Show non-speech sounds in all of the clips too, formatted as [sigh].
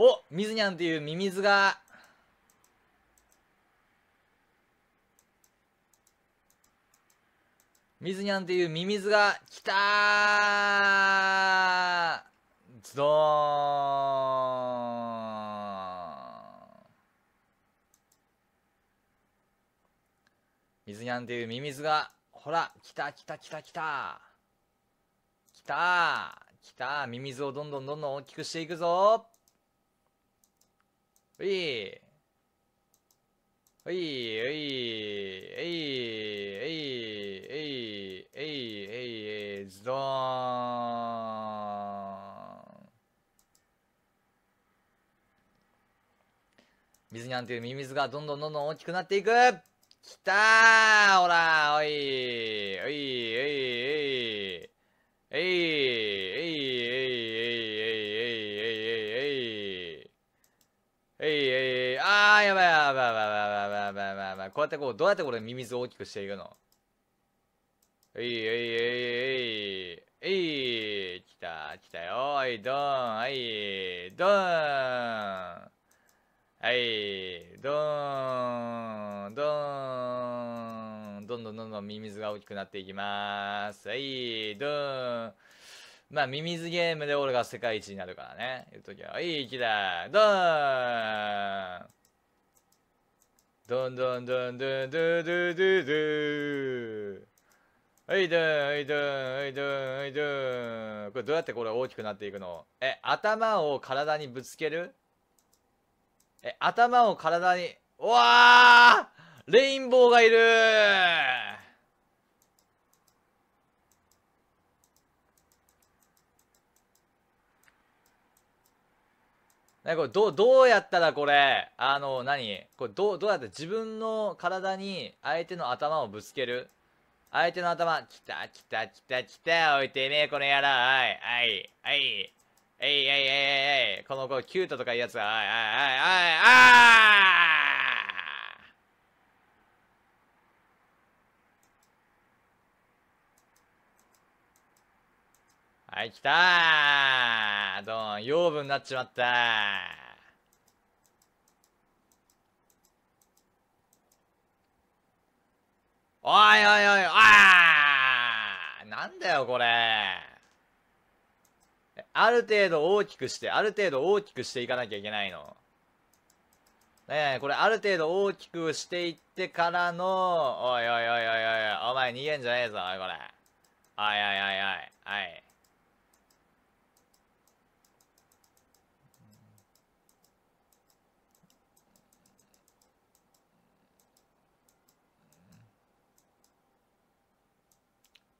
おミズニャンっていうミミズが。ミズニャンっていうミミズが来たー。ズドーン。ミズニャンっていうミミズがほら来た来た来た来た。来た来たミミズをどんどんどんどん大きくしていくぞ。うい。うい、うい、うい、うい、うい、うい、うい、ズドーン。水にゃんというミミズがどんどんどんどん大きくなっていくきたーほらおいおいおいおいおいえいえいあーやばいやばいやばいやばいやばいやばいやばいこうやってこうどうやってこれミミズを大きくしていくのえいえいえいえいえい来た来たよはいドーンはいドーンはいドーンドーンどんどんどんどんミミズが大きくなっていきますはいドーンまあ、ミミズゲームで俺が世界一になるからね。言うときは、いい息だ。ドーン。ドンドンドンドンドゥードゥードゥはいどんはいドンはいドンはいドン。これどうやってこれ大きくなっていくの？え、頭を体にぶつける？え、頭を体に、うわー！レインボーがいるー！ね、これどどうやったらこれあの何？これどどうやって自分の体に相手の頭をぶつける？相手の頭きたきたきたきたおいてめえこの野郎はいはいはいはいおいおいおいいこの子キュートとかいうやつはおいはいおいおいおいはい、来たードン、養分になっちまったおいおいおい、あーなんだよ、これ。ある程度大きくして、ある程度大きくしていかなきゃいけないの。ねえ、これある程度大きくしていってからの、おいおいおいおいおい、お前逃げんじゃねえぞ、おいこれ。おいおいおいおい、はい。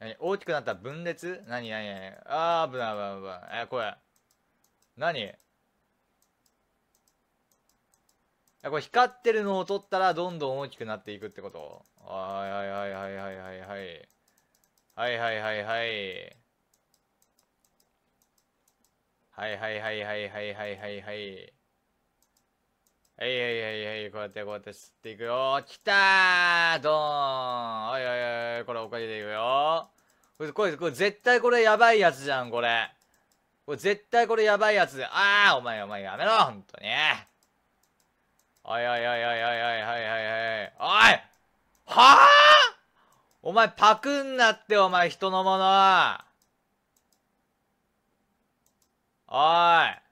何？大きくなった分裂？何？何？何？あー、危ない危ない危ない。え、これ。何？え、これ光ってるのを取ったらどんどん大きくなっていくってこと？はいはいはいはいはいはいはい。はいはいはいはい。はいはいはいはいはいはいはいはい。はいはいはいはいこうやってこうやって吸っていくよ。きたードーン。はいはいはいこれおかげでいくよ。これこれこれ絶対これやばいやつじゃんこれ。これ絶対これやばいやつ。ああお前お前やめろほんとに。はいはいはいはいはいはいはいはい。おいはあお前パクんなってお前人のもの。おい。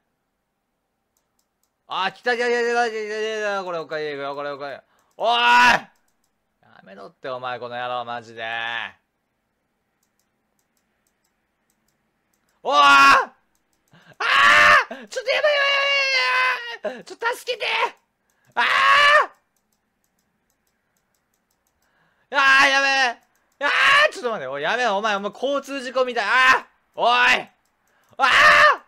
あ、来た来た来た来た来た来た来たこれおかしいよ、これおかしい。おいやめろって、お前、この野郎、マジで。おーああちょっとやばいやばいやばいやばいちょっと助けてああああやべえああちょっと待って、おい、やべえ、お前、お前、交通事故みたい。ああおいああ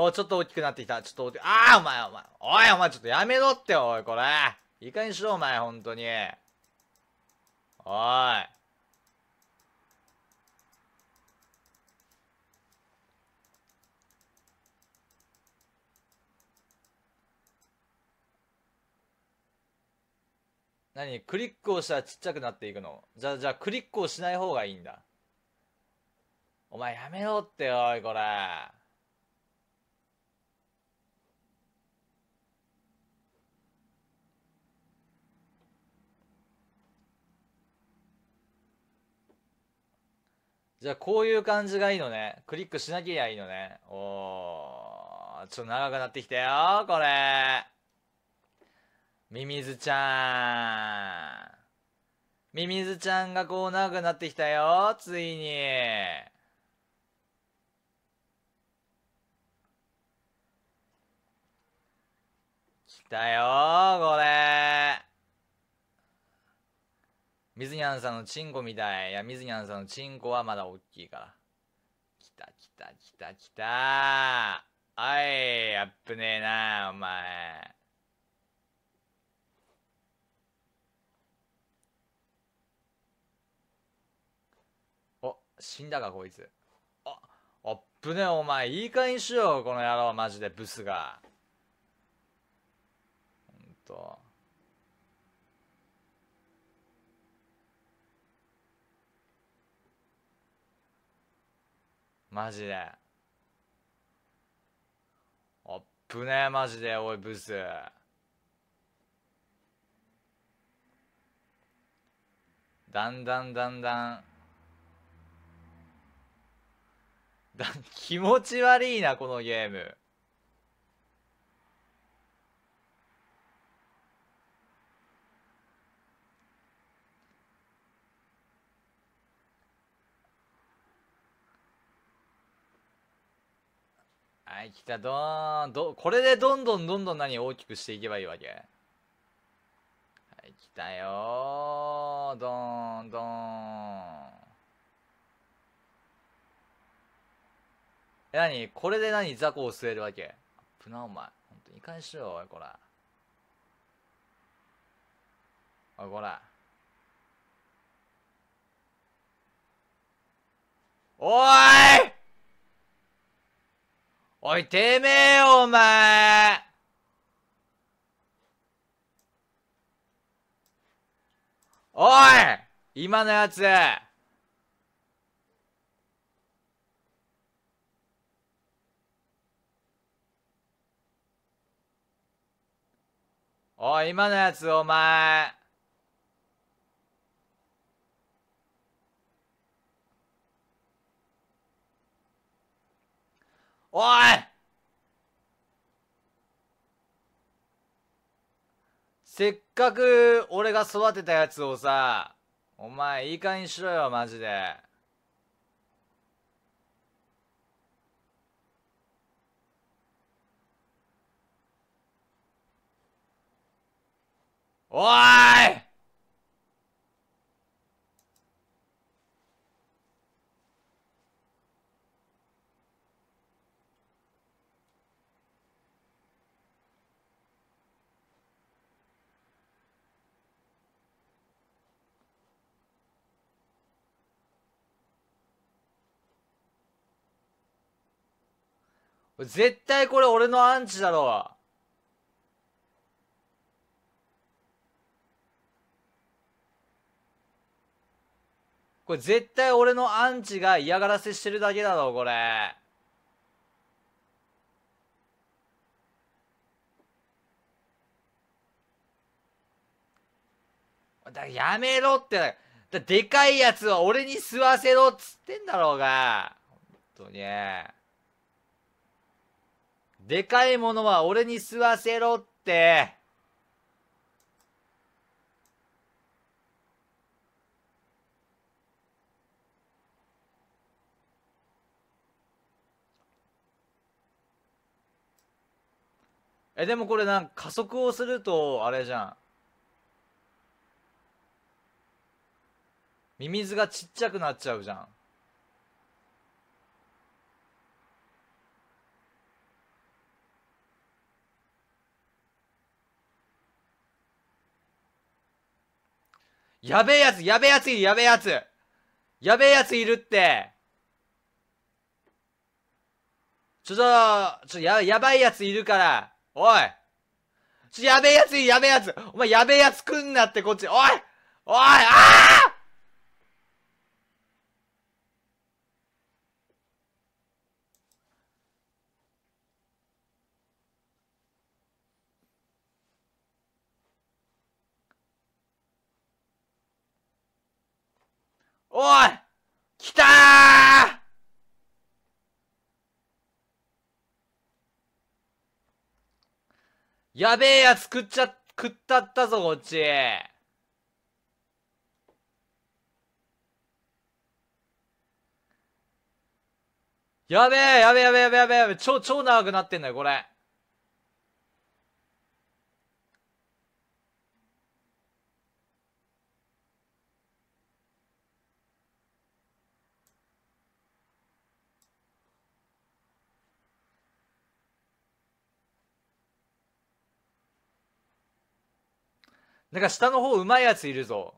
おちょっと大きくなってきた。ちょっと、ああお前お前。おいお前ちょっとやめろっておい、これ。いい加減にしろお前、ほんとに。おい。何？クリックをしたらちっちゃくなっていくの？じゃあ、じゃあクリックをしない方がいいんだ。お前やめろっておい、これ。じゃあこういう感じがいいのね。クリックしなきゃいいのね。おー。ちょっと長くなってきたよ、これ。ミミズちゃん。ミミズちゃんがこう長くなってきたよ、ついに。来たよこれ。水にゃんさんのチンコみたい。いや、水にゃんさんのチンコはまだ大きいから。来た来た来た来たはい、あっぶねえな、お前。お死んだかこいつああっぶねえお前いい加減にしようこの野郎マジでブスがほんとマジで。あっぶねマジでおいブス。だんだんだんだん。だ気持ち悪いなこのゲーム。はい来た。どーんどこれでどんどんどんどん何大きくしていけばいいわけ？はい来たよどーんどーん。え、何？これで何？雑魚を据えるわけ？アップナお前。ほんといかにしろ、おい、こら。おい、こら。おい！おい、てめえよ、お前おい今のやつおい、今のやつ、お前。おいせっかく俺が育てたやつをさ、お前いい加減しろよ、マジで。おい絶対これ俺のアンチだろこれ絶対俺のアンチが嫌がらせしてるだけだろ、これ。だやめろって。だでかいやつは俺に吸わせろっつってんだろうが。本当に。でかいものは俺に吸わせろって。えでもこれなんか加速をするとあれじゃんミミズがちっちゃくなっちゃうじゃんやべえやつ、やべえやついる、やべえやつ。やべえやついるって。ちょっと、ちょ、や、やばいやついるから。おい。ちょ、やべえやついる、やべえやつ。お前、やべえやつ来んなって、こっち。おいおいああおい来たーやべえやつ食っちゃ、食ったったぞ、こっち。やべえ、やべえ、やべえ、やべえ、やべえ、超、超長くなってんだよ、これ。なんか下の方うまいやついるぞ。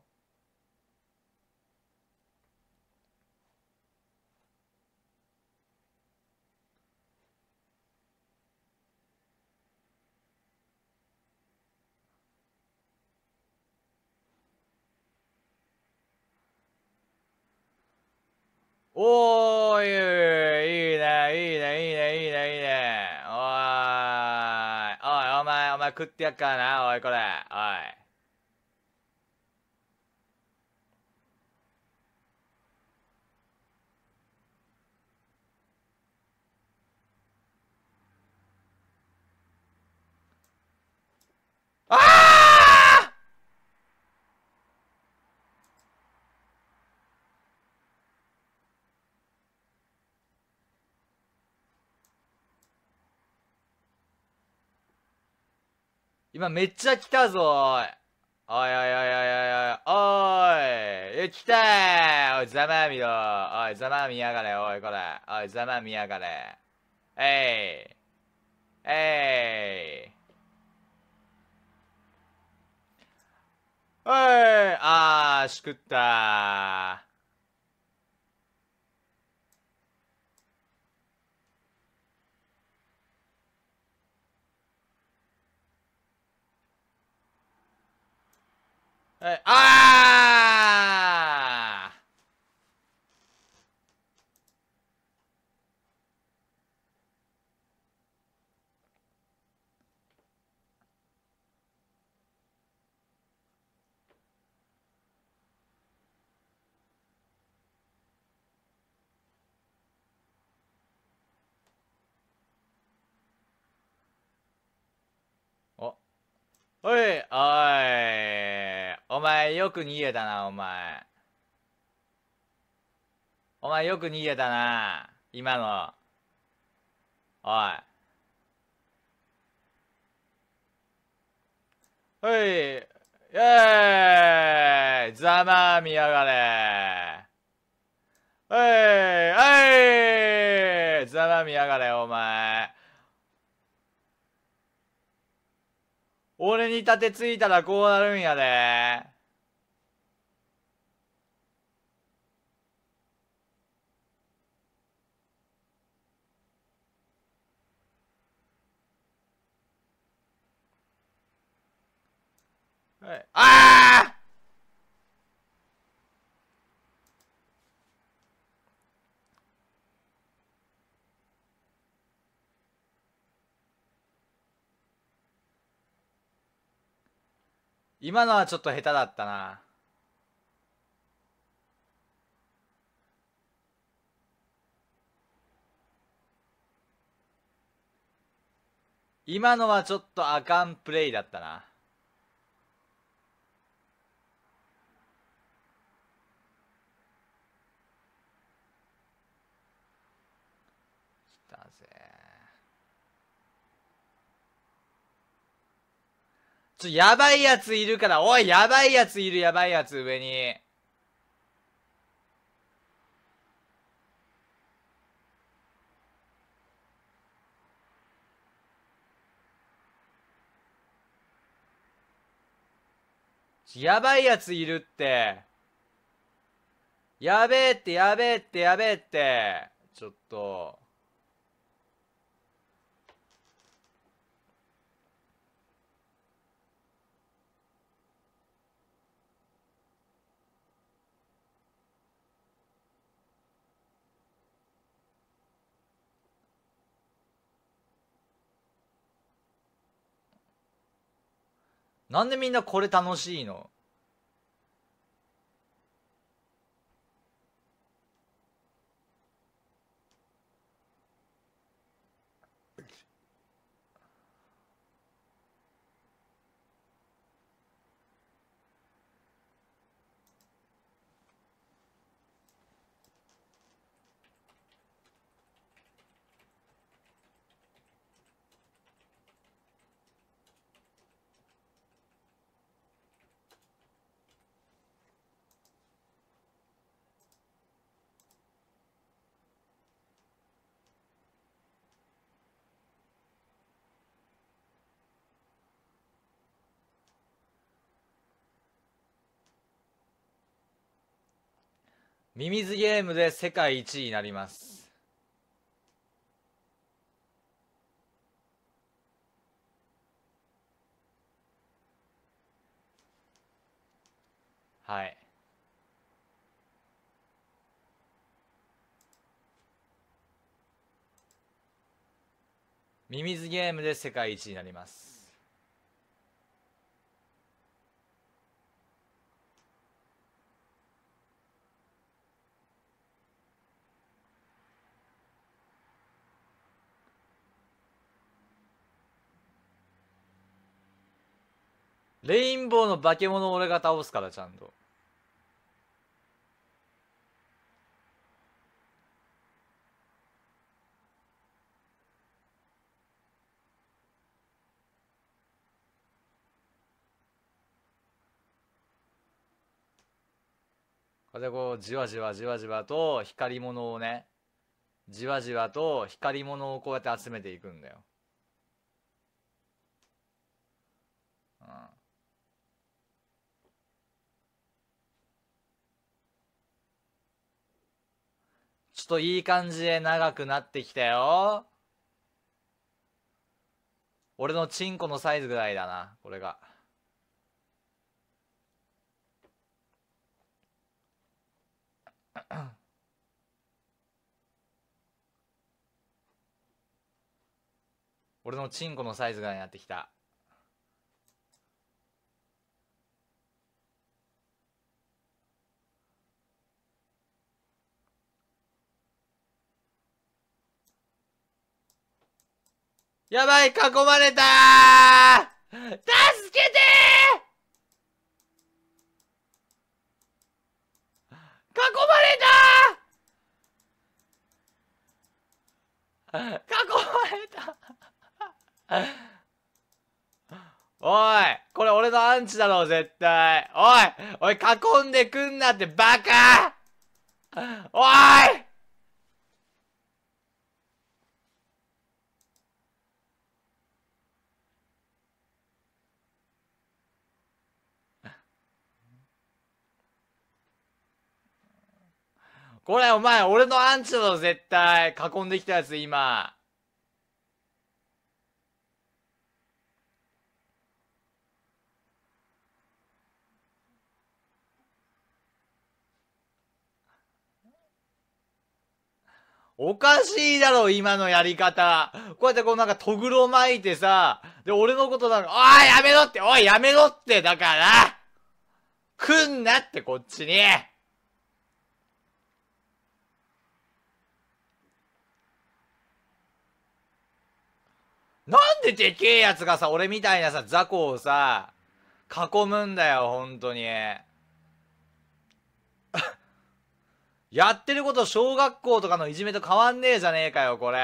おーい、いいね、いいね、いいね、いいね、いいね。おーい、おい、お前、お前食ってやっからな、おい、これ、おい。ああ今めっちゃ来たぞおい。おいおいおいおいおいおいおい来たーおい、ざまみろおい、ざまみやがれ、おい、これ。おい、ざまみやがれ。えい。えい。おいあーしくった。ーはいあー！おいおい。お前よく逃げたなお前。お前よく逃げたな今の。おい。おいイェーイざまあみやがれ。おいおい。ざまあみやがれお前。俺に立てついたらこうなるんやで。はい、ああ今のはちょっと下手だったな。今のはちょっとあかんプレイだったな。来たぜ。ちょ、やばいやついるから、おい、やばいやついる、やばいやつ、上に。やばいやついるって。やべえって、やべえって、やべえって。ちょっと。なんでみんなこれ楽しいの？ミミズゲームで世界一位になります。はい。ミミズゲームで世界一になります。レインボーの化け物を俺が倒すからちゃんと。これでこうじわじわじわじわと光り物をねじわじわと光り物をこうやって集めていくんだよ。うんちょっといい感じで長くなってきたよ。俺のチンコのサイズぐらいだな、これが。[coughs] 俺のチンコのサイズぐらいになってきた。やばい、囲まれたー。助けてー。囲まれたー。囲まれたおいこれ俺のアンチだろ、絶対。おいおい、囲んでくんなってバカ。おい。これお前、俺のアンチだろ、絶対。囲んできたやつ、今。おかしいだろ、今のやり方。こうやってこうなんかトグロ巻いてさ、で、俺のことなんか、おい、やめろって、おい、やめろって、だから来んなって、こっちに。なんででけえやつがさ、俺みたいなさ、雑魚をさ、囲むんだよ、ほんとに。[laughs] やってること小学校とかのいじめと変わんねえじゃねえかよ、これ。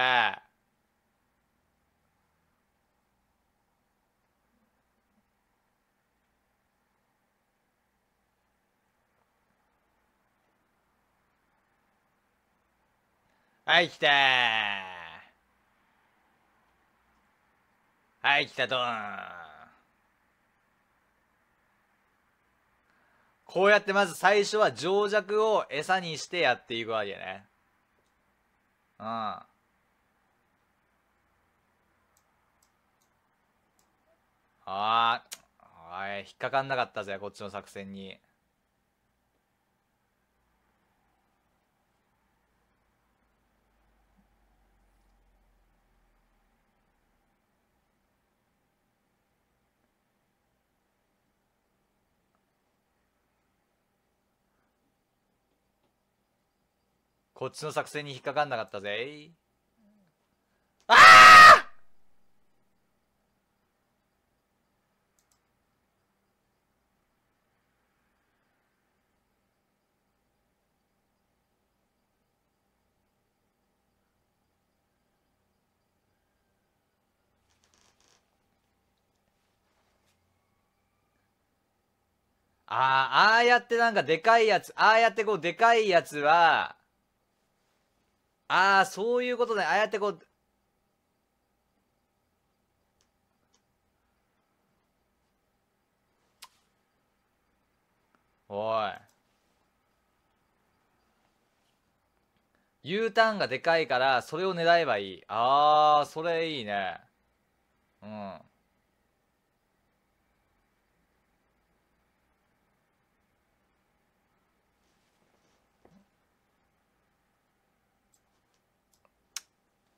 はい、来たー。はい、来た、ドーン。こうやってまず最初は情弱を餌にしてやっていくわけね。うん。ああ、おい、引っかかんなかったぜ、こっちの作戦に。こっちの作戦に引っかかんなかったぜ。ああああ、ああやってなんかでかいやつ、ああやってこうでかいやつは、ああ、そういうことね。ああやってこう、おい。U ターンがでかいから、それを狙えばいい。ああ、それいいね。うん。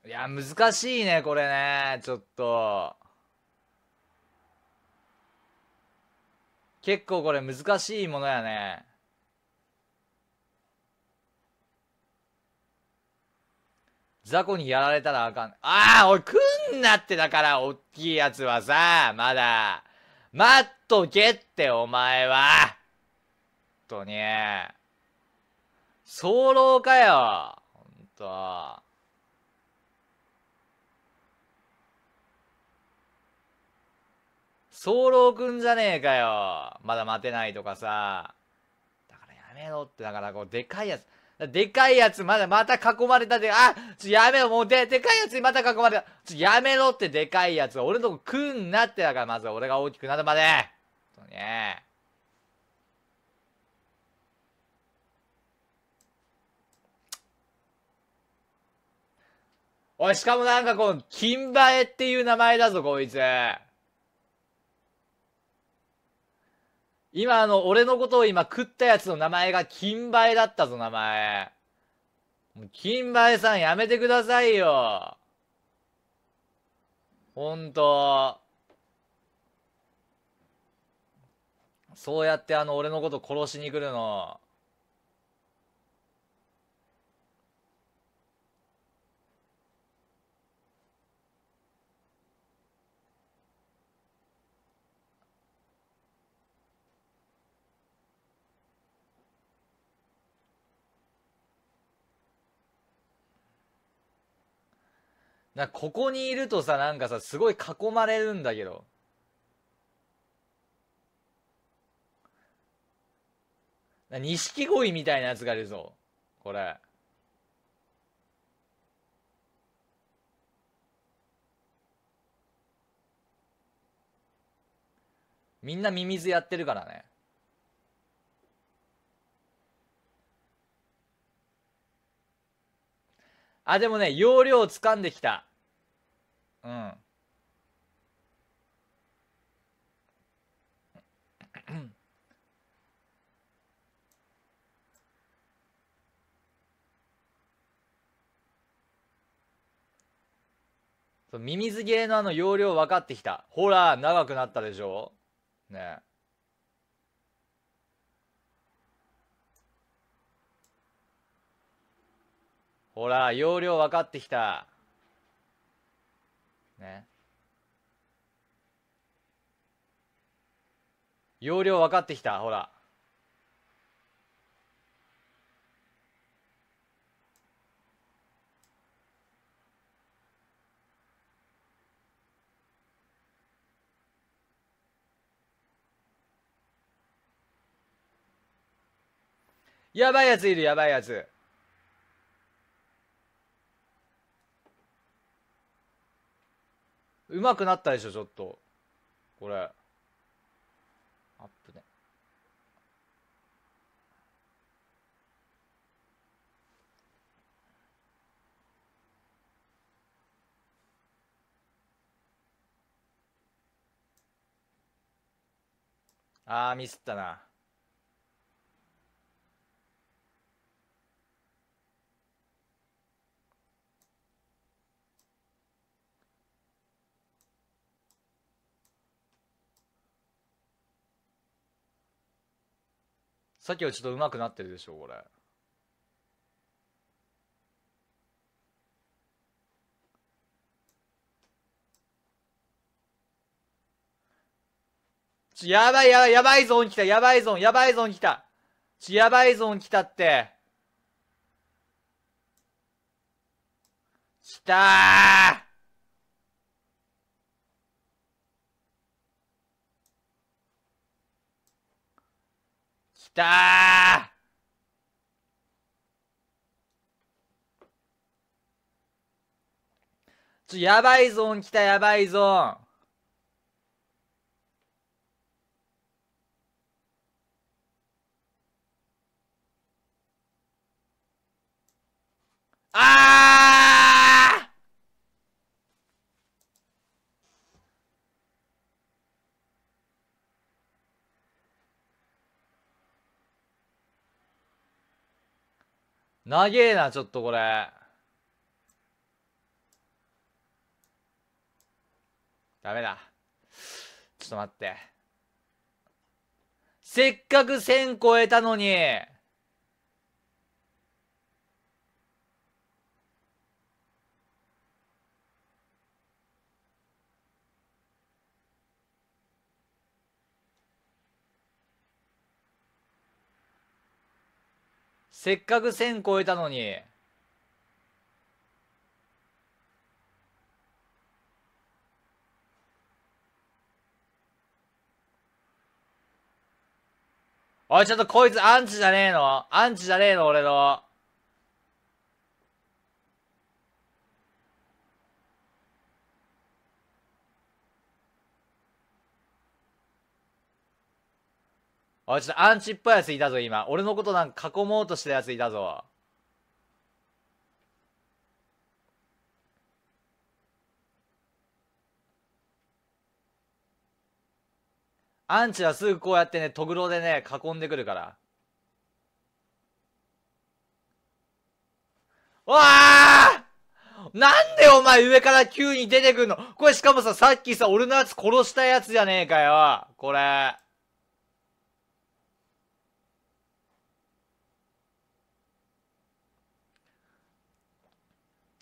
いや、難しいね、これね。ちょっと。結構これ難しいものやね。雑魚にやられたらあかん。ああ、おい、来んなってだから、おっきいやつはさ、まだ。待っとけって、お前は。ほんとに。早漏かよ。ほんと。早漏くんじゃねえかよ。まだ待てないとかさ。だからやめろって、だからこう、でかいやつ。でかいやつまだまた囲まれたで、あちやめろ、もうで、でかいやつにまた囲まれた。ちやめろってでかいやつ。俺のとこ来んなってだから、まずは俺が大きくなるまで。とね。おい、しかもなんかこう、金馬えっていう名前だぞ、こいつ。今あの、俺のことを今食ったやつの名前が金梅だったぞ、名前。金梅さんやめてくださいよ。ほんと。そうやってあの、俺のこと殺しに来るの。なここにいるとさなんかさすごい囲まれるんだけど。錦鯉みたいなやつがいるぞこれ。みんなミミズやってるからね。あでもね容量を掴んできた。うん。そうミミズゲーのあの容量分かってきた。ほら長くなったでしょ？ね。えほら容量分かってきた。ね。容量分かってきたほら。やばいやついるやばいやつ。うまくなったでしょ、ちょっと。これ。アップね。あー、ミスったな。さっきよりちょっと上手くなってるでしょこれ。ちやばいやばいやばいゾーン来たやばいゾーンやばいゾーン来た。ちやばいゾーン来たって。来たー。来たー。ちょやばいゾーン来たやばいゾーンあー！長えな、ちょっとこれ。ダメだ。ちょっと待って。せっかく1000超えたのに。せっかく1000超えたのに。おい、ちょっとこいつアンチじゃねえの？アンチじゃねえの俺の。おい、ちょっとアンチっぽいやついたぞ、今。俺のことなんか囲もうとしたやついたぞ。アンチはすぐこうやってね、トグロでね、囲んでくるから。わあなんでお前上から急に出てくんの？これしかもさ、さっきさ、俺のやつ殺したやつじゃねえかよ。これ。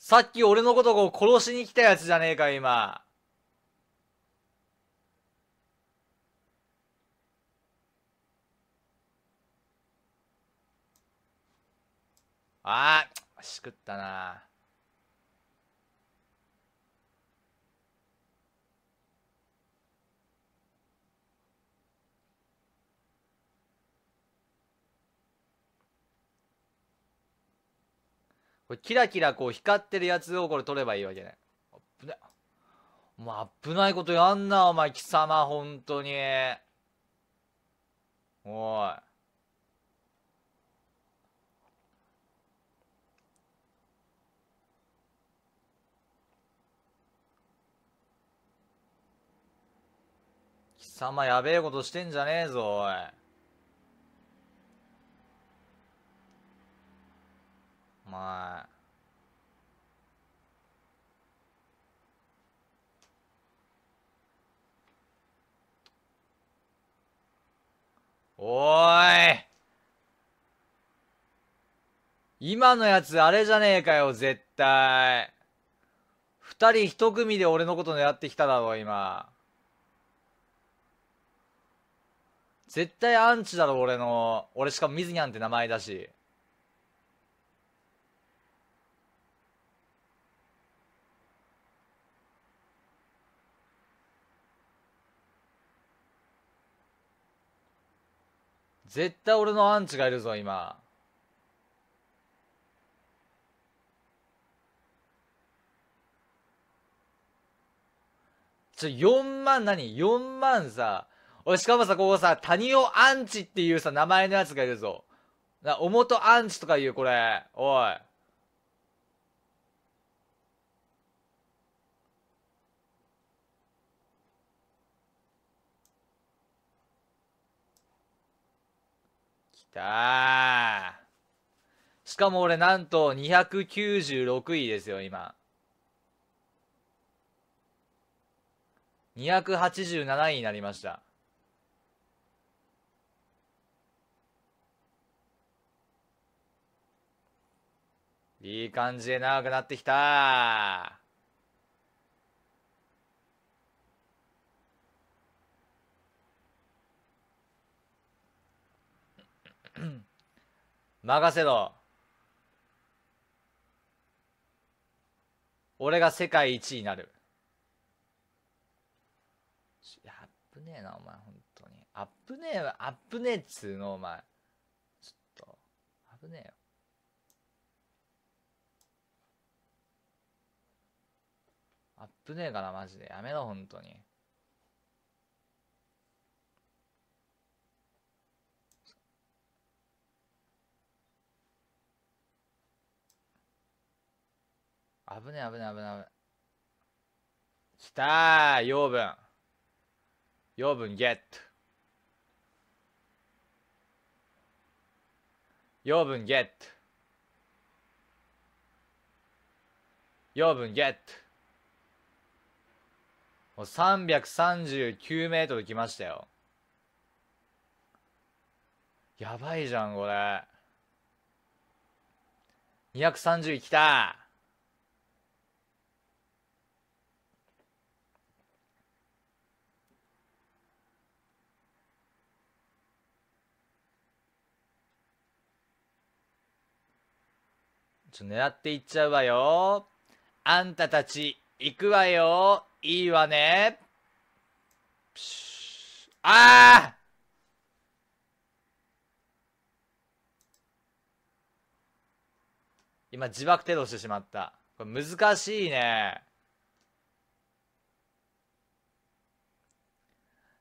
さっき俺のことを殺しに来たやつじゃねえか、今。ああ、しくったな。これキラキラこう光ってるやつをこれ取ればいいわけね。危ない。お前危ないことやんな、お前貴様、ほんとに。おい。貴様やべえことしてんじゃねえぞ、おい。お前。おい今のやつあれじゃねえかよ、絶対。二人一組で俺のこと狙ってきただろ、今。絶対アンチだろ、俺の。俺しかもミズニャンって名前だし。絶対俺のアンチがいるぞ、今。ちょ、4万何 ?4 万さ。俺しかもさ、ここさ、谷尾アンチっていうさ、名前のやつがいるぞ。な、おもとアンチとか言う、これ。おい。た。ーしかも俺なんと296位ですよ今。287位になりました。いい感じで長くなってきた。任せろ。俺が世界一になる。やっぶねえなお前本当に。アップねえアップねえっつうのお前。ちょっと危ねえよ。アップねえからマジで。やめろ本当に。危ねえ危ねえ危ねえ危ねえ。きたー養分。養分ゲット。養分ゲット。養分ゲット。もう339メートル来ましたよ。やばいじゃんこれ。230来た。ちょ狙っていっちゃうわよ。あんたたち行くわよ。いいわね。ああ今自爆テロしてしまった。これ難しいね。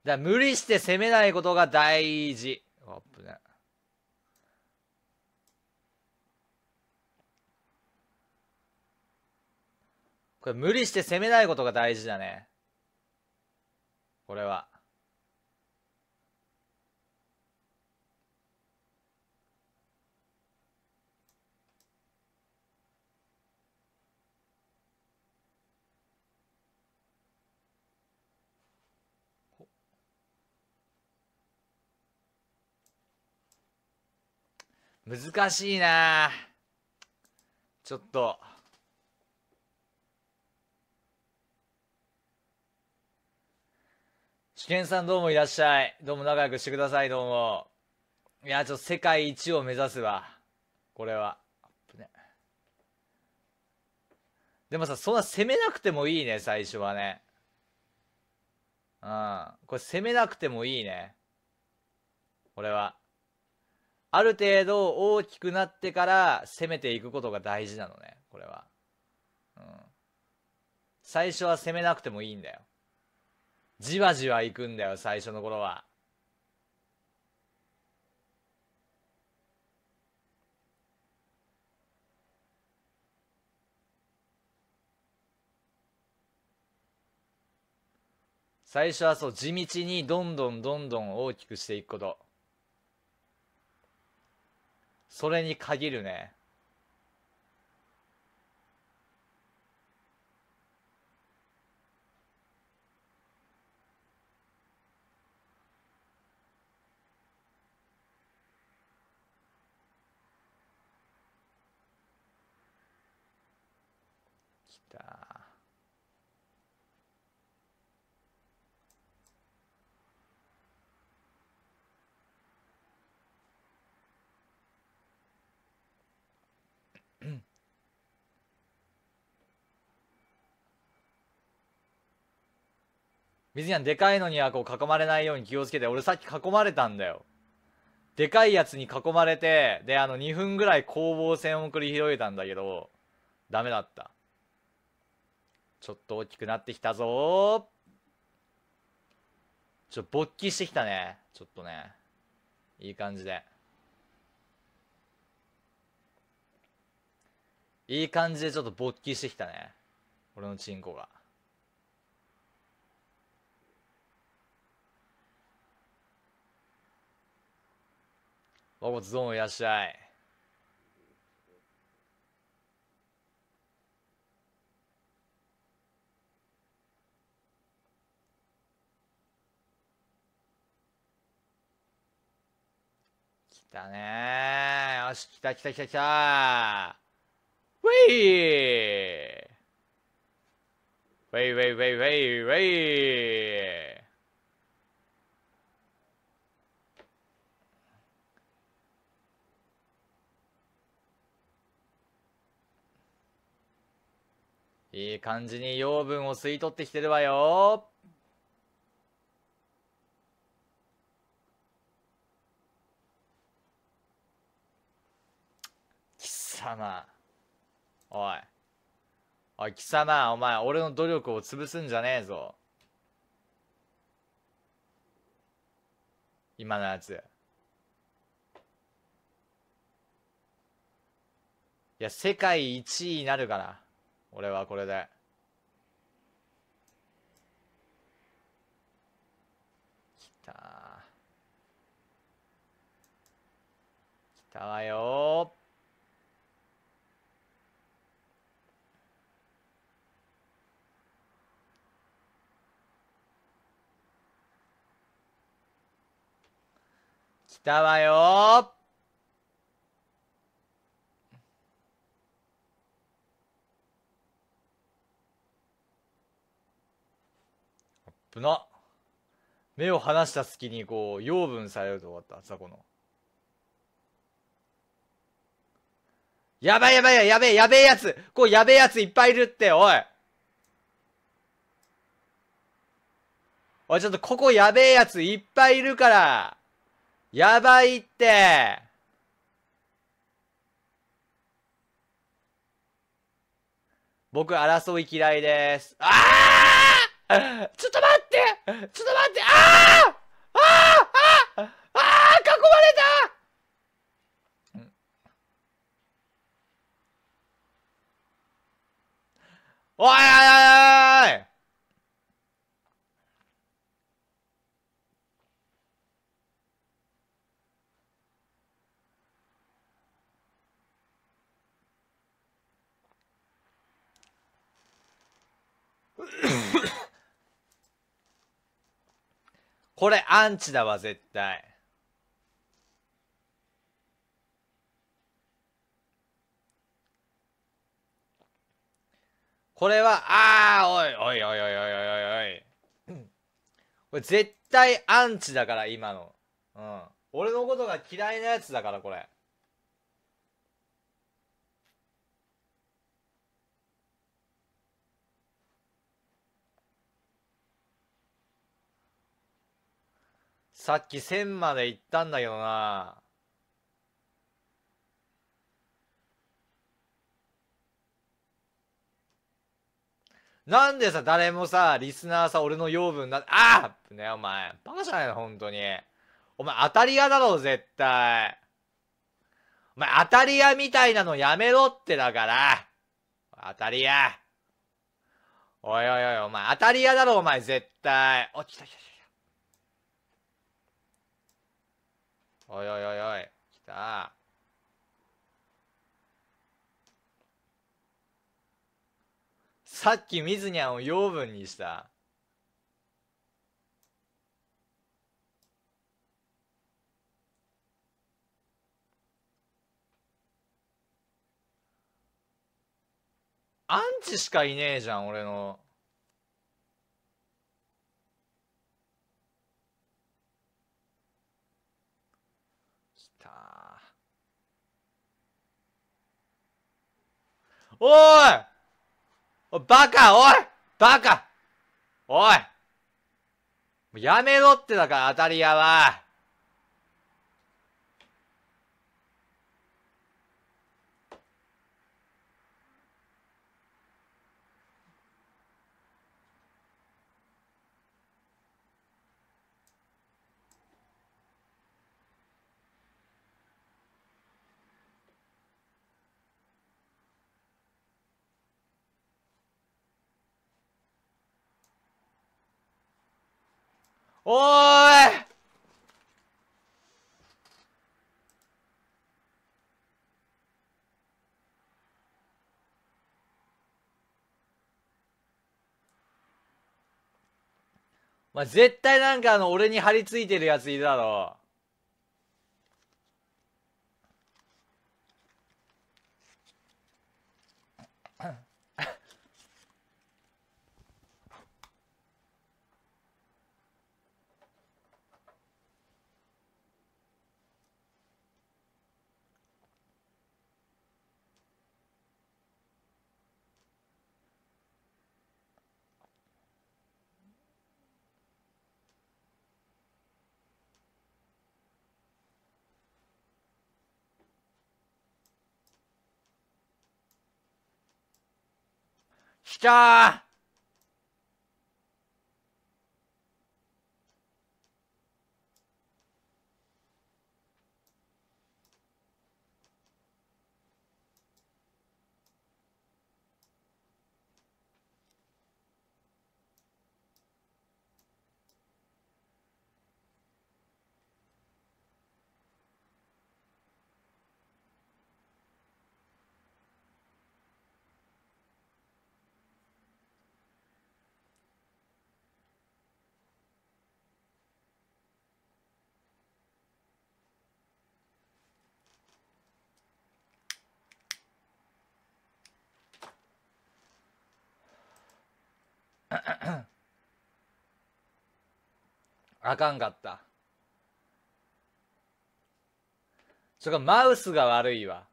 だ無理して攻めないことが大事。危ねこれ無理して攻めないことが大事だね。これは。難しいな。ちょっと。試験さんどうもいらっしゃい。どうも仲良くしてくださいどうも。いやちょっと世界一を目指すわ。これは。ね。でもさそんな攻めなくてもいいね最初はね。うん。これ攻めなくてもいいね。これは。ある程度大きくなってから攻めていくことが大事なのね。これは。うん。最初は攻めなくてもいいんだよ。じわじわいくんだよ最初の頃は。最初はそう地道にどんどんどんどん大きくしていくこと。それに限るねきた水やんでかいのにはこう囲まれないように気をつけて俺さっき囲まれたんだよ。でかいやつに囲まれてであの2分ぐらい攻防戦を繰り広げたんだけどダメだった。ちょっと大きくなってきたぞ。ちょ勃起してきたね。ちょっとね。いい感じで。いい感じでちょっと勃起してきたね。俺のチンコが。おごつどうもいらっしゃい。来たねー。よし、来た来た来た来たウェイウェイウェイウェイウェイウェイいい感じに養分を吸い取ってきてるわよ。貴様。おい。おい貴様お前俺の努力を潰すんじゃねえぞ。今のやつ。いや世界一位になるから。俺はこれで。きた。きたわよ。きたわよ。ぶな。目を離した隙にこう養分されると終わった雑魚の。やばいやばいやべえやべえやつ。こうやべえやついっぱいいるっておい。おいちょっとここやべえやついっぱいいるからやばいって。僕争い嫌いです。ああちょっと待って！ちょっと待って！あああああああ囲まれた！おいおいおいおい！[laughs] これアンチだわ絶対。これはああおいおいおいおいおいおいおい。これ絶対アンチだから今の。うん。俺のことが嫌いなやつだからこれ。さっき1000まで行ったんだけどななんでさ、誰もさ、リスナーさ、俺の養分な、ああね、お前。バカじゃないの、本当に。お前、当たり屋だろ、絶対。お前、当たり屋みたいなのやめろってだから。当たり屋。おいおいおい、お前、当たり屋だろ、お前、絶対。お、来た来た来た。おいおいおいおい、来た。さっきミズニャンを養分にした。アンチしかいねえじゃん、俺の。きたおい。おバカおい。バカ。おい。もうやめろってだから当たり屋は。おーい。まあ、絶対なんかあの俺に張り付い。てるやつい。るだろう。来た。[clears throat] あかんかった。それかマウスが悪いわ。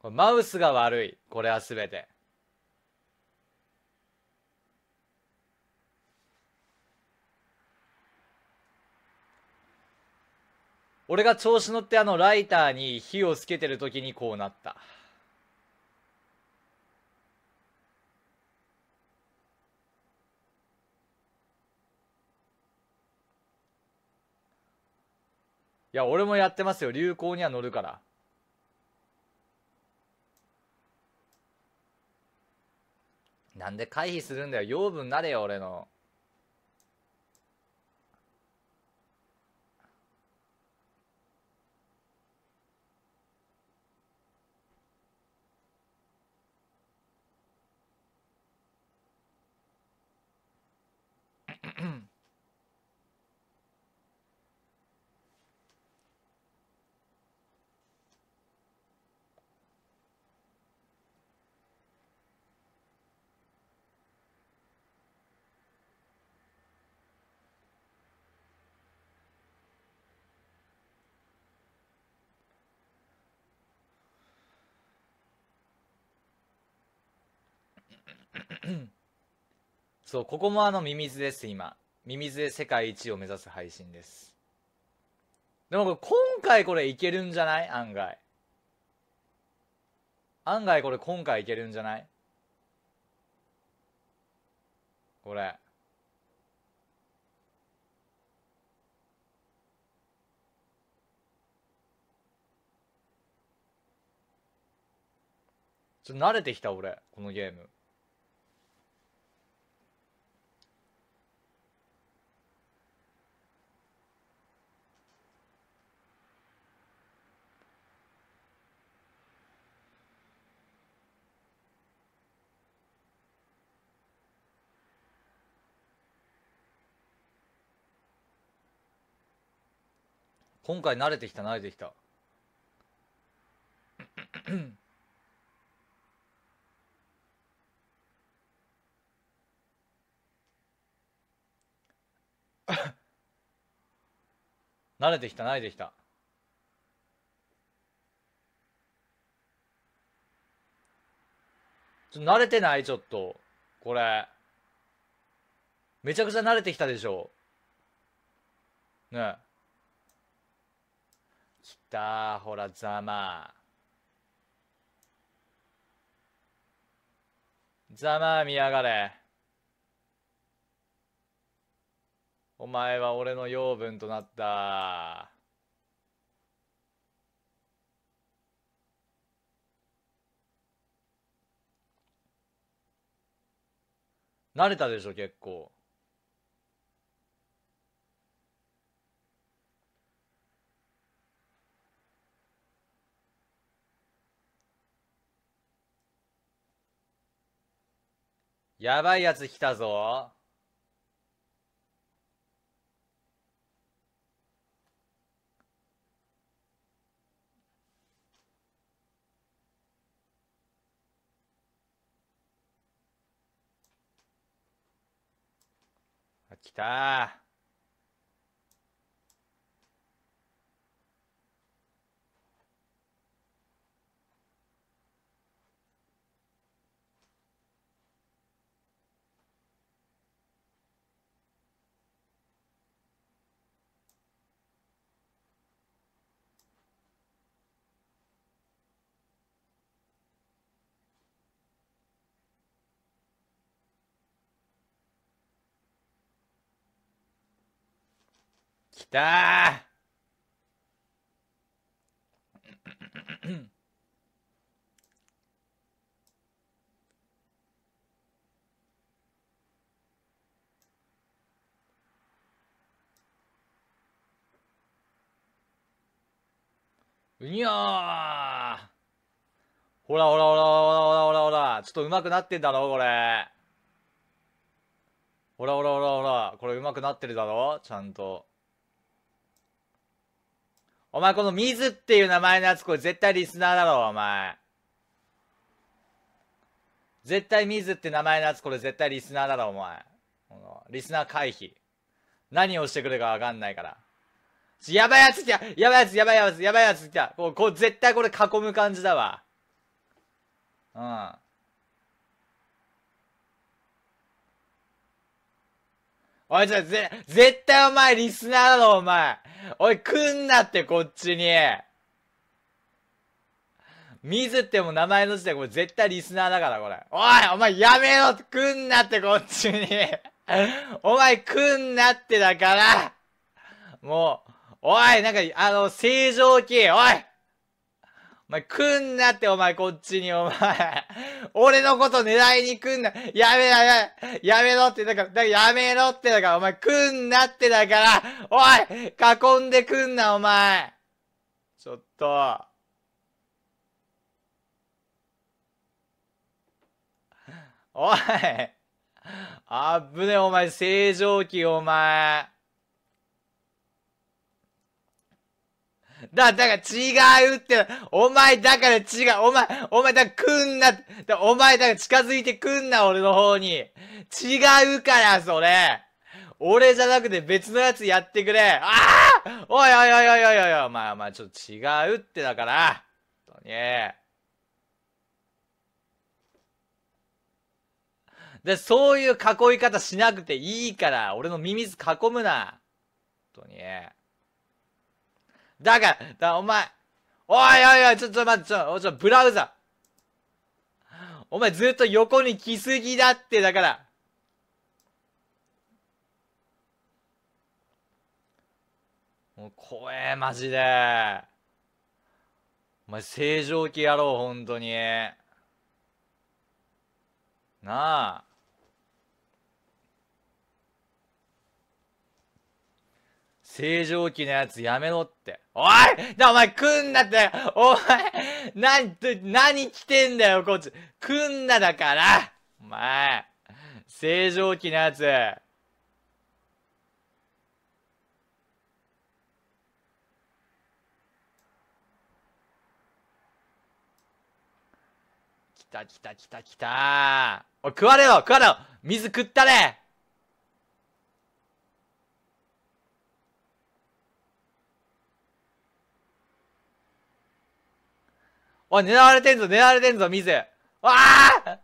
これマウスが悪い。これはすべて。俺が調子乗ってあのライターに火をつけてる時にこうなった。や、俺もやってますよ。流行には乗るから。なんで回避するんだよ。養分なれよ、俺の。[clears throat] そう、ここもあのミミズです、今。ミミズで世界一を目指す配信です。でも今回これいけるんじゃない？案外。案外これ今回いけるんじゃない？これ。ちょっと慣れてきた俺、このゲーム。今回慣れてきた慣れてきた。慣れてきた慣れてきた。ちょ慣れてないちょっと。これ。めちゃくちゃ慣れてきたでしょ。ね。えきたほらざまざまあ見やがれ。お前は俺の養分となった。慣れたでしょ結構。やばいやつ来たぞ。来たたうにゃー。ほらほらほらほらほらほらほら。ちょっと上手くなってんだろこれ。ほらほらほらほら。これ上手くなってるだろちゃんと。お前この水っていう名前のやつこれ絶対リスナーだろお前。絶対水って名前のやつこれ絶対リスナーだろお前。このリスナー回避。何をしてくれるかわかんないから。やばいやつ来た。やばいやつやばいやつやばいやつ来た。こうこう絶対これ囲む感じだわ。うん。おい、じゃ、ぜ、絶対お前リスナーだろ、お前。おい、来んなって、こっちに。水っても名前の時点これ絶対リスナーだから、これ。おい、お前やめろ来んなって、こっちに。お前来んなってだから。もう、おい、なんか、あの、正常期、おいお前来んなってお前こっちにお前。俺のこと狙いに来んな。やめな、やめ、やめろってだから、だからやめろってだからお前来んなってだから、おい囲んでくんなお前。ちょっと。おいあぶねお前正常期お前。[laughs] だ、だから違うって、お前だから違う、お前、お前だから来んな、だお前だから近づいてくんな、俺の方に。違うから、それ。俺じゃなくて別のやつやってくれ。ああおいおいおいおいおいおいお前、お前ちょっと違うってだから。本当に。で、そういう囲い方しなくていいから、俺のミミズ囲むな。本当に。だから、だお前、おいおいおい、ちょっと待って、ちょ、ちょ、ブラウザ。お前ずっと横に来すぎだって、だから。もう怖え、マジで。お前正常期やろう、ほんとに。なあ。正常期のやつやめろって。おいな、お前来んなって、お前、なに、何来てんだよ、こっち。来んなだから、お前、正常期のやつ。来た来た来た来たおい、食われろ食われろ水食ったれおい、狙われてんぞ、狙われてんぞ、水。わあ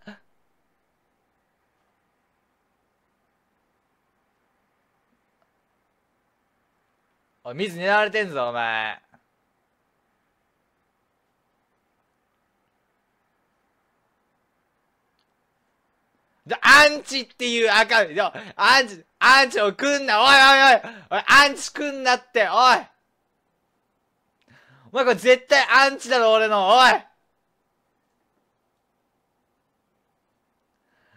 おい、水狙われてんぞ、お前。で、アンチっていうアカウント、アンチ、アンチをくんな、おいおいおい、おい、アンチくんなって、おいお前これ絶対アンチだろ、俺の。おい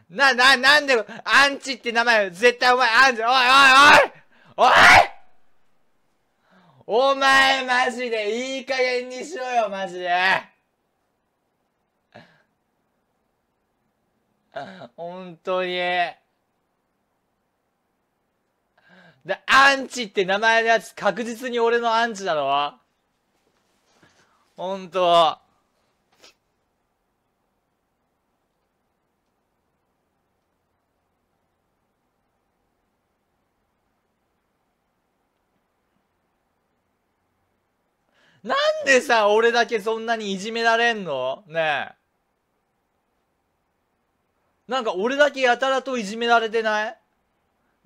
な、な、なんで、アンチって名前、絶対お前アンチ、おいおいおいおいお前マジでいい加減にしろよ、マジで。本当に。で、アンチって名前のやつ確実に俺のアンチだろ本当。なんでさ、俺だけそんなにいじめられんの？ねえ。なんか俺だけやたらといじめられてない？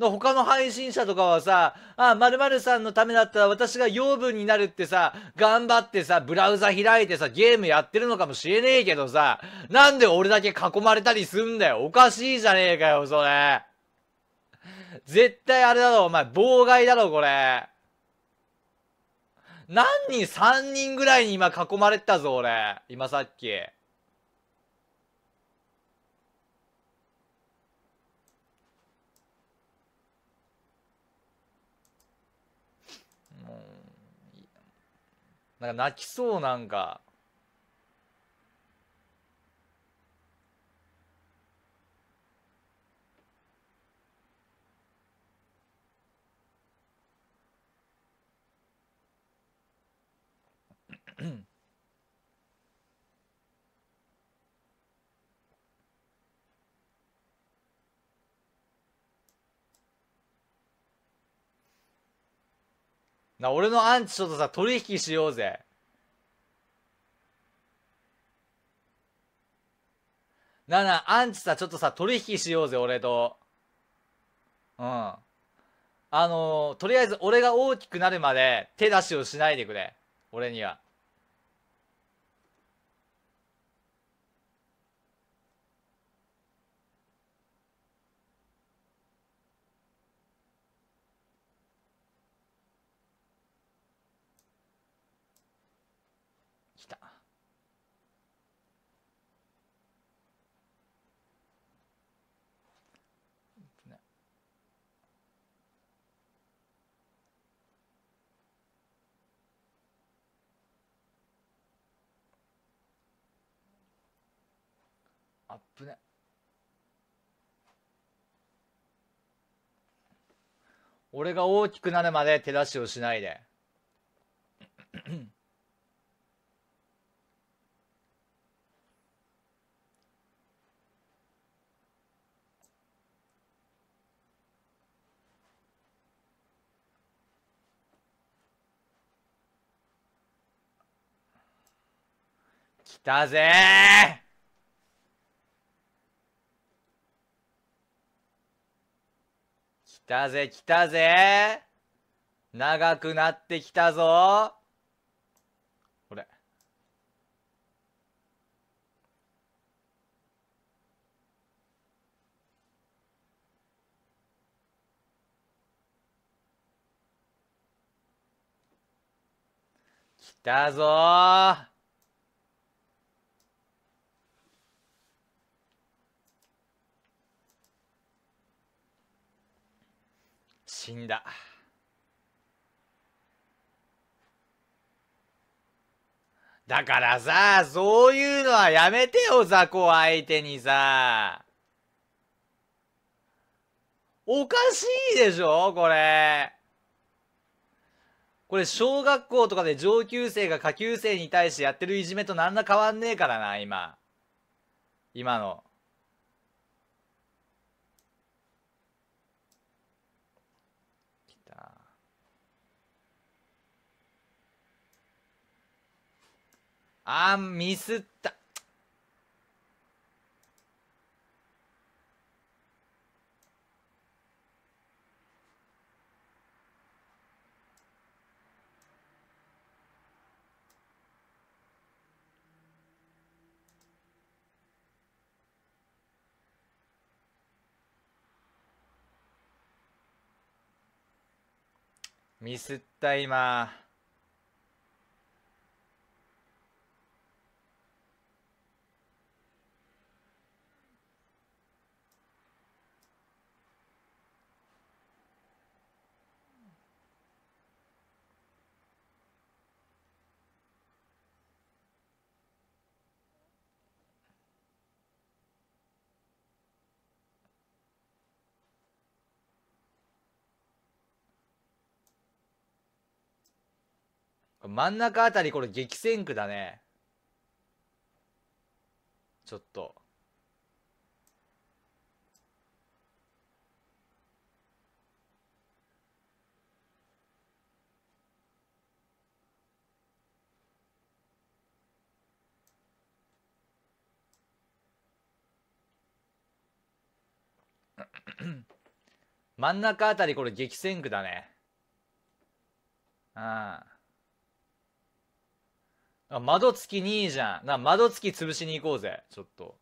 の他の配信者とかはさ、あ、〇〇さんのためだったら私が養分になるってさ、頑張ってさ、ブラウザ開いてさ、ゲームやってるのかもしれねえけどさ、なんで俺だけ囲まれたりすんだよ。おかしいじゃねえかよ、それ。絶対あれだろ、お前、妨害だろ、これ。何人 ?3 人ぐらいに今囲まれてたぞ、俺。今さっき。なんか泣きそうなんか。な、俺のアンチちょっとさ、取引しようぜ。なな、アンチさ、ちょっとさ、取引しようぜ、俺と。うん。あのー、とりあえず俺が大きくなるまで手出しをしないでくれ。俺には。来た。ねあっぶね。俺が大きくなるまで手出しをしないで。来たぜー来たぜ来たぜ。長くなってきたぞ。これ。来たぞ。死んだ。だからさ、そういうのはやめてよ、雑魚相手にさ。おかしいでしょこれ。これ、小学校とかで上級生が下級生に対してやってるいじめと何ら変わんねえからな、今。今の。来た。あー、ミスった。ミスった今。真ん中あたりこれ激戦区だね。ちょっと。[coughs] 真ん中あたりこれ激戦区だね。うん。窓付き2位じゃん。な、窓付き潰しに行こうぜ。ちょっと。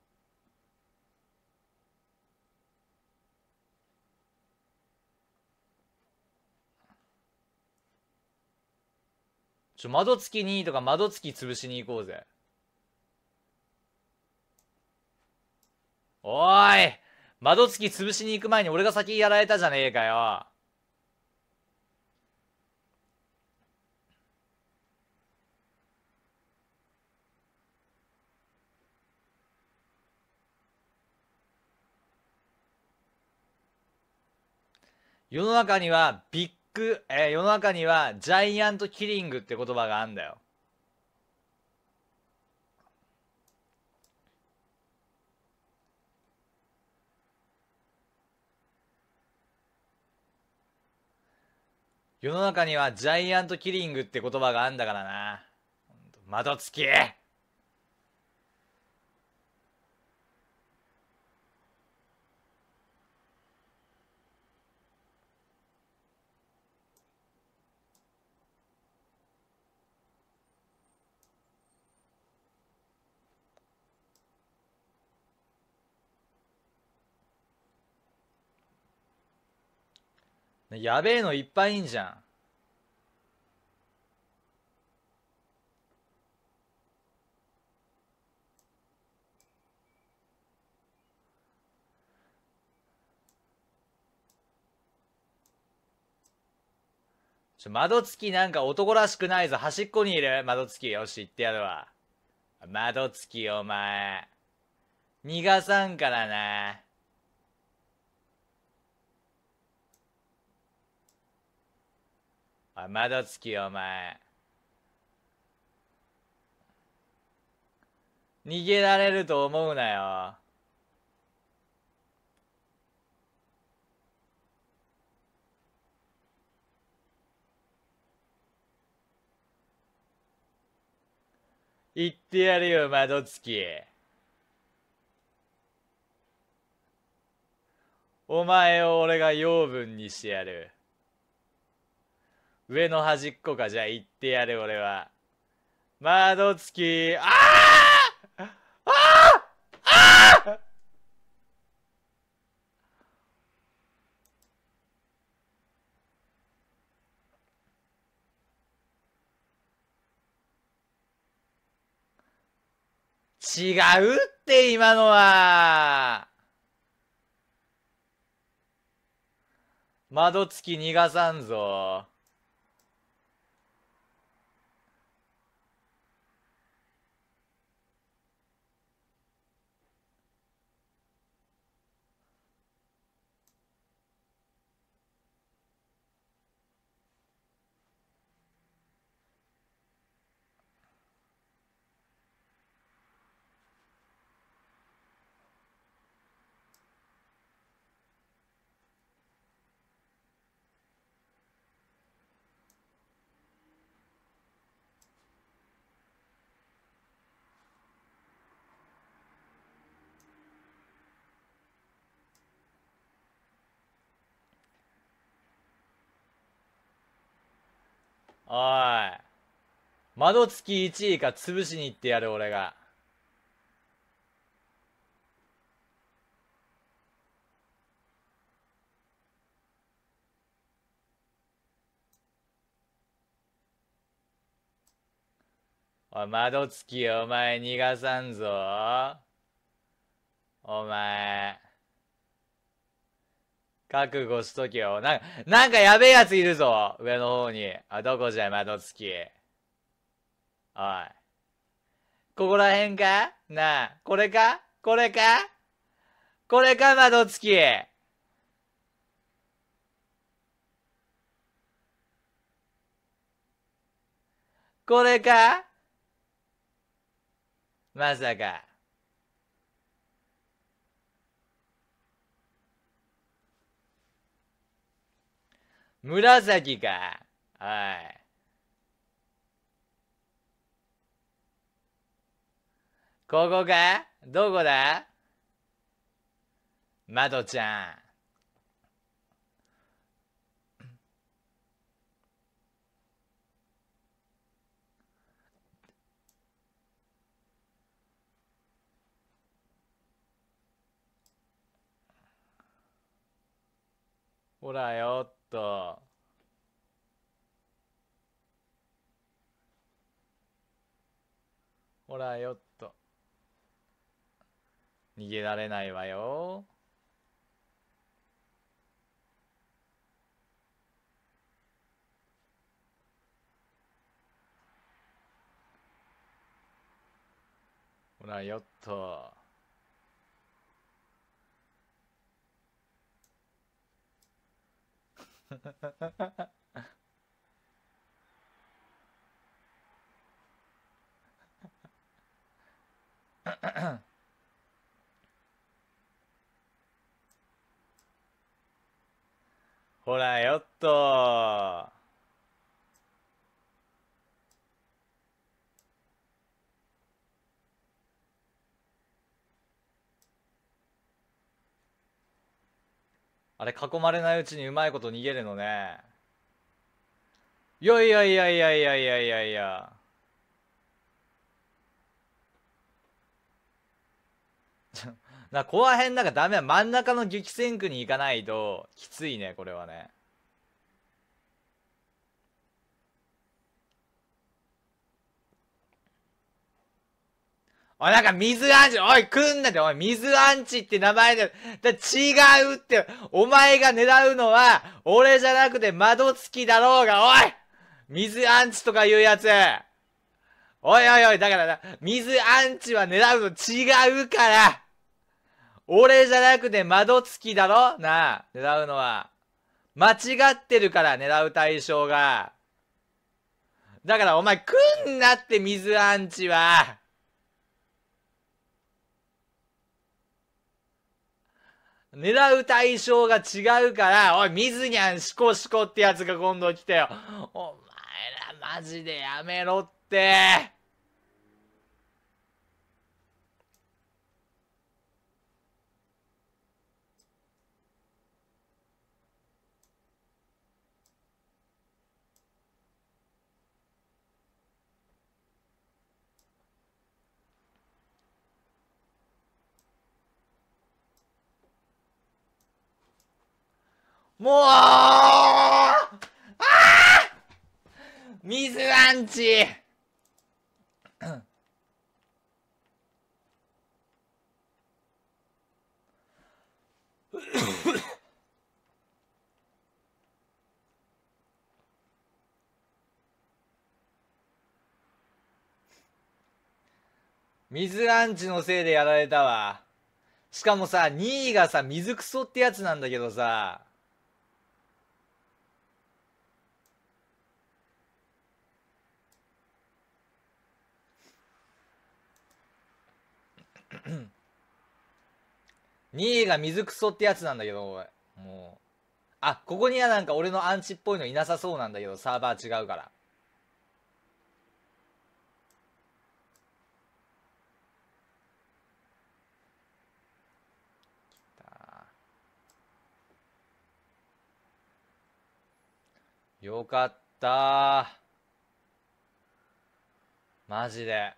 ちょ、窓付き2位とか窓付き潰しに行こうぜ。おーい窓付き潰しに行く前に俺が先やられたじゃねえかよ。世の中にはビッグ、えー世の中にはジャイアントキリングって言葉があんだよ。世の中にはジャイアントキリングって言葉があんだからな。窓付きやべえのいっぱいいんじゃん。ちょ、窓付きなんか男らしくないぞ。端っこにいる窓付き。よし、行ってやるわ。窓付き、お前。逃がさんからな。あ、窓付き、お前。逃げられると思うなよ。言ってやるよ、窓付き。お前を俺が養分にしてやる。上の端っこか、じゃあ言ってやる、俺は。窓付き、あああああ違うって今のは窓付き逃がさんぞ。おい。窓付き1位か潰しに行ってやる俺が。おい、窓付きお前逃がさんぞ。お前。覚悟しとけよ。なんか、なんかやべえやついるぞ。上の方に。あ、どこじゃ、窓付き。おい。ここら辺か？なあ、これか？これか？これか、窓付き。これか？まさか。紫か。はい。ここかどこだ？まどちゃん。ほらよっと。ほらよっと。逃げられないわよ。ほらよっと。[laughs] ほらよっと。あれ囲まれないうちにうまいこと逃げるのね。いやいやいやいやいやいやいやいや。[laughs] な、ここら辺なんかダメ。真ん中の激戦区に行かないと、きついね、これはね。おい、なんか水アンチ、おい、来んなって、おい、水アンチって名前で、だ違うって、お前が狙うのは、俺じゃなくて窓付きだろうが、おい水アンチとか言うやつおいおいおい、だからな、水アンチは狙うの違うから俺じゃなくて窓付きだろ？なあ、狙うのは。間違ってるから、狙う対象が。だからお前来んなって水アンチは。狙う対象が違うから、おい、水にゃんシコシコってやつが今度来たよ。お前らマジでやめろって。もうああ水アンチ水アンチのせいでやられたわ。しかもさ、2位がさ、水クソってやつなんだけどさ、2位が水クソってやつなんだけど、おいもう。あ、ここにはなんか俺のアンチっぽいのいなさそうなんだけど、サーバー違うから。よかったマジで。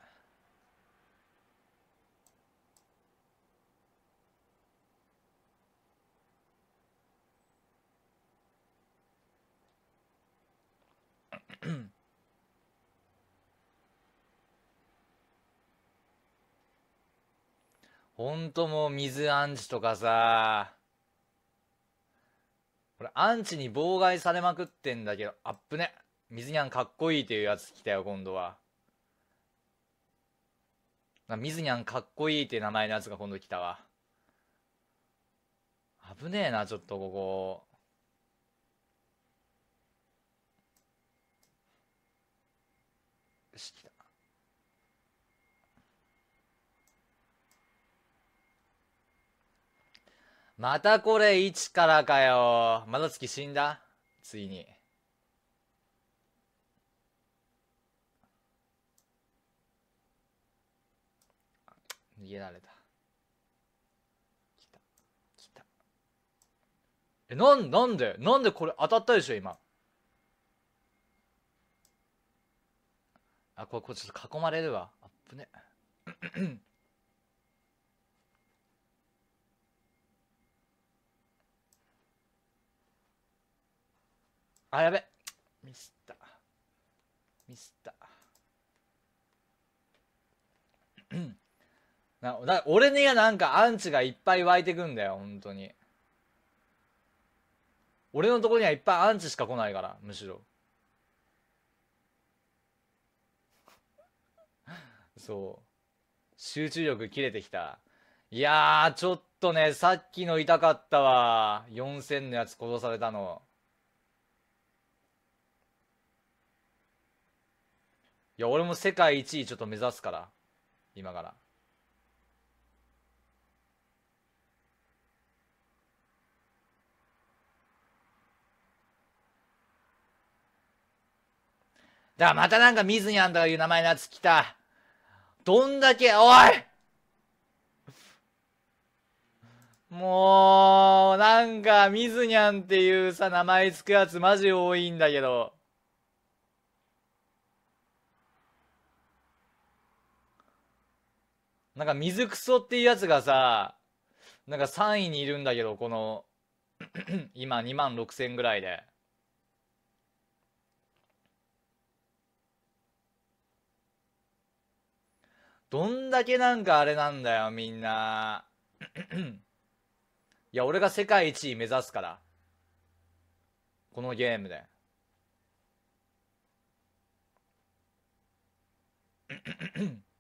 [clears throat] ほんともう水アンチとかさ、これアンチに妨害されまくってんだけど、あっぶね。水にゃんかっこいいっていうやつ来たよ、今度は。水にゃんかっこいいって名前のやつが今度来たわ。危ねえな、ちょっとここ。よし来たまたこれ1からかよ。まだ月死んだ？ついに。逃げられた。来た。来た。えなんなんで？なんでこれ当たったでしょ今？あこれこれちょっと囲まれるわ。あっぶね。あやべ。ミスった。ミスった。[clears throat] なな俺にはなんかアンチがいっぱい湧いてくんだよ本当に。俺のとこにはいっぱいアンチしか来ないからむしろ。[laughs] そう。集中力切れてきた。いやーちょっとねさっきの痛かったわ。4000のやつ殺されたの。や俺も世界一位ちょっと目指すから。今から。だからまたなんかミズニャンとかいう名前のやつ来た。どんだけおい！もうなんかミズニャンっていうさ名前つくやつマジ多いんだけど。なんか水クソっていうやつがさなんか3位にいるんだけどこの [clears throat] 今2万6000ぐらいで。どんだけなんかあれなんだよみんな。[clears throat] いや俺が世界一位目指すから。このゲームで。[clears throat]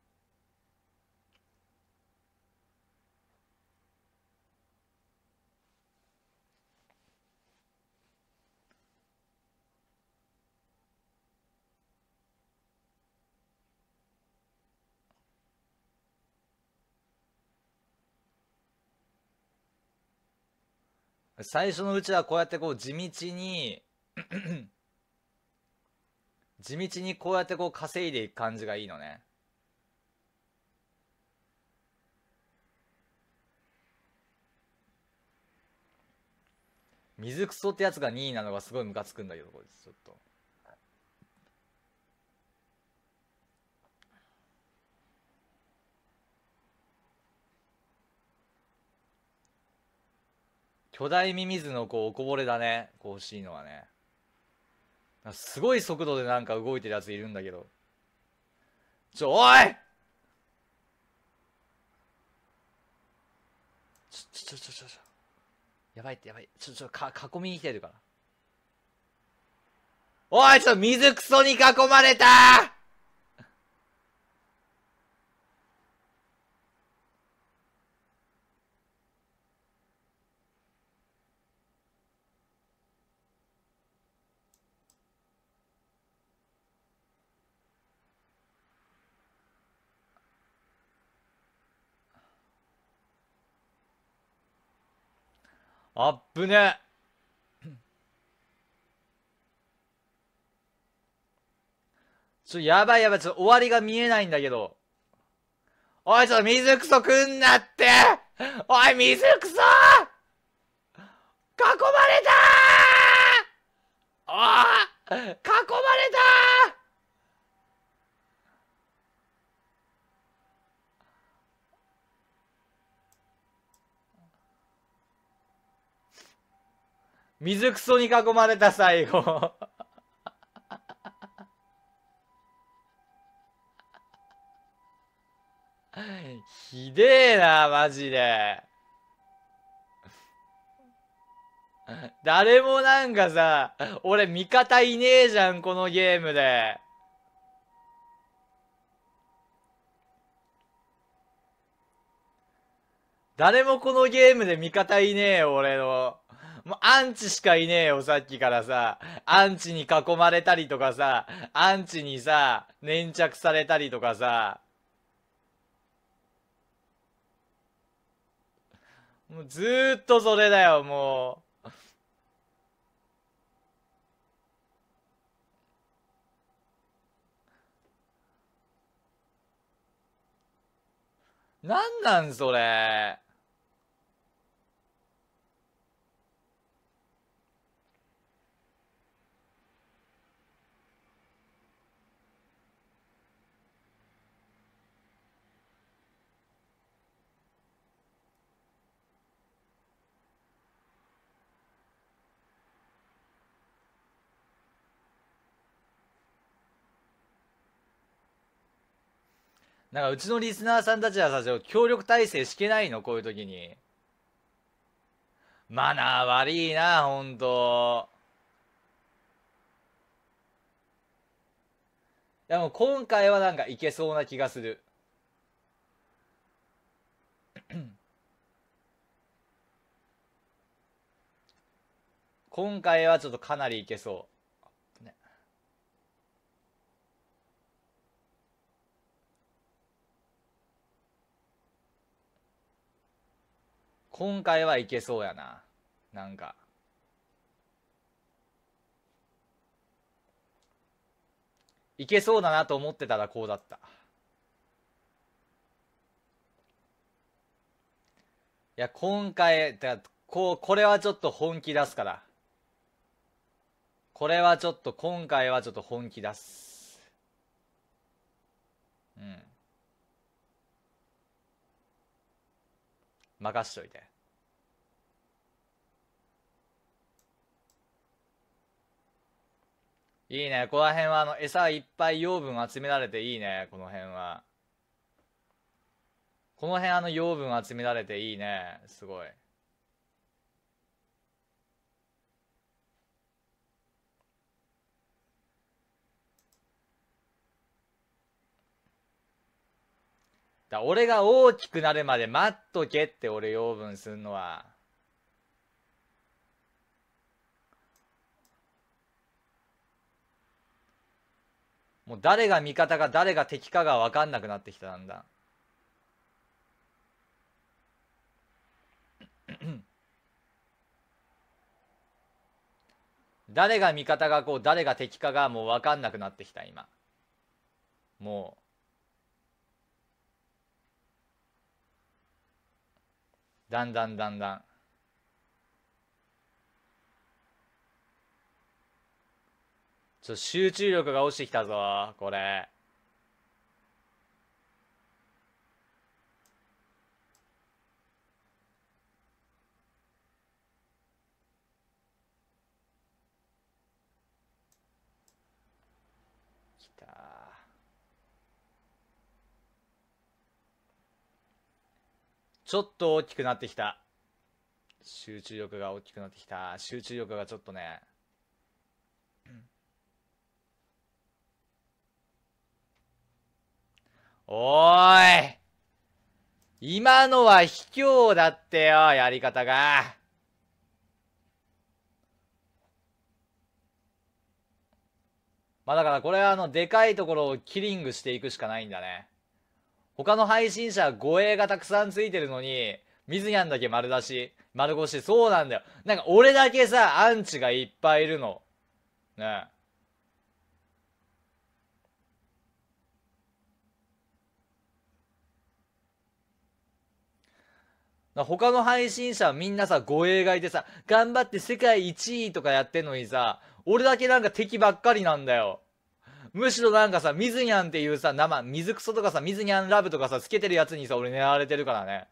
最初のうちはこうやってこう地道に [clears throat] 地道にこうやってこう稼いでいく感じがいいのね。水クソってやつが2位なのがすごいムカつくんだけどこいつちょっと。巨大ミミズのこうおこぼれだねこう欲しいのはね。すごい速度でなんか動いてるやついるんだけど。ちょおい！ちょちょちょちょちょ。やばいってやばい。ちょちょか囲みに来てるから。おいちょ水クソに囲まれたあっぶね [coughs] ちょ、やばいやばい、ちょ、終わりが見えないんだけど。おい、ちょっと水クソくんなって。おい、水クソ囲まれたー！おい囲まれたー！水クソに囲まれた最後。[laughs] ひでえなマジで。誰もなんかさ俺味方いねえじゃんこのゲームで。誰もこのゲームで味方いねえよ俺の。もうアンチしかいねえよ、さっきからさ。アンチに囲まれたりとかさ、アンチにさ、粘着されたりとかさ。もうずーっとそれだよ、もう。なんなんそれ。なんかうちのリスナーさんたちはさ、協力体制敷けないのこういう時に。マナー悪いな、ほんと。いやもう今回はなんかいけそうな気がする。[clears throat] 今回はちょっとかなりいけそう。今回はいけそうやな。なんか。いけそうだなと思ってたらこうだった。いや、今回、だこう、これはちょっと本気出すから。これはちょっと、今回はちょっと本気出す。うん。任しといて。いいね。この辺は、あの、餌いっぱい養分集められていいね。この辺は。この辺、あの、養分集められていいね。すごい。だ俺が大きくなるまで待っとけって俺養分すんのは。もう誰が味方か誰が敵かが分かんなくなってきたんだ [clears throat] 誰が味方がこう誰が敵かがもう分かんなくなってきた今もうだんだんだんだんちょっと集中力が落ちてきたぞ、これ。きたちょっと大きくなってきた。集中力が大きくなってきた。集中力がちょっとね。おーい今のは卑怯だってよ、やり方が。まあだからこれはあの、でかいところをキリングしていくしかないんだね。他の配信者は護衛がたくさんついてるのに、水やんだけ丸出し、丸腰、そうなんだよ。なんか俺だけさ、アンチがいっぱいいるの。ねえ他の配信者はみんなさ、護衛がいてさ、頑張って世界1位とかやってんのにさ、俺だけなんか敵ばっかりなんだよ。むしろなんかさ、水にゃんっていうさ、生、水クソとかさ、水にゃんラブとかさ、つけてるやつにさ、俺狙われてるからね。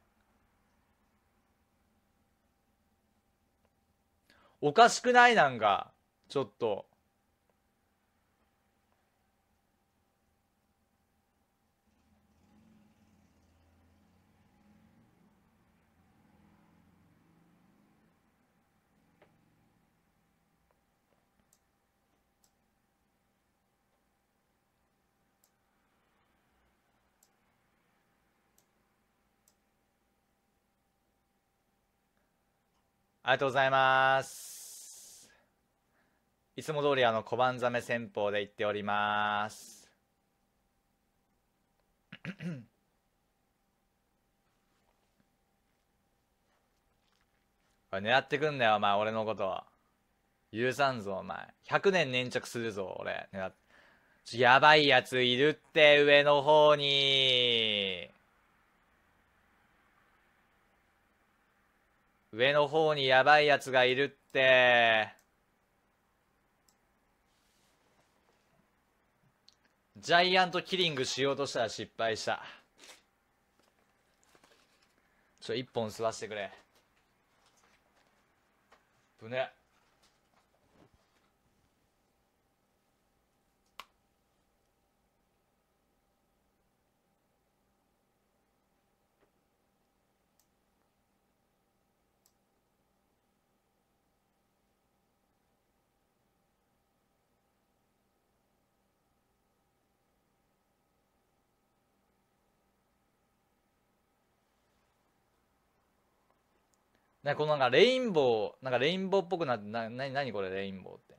おかしくない？なんか、ちょっと。ありがとうございます。いつも通りあの小判ザメ戦法で言っております。[clears throat] 狙ってくんなよ、お前、俺のこと。許さんぞ、お前。100年粘着するぞ、俺。やばいやついるって、上の方に。上の方にやばいやつがいるって。ジャイアントキリングしようとしたら失敗した。ちょ、一本吸わせてくれ。ぶね。なこのなんかレインボー、なんかレインボーっぽくなって、な、なにこれレインボーって。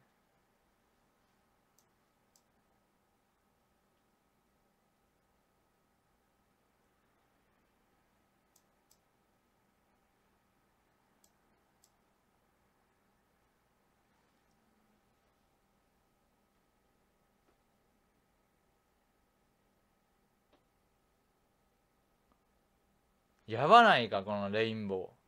やばないか、このレインボー。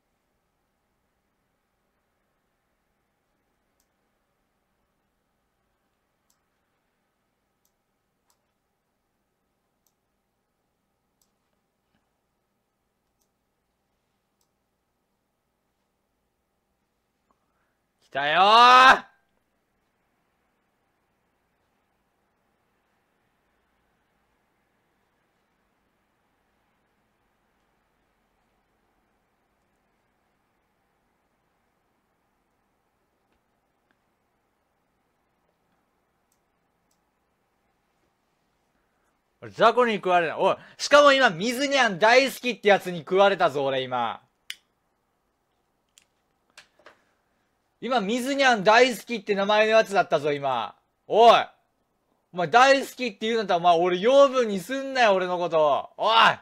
たよー俺雑魚に食われた。おい、しかも今、水にゃん大好きってやつに食われたぞ、俺今。今、水にゃん大好きって名前のやつだったぞ、今。おいお前大好きって言うんだったら、お前俺養分にすんなよ、俺のこと。おい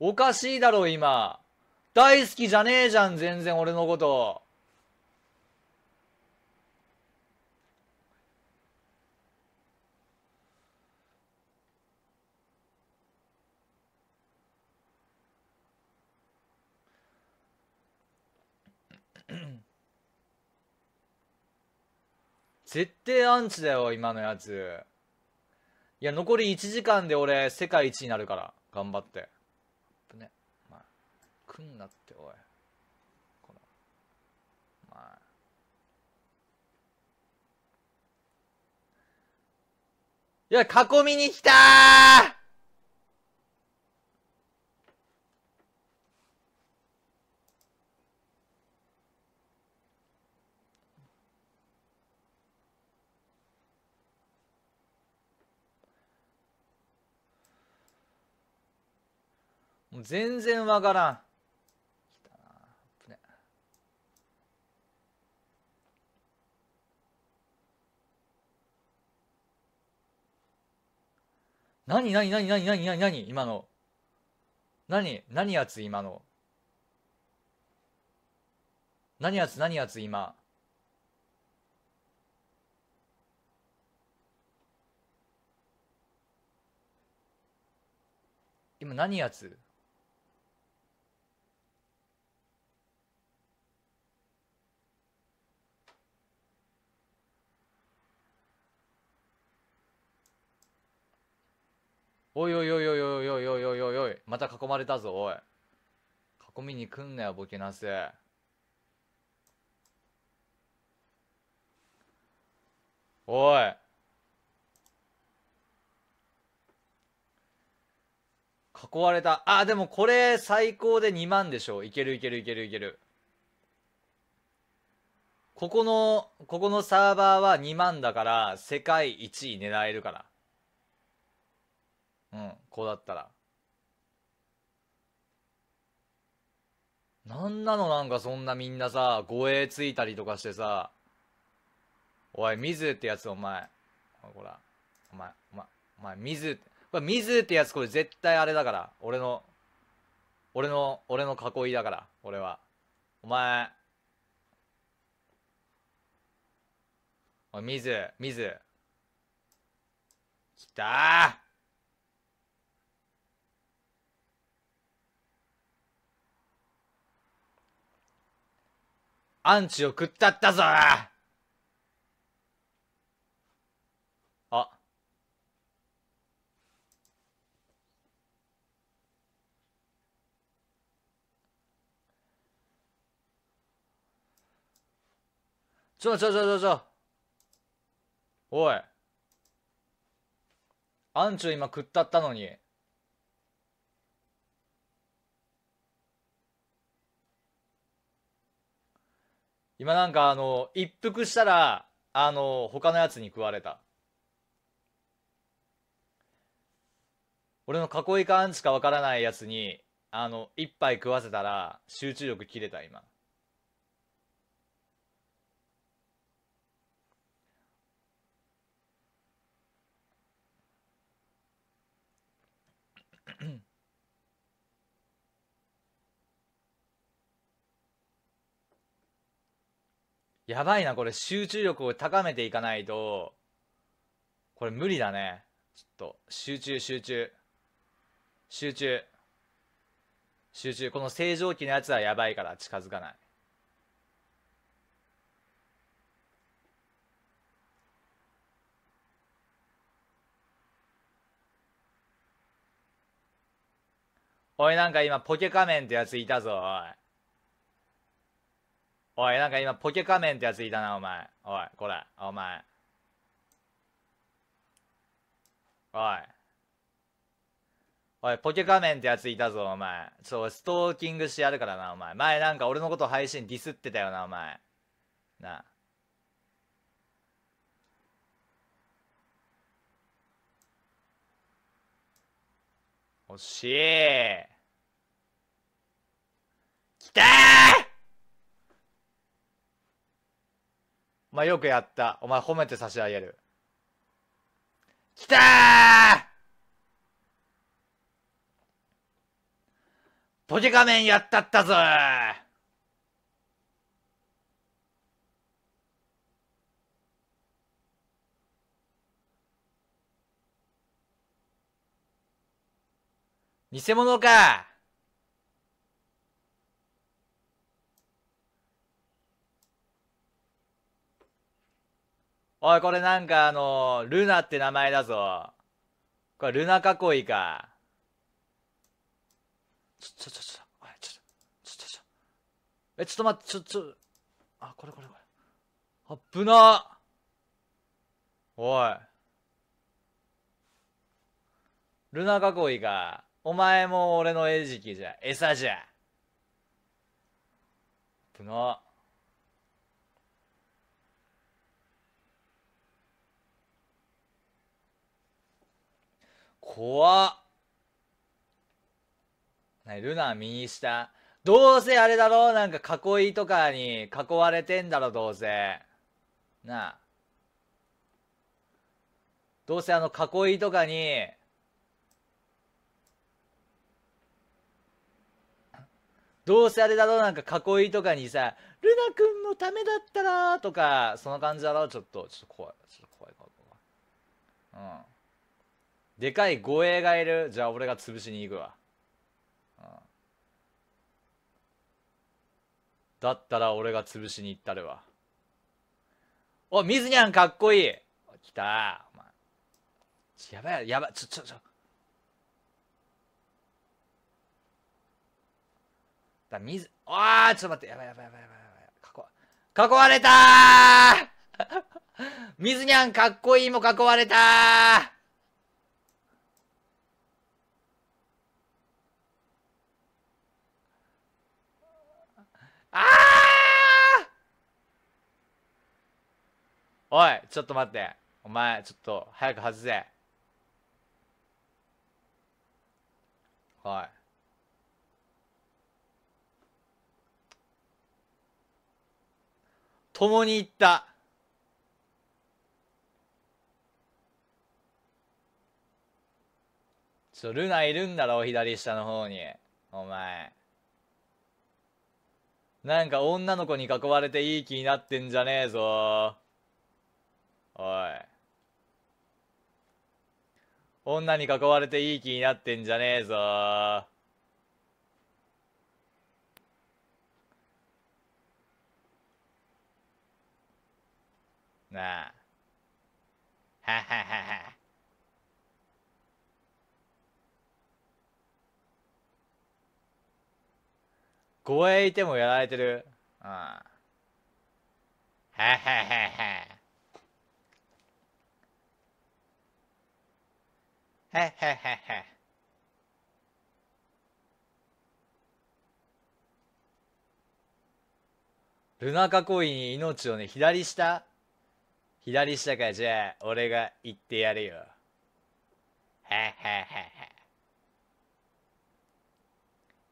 おかしいだろ、今。大好きじゃねえじゃん、全然俺のこと。絶対アンチだよ、今のやつ。いや、残り1時間で俺、世界一になるから。頑張って。ね。まあ、来んなって、おい。この、まあ。いや、囲みに来たーもう全然わからん。何何何何何何何今の。何何やつ今の。何やつ何やつ今。今何やつ？おいおいおいおいおいおいおいおいおいおい。また囲まれたぞおい。囲みに来んなよボケナス。おい。囲われた。あでもこれ最高で2万でしょ。いけるいけるいけるいける。ここのここのサーバーは2万だから世界1位狙えるから。うん子だったら。なんなのなんかそんなみんなさ護衛ついたりとかしてさ。おい水ってやつお前。ほらお前お前お前水これ水ってやつこれ絶対あれだから。俺の俺の俺の囲いだから。俺は。お前。おい水水。きたアンチを食ったったぞ。あ。ちょちょちょちょちょ。おい。アンチョ今食ったったのに。今なんかあの一服したらあの他のやつに食われた。俺の囲いかアンチかわからないやつにあの一杯食わせたら集中力切れた今。やばいな、これ集中力を高めていかないと、これ無理だね。ちょっと、集中、集中。集中。集中。この正常期のやつはやばいから近づかない。おい、なんか今、ポケカメンってやついたぞ、おい。おい、なんか今、ポケ仮面ってやついたな、お前。おい、これ、お前。おい。おい、ポケ仮面ってやついたぞ、お前。そう、ストーキングしてやるからな、お前。前なんか俺のこと配信ディスってたよな、お前。なあ。惜しい。きたーお前よくやった。お前褒めて差し上げる。きたーポケ仮面やったったぞ偽物かおい、これなんかあの、ルナって名前だぞ。これルナ囲いか。ちょ、ちょ、ちょ、ちょ、おい、ちょ、ちょ、ちょ、ちょ。え、ちょっと待って、ちょ、ちょ、あ、これこれこれ。あっぶなおい。ルナ囲いか。お前も俺の餌食じゃ。餌じゃ。ぶな。怖っ。ね、ルナ右下。どうせあれだろ？なんか囲いとかに囲われてんだろ、どうせ。なあ。どうせあの囲いとかに、どうせあれだろ？なんか囲いとかにさ、ルナ君のためだったらとか、その感じだろ？ちょっと、ちょっと怖い。ちょっと怖い、怖い、怖い。うん。でかい護衛がいる。じゃあ俺が潰しに行くわ、だったら俺が潰しに行ったるわ。お水にゃんかっこいい。来た。お前。やばいやばい。ちょちょちょ。だ水ああちょっと待って。やばいやばいやばいやばい囲囲われた水にゃんかっこいいも囲われたあおい、ちょっと待って。お前、ちょっと、早く外せ。おい。共に行った。ちょ、ルナいるんだろ、左下の方に。お前。なんか女の子に囲われていい気になってんじゃねえぞ。おい。女に囲われていい気になってんじゃねえぞ。なあ。はははは。護衛いてもやられてる。うん。はははは。はははは。ルナ囲いに命をね、左下左下かじゃあ、俺が言ってやるよ。はははは。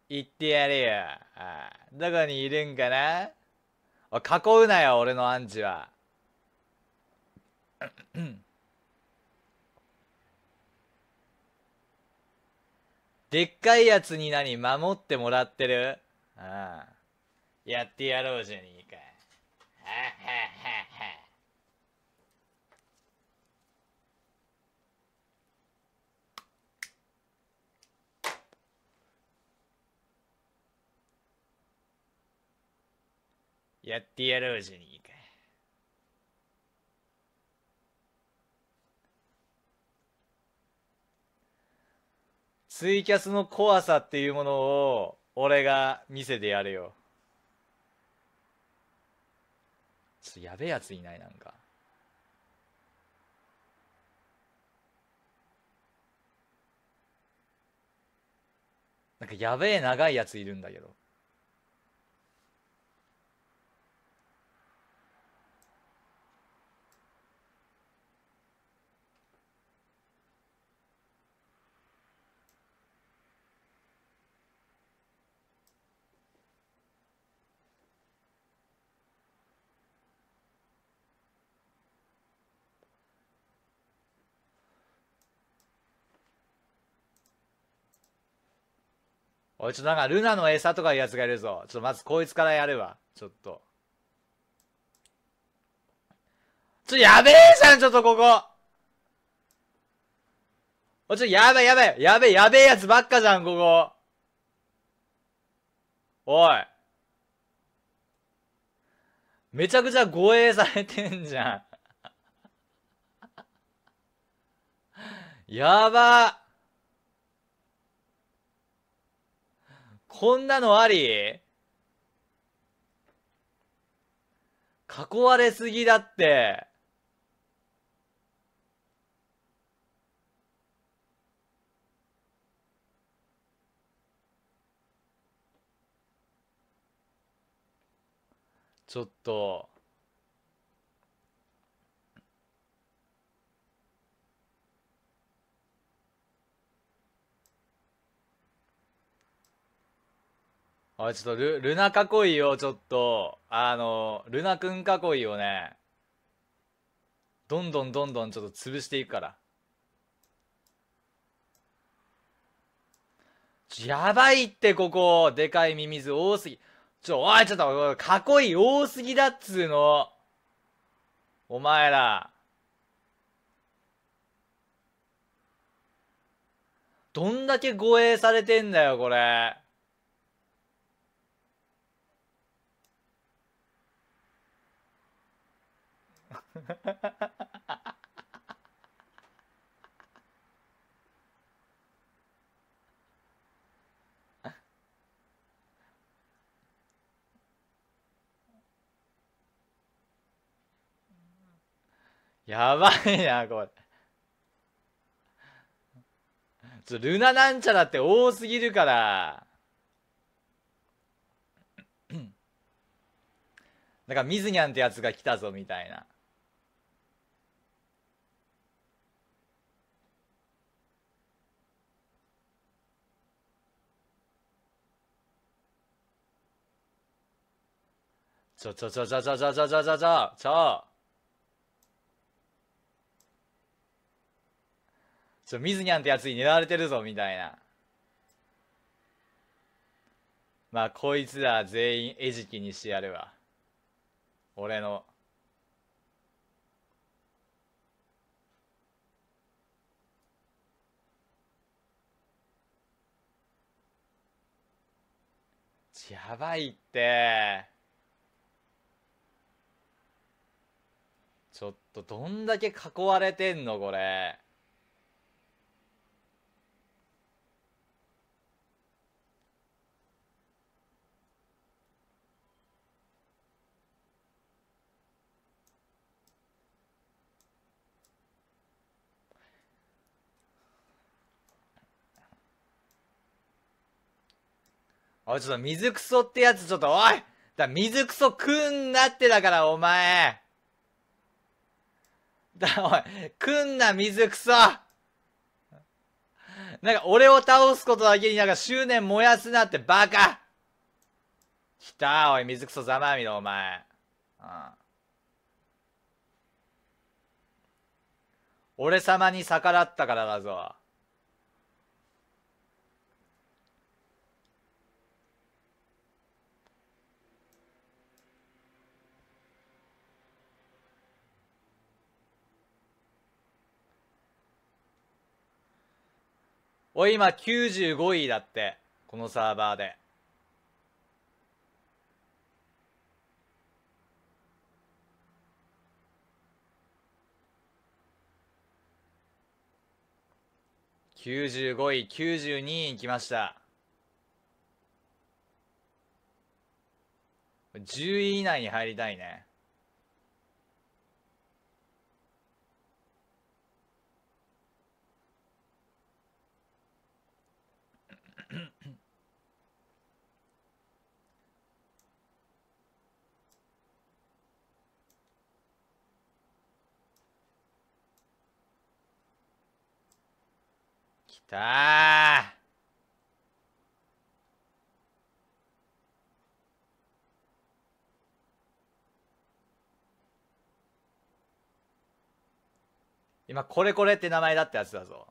言ってやれよ。ああどこにいるんかな？お囲うなよ、俺のアンチは。でっかいやつに何守ってもらってる？ああやってやろうじゃねえか。ははは。やってやろうじゃねえか。ツイキャスの怖さっていうものを俺が見せてやるよ。やべえやついないなんか。なんかやべえ長いやついるんだけど。おい、ちょっとなんかルナの餌とかいうやつがいるぞ。ちょっとまずこいつからやるわ。ちょっと。ちょ、やべえじゃん、ちょっとここ。おい、ちょ、やべえ、やべえ、やべえ、やべえやつばっかじゃん、ここ。おい。めちゃくちゃ護衛されてんじゃん。やばこんなのあり？囲われすぎだって。ちょっと。あ、ちょっとル、ルナ囲いをちょっと、あの、ルナくん囲いをね、どんどんどんどんちょっと潰していくから。やばいってここ、でかいミミズ多すぎ。ちょ、おい、ちょっと、おい囲い多すぎだっつうの。お前ら。どんだけ護衛されてんだよ、これ。[laughs] やばいな、これ。ちょ、ルナなんちゃらって多すぎるから。[clears throat] なんか、ミズニャンってやつが来たぞ、みたいな。ちょちょちょちょちょちょちょちょちょちょちょちょ、水にゃんってやつに狙われてるぞ、みたいな。まあ、こいつら全員餌食にしてやるわ。俺の。やばいって。ちょっとどんだけ囲われてんのこれ。おい、ちょっと水クソってやつちょっと、おいだ水クソ食んなってだから、お前だ、おい、くんな、水草なんか、俺を倒すことだけになんか執念燃やすなってバカ来たおい、水草ざまみろ、お前。うん。俺様に逆らったからだぞ。おい、今95位だって。このサーバーで。95位、92位に来ました。10位以内に入りたいね。た今、これこれって名前だったやつだぞ。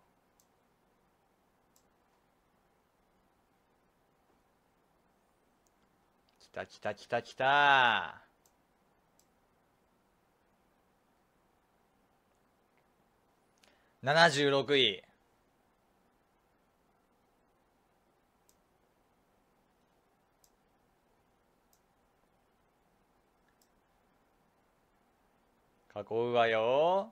来た来た来た来た76位。囲うわよ。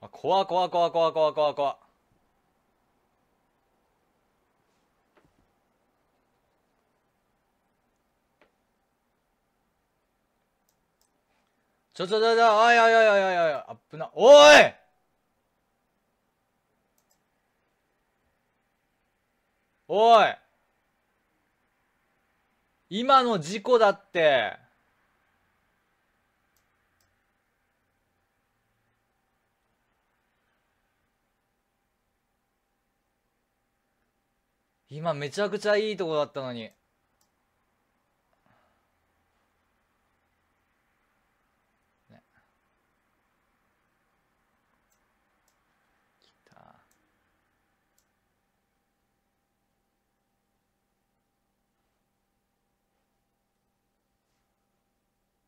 あ怖怖怖怖怖怖怖ちょちょちょちょ、おいおいおいおいおいおい、あっぶな、おいおい今の事故だって。今めちゃくちゃいいとこだったのに。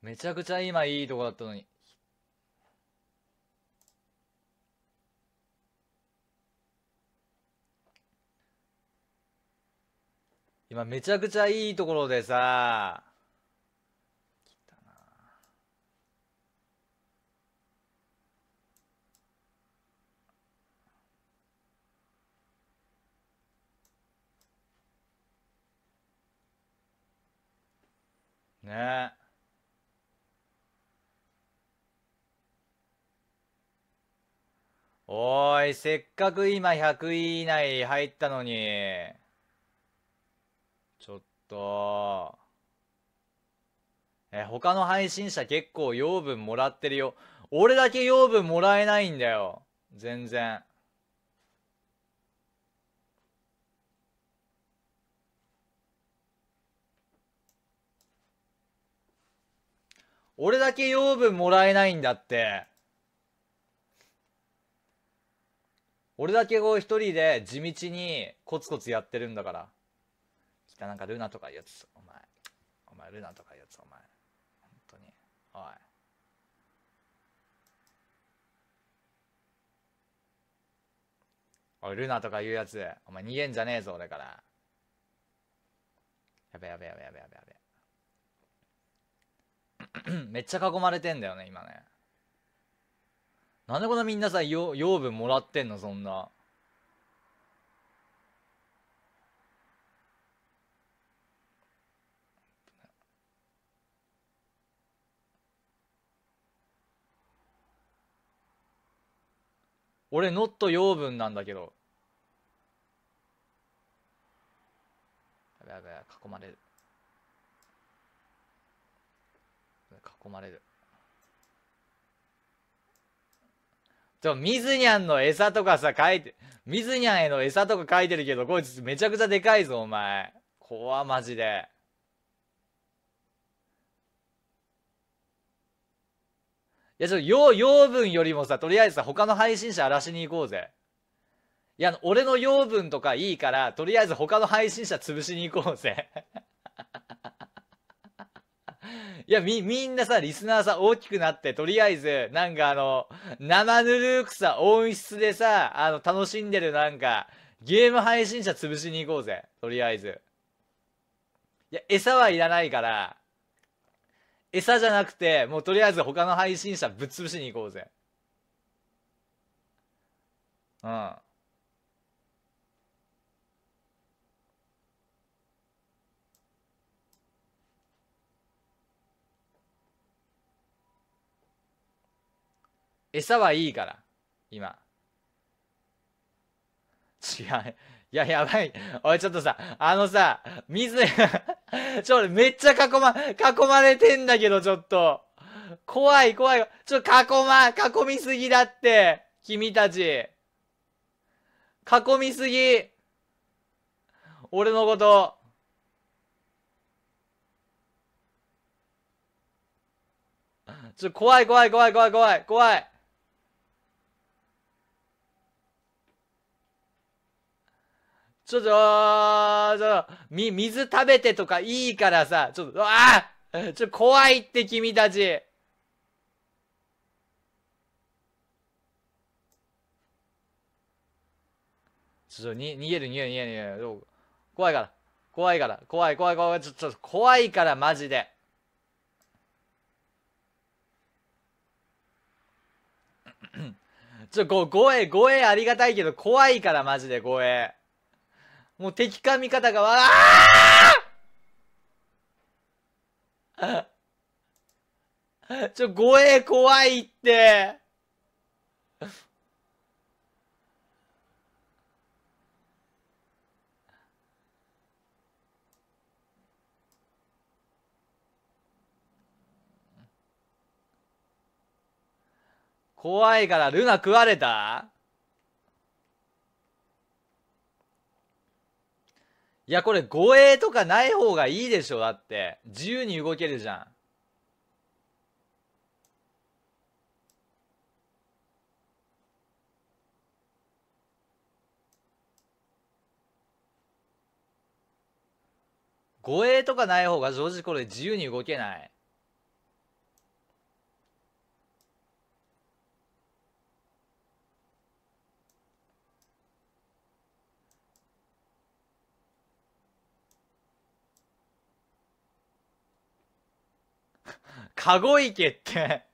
めちゃくちゃ今いいとこだったのに。今めちゃくちゃいいところでさ、ねえ。おい、せっかく今100位以内入ったのに。ちょっと。え他の配信者結構養分もらってるよ。俺だけ養分もらえないんだよ。全然。俺だけ養分もらえないんだって。俺だけこう一人で地道にコツコツやってるんだから。来たなんかルナとかいうやつ。お前。お前ルナとかいうやつ、お前。本当に。おい。おい、ルナとかいうやつ。お前逃げんじゃねえぞ、俺から。やべやべやべやべやべやべ。[clears throat] めっちゃ囲まれてんだよね、今ね。なんでこんなみんなさ、養分もらってんの、そんな。俺、ノット養分なんだけど。やべやべ、囲まれる。囲まれる。ちょ、ミズニャンの餌とかさ、書いて、ミズニャンへの餌とか書いてるけど、こいつめちゃくちゃでかいぞ、お前。怖マジで。いや、ちょっと、養、養分よりもさ、とりあえずさ、他の配信者荒らしに行こうぜ。いや、俺の養分とかいいから、とりあえず他の配信者潰しに行こうぜ。いや、み、みんなさ、リスナーさ、大きくなって、とりあえず、なんかあの、生ぬるくさ、音質でさ、あの、楽しんでるなんか、ゲーム配信者潰しに行こうぜ。とりあえず。いや、餌はいらないから、餌じゃなくて、もうとりあえず他の配信者ぶっ潰しに行こうぜ。うん。餌はいいから、今。違う。いや、やばい。おい、ちょっとさ、あのさ、水、[laughs] ちょ、俺めっちゃ囲ま、囲まれてんだけど、ちょっと。怖い、怖い。ちょ、囲ま、囲みすぎだって。君たち。囲みすぎ。俺のこと。ちょ、怖い、怖い、怖い、怖い、怖い、怖い。ちょっと、ちょっと、み、水食べてとかいいからさ、ちょっと、ああちょっと怖いって君たち。ちょっとに、逃げる逃げる逃げる逃げる。怖いから。怖いから。怖い怖い怖い。ちょ、っと怖いからマジで。ちょ、ご、護衛、護衛ありがたいけど怖いからマジで護衛。もう敵か味方がわあ [laughs] ちょ、護衛怖いって。怖いから、ルナ食われた？いや、これ護衛とかない方がいいでしょ、だって。自由に動けるじゃん。護衛とかない方が正直これ自由に動けない。かご池って。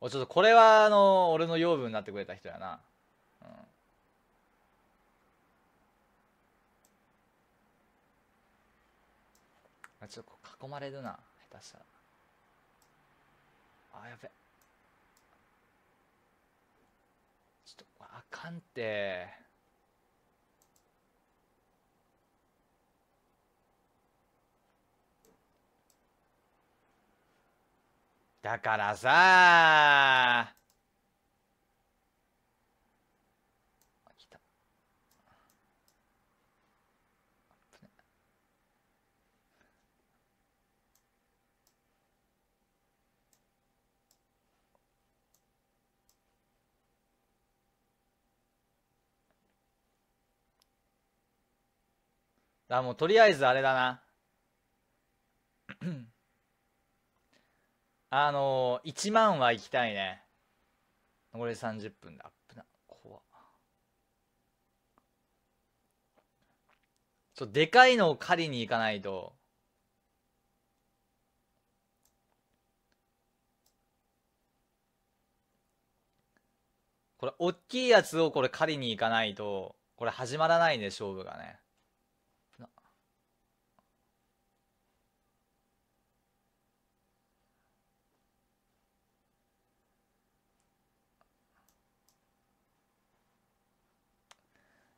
おちょっとこれはあの俺の養分になってくれた人やな、ちょっと囲まれるな下手したら。あやべ。ちょっとあかんって。だからさ来ただもうとりあえずあれだな。[clears throat] あのー、1万は行きたいね。残り30分だアップな。怖ちょでかいのを借りに行かないと。これ大きいやつをこれ借りに行かないとこれ始まらないね勝負がね。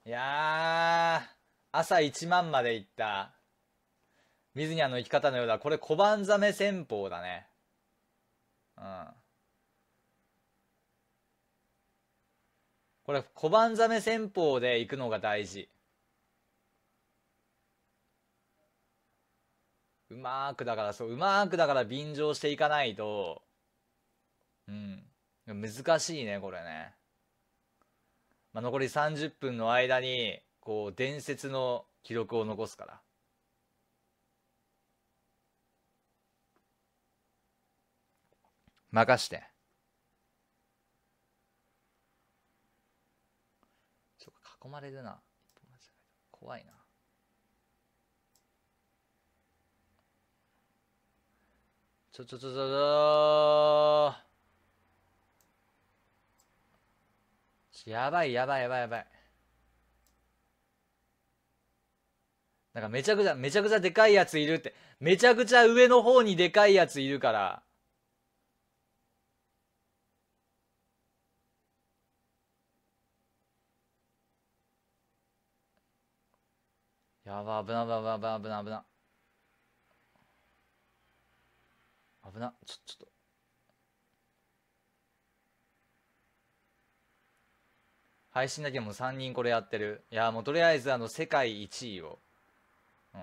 いや朝1万まで行った。水にあの生き方のようだ。これ小判ザメ戦法だね。うん。これ小判ザメ戦法で行くのが大事。うまーくだからそう、うまーくだから便乗していかないと、うん。難しいね、これね。まあ、残り30分の間にこう伝説の記録を残すから。任して。ちょっと囲まれるな。怖いな。ちょちょちょちょちょやばいやばいやばいやばい。なんかめちゃくちゃ、めちゃくちゃでかいやついるって。めちゃくちゃ上の方にでかいやついるから。やば、危な危な危な危な危な危な。危な、ちょ、ちょっと。配信だけもう3人これやってる。いやもうとりあえずあの世界1位を。う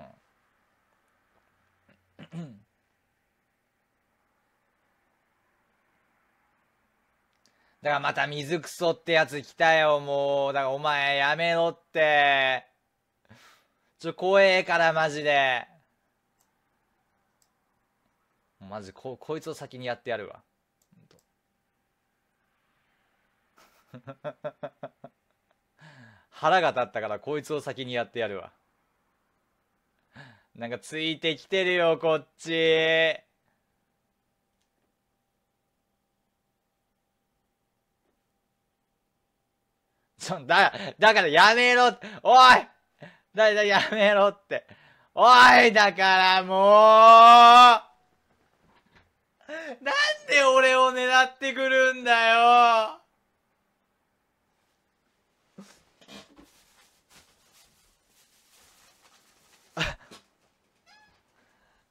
ん。だからまた水くそってやつ来たよもう。だからお前やめろって。ちょ怖えからマジで。マジここいつを先にやってやるわ。[laughs] 腹が立ったからこいつを先にやってやるわ。なんかついてきてるよ、こっち。ちょ、だ、だからやめろおいだ、だ、やめろって。おいだからもうなんで俺を狙ってくるんだよ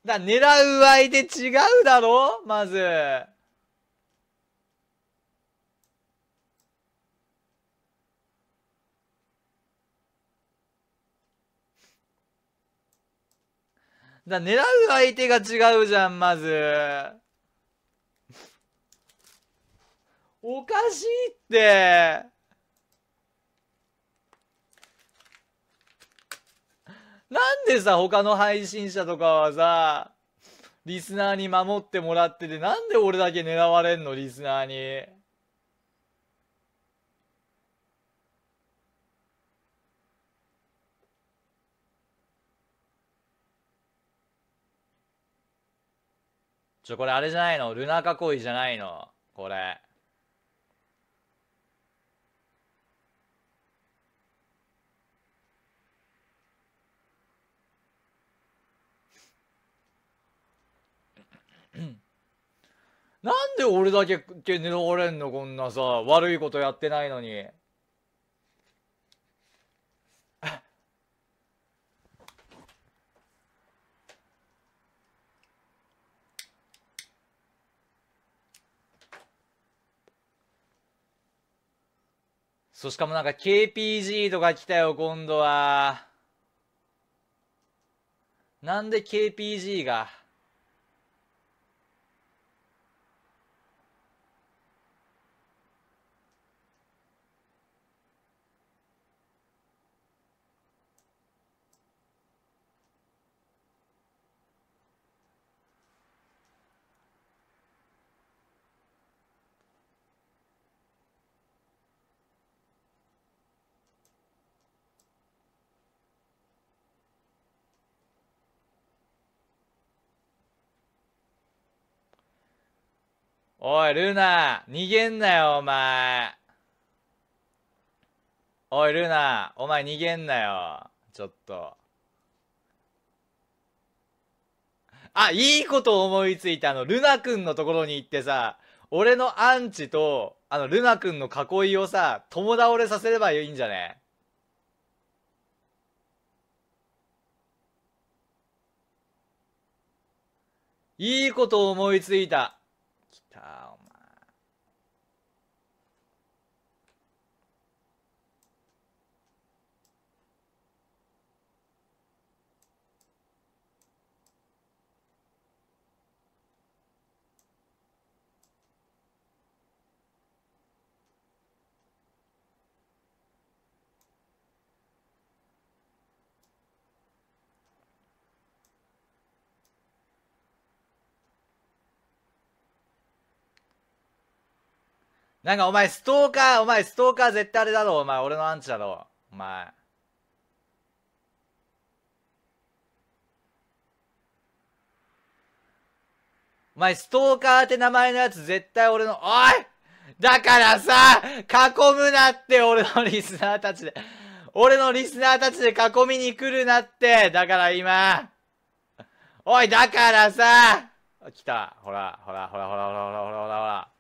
だ狙う相手違うだろ？まず。だ狙う相手が違うじゃん、まず。おかしいって。なんでさ、他の配信者とかはさ、リスナーに守ってもらってて、なんで俺だけ狙われんの、リスナーに。ちょ、これあれじゃないの？ルナ囲いじゃないの？これ。なんで俺だけ狙われんのこんなさ、悪いことやってないのに。そ、しかもなんか KPG とか来たよ、今度は。なんで KPG が？おい、ルナ、逃げんなよ、お前。おい、ルナ、お前逃げんなよ。ちょっと。あ、いいこと思いついた。あの、ルナくんのところに行ってさ、俺のアンチと、あの、ルナくんの囲いをさ、友倒れさせればいいんじゃね？いいこと思いついた。たお前なんかお前ストーカー、お前ストーカー絶対あれだろ、お前俺のアンチだろ、お前。お前ストーカーって名前のやつ絶対俺の、おいだからさ、囲むなって俺のリスナーたちで。俺のリスナーたちで囲みに来るなって。だから今。おい、だからさ。来た。ほら、ほら、ほら、ほら、ほら、ほら、ほら、ほら。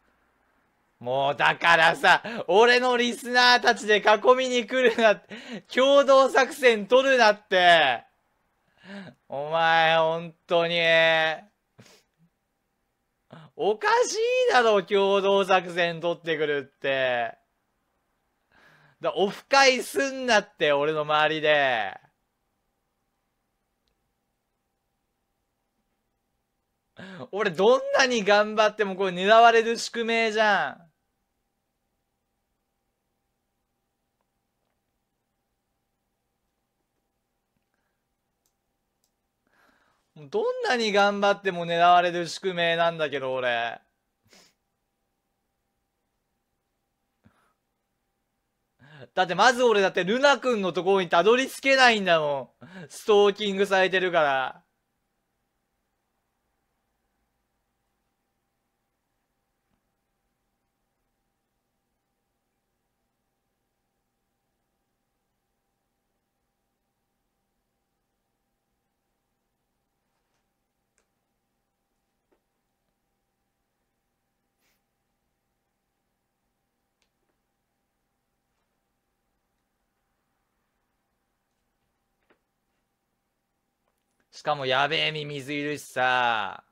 もうだからさ、俺のリスナーたちで囲みに来るなって、共同作戦取るなって。お前、本当に。おかしいだろ、共同作戦取ってくるって。だオフ会すんなって、俺の周りで。俺どんなに頑張ってもこれ狙われる宿命じゃん。どんなに頑張っても狙われる宿命なんだけど俺。だってまず俺だってルナ君のところにたどり着けないんだもん。ストーキングされてるから。かもやべえミミズいるしさ。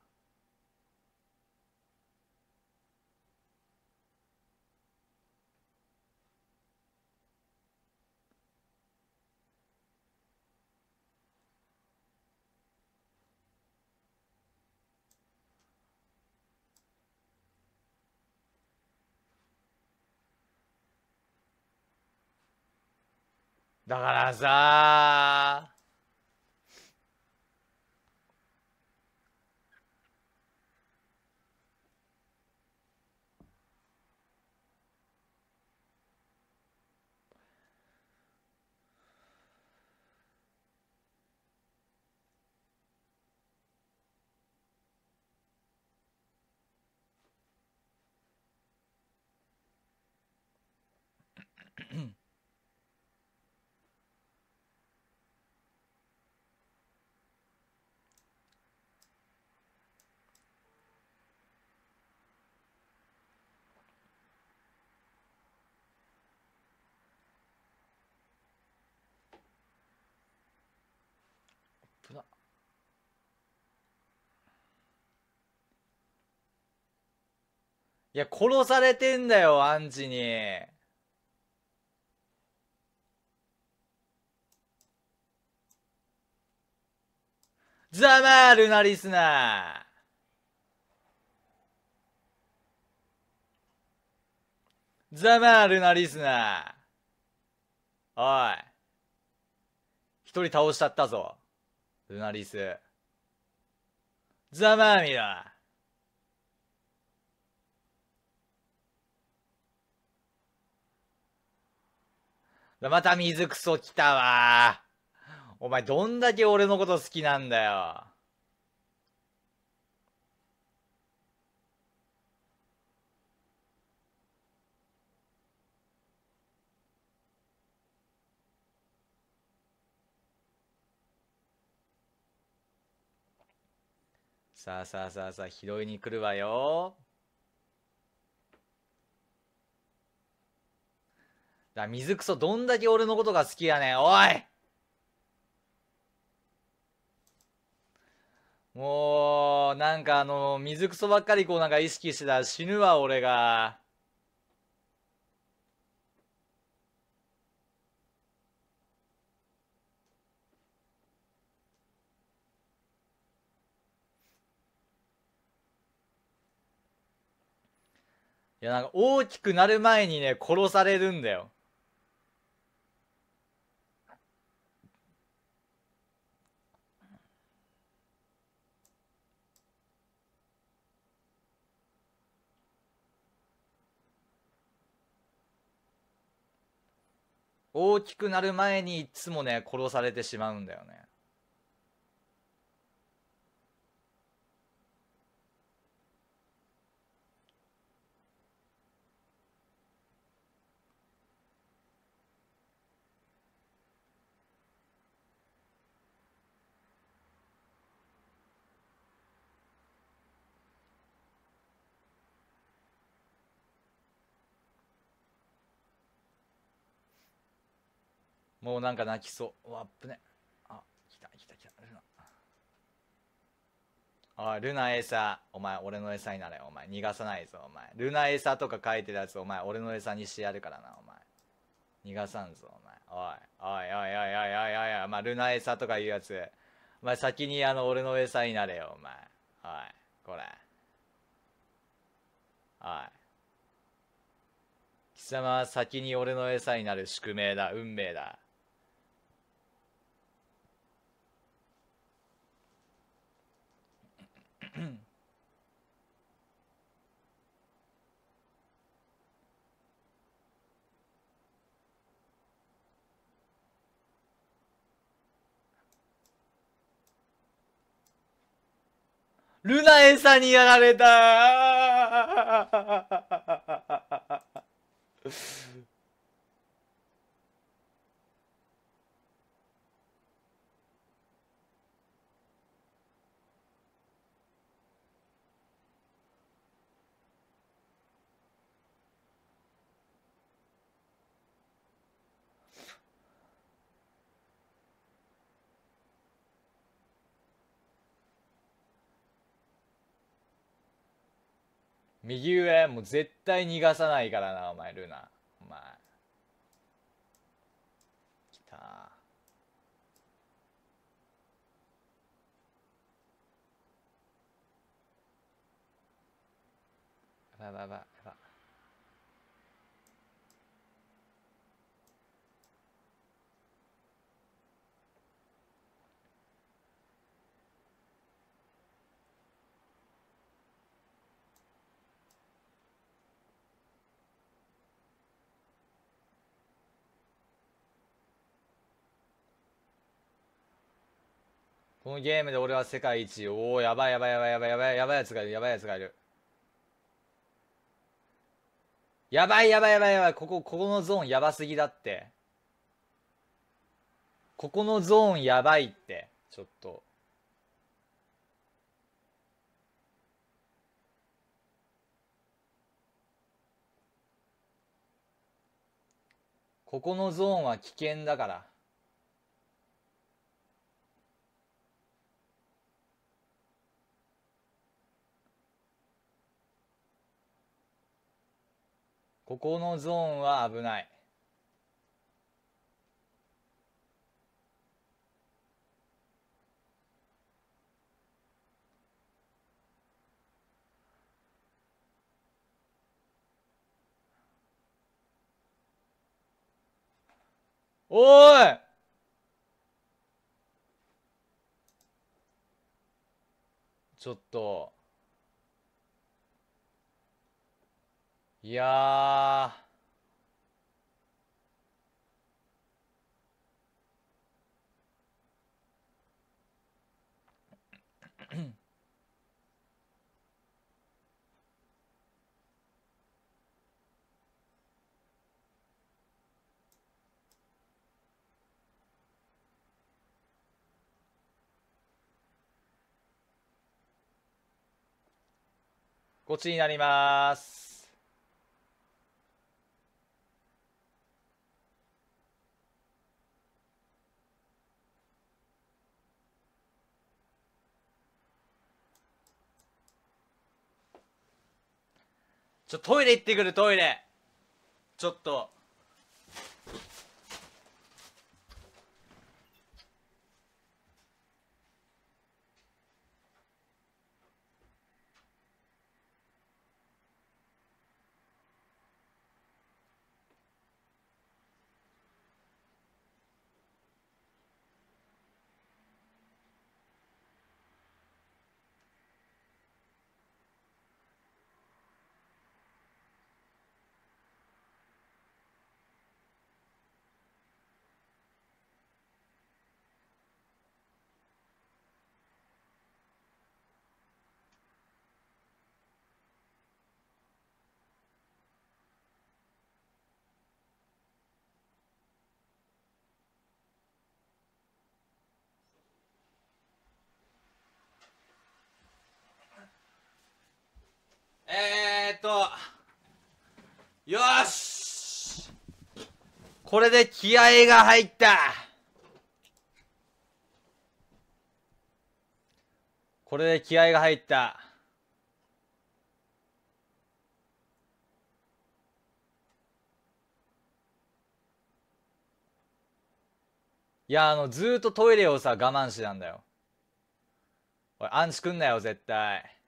だからさいや殺されてんだよアンチに。ざまあルナリスナー。ざまあルナリスナー。おい。一人倒しちゃったぞ。ルナリス。ざまあみろ。また水クソ来たわお前どんだけ俺のこと好きなんだよ。さあさあさあさあ拾いに来るわよだ水クソどんだけ俺のことが好きやねんおいもう、なんかあの、水くそばっかりこうなんか意識してたら死ぬわ、俺が。いや、なんか大きくなる前にね、殺されるんだよ。大きくなる前にいつもね殺されてしまうんだよね。もうなんか泣きそう。わっぶね。あ来た来た来た。ルナ。おいルナ餌お前俺の餌になれ。お前逃がさないぞお前。ルナ餌とか書いてるやつお前俺の餌にしてやるからなお前。逃がさんぞお前。おいおいおいおいおいおいおいお前ルナ餌とかいうやつお前先にあの俺の餌になれよお前おいこれおい貴様は先に俺の餌になる宿命だ運命だルナエさんにやられた右上もう絶対逃がさないからなお前ルナ。お前。きた。やばいやばい。このゲームで俺は世界一。おおやばいやばいやばいやばいやばいやばいやつがいるやばいやつがいる。やばいやばいやばいやばい。ここここのゾーンやばすぎだって。ここのゾーンやばいって。ちょっと。ここのゾーンは危険だから。ここのゾーンは危ない。おい！ちょっと。いやこっちになります。ちょトイレ行ってくるトイレ。ちょっと。えーっとよし。これで気合が入った。これで気合が入った。いやあのずっとトイレをさ我慢してたんだよ。おいアンチくんなよ絶対。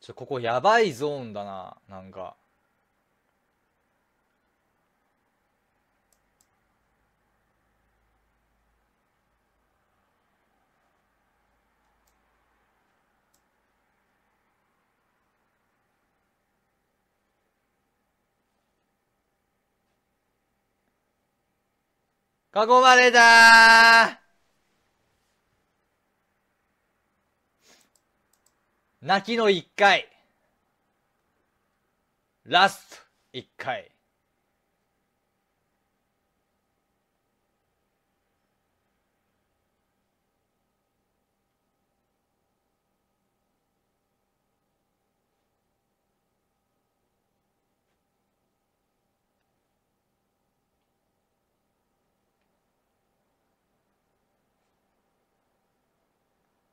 ちょここやばいゾーンだななんか。囲まれた。泣きの一回。ラスト一回。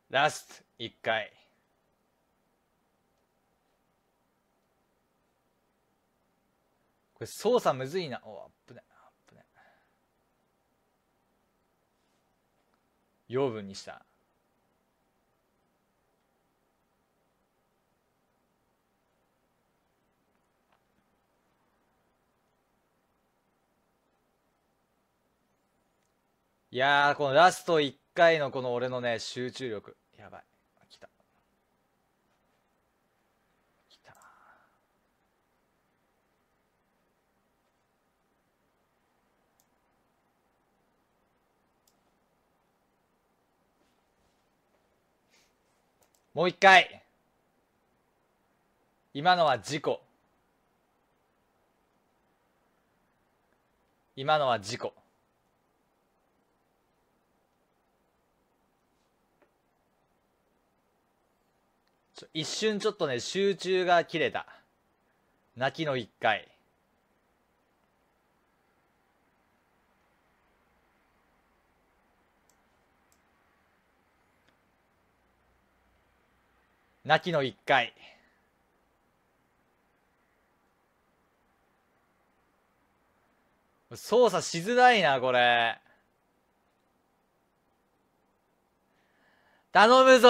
ラスト一回。これ操作むずいな。おあっぶねあっぶね養分にした。いやこのラスト1回のこの俺のね集中力。やばい。来た。来た。もう一回。今のは事故。今のは事故。一瞬ちょっとね、集中が切れた。泣きの一回。泣きの一回。操作しづらいな、これ。頼むぞ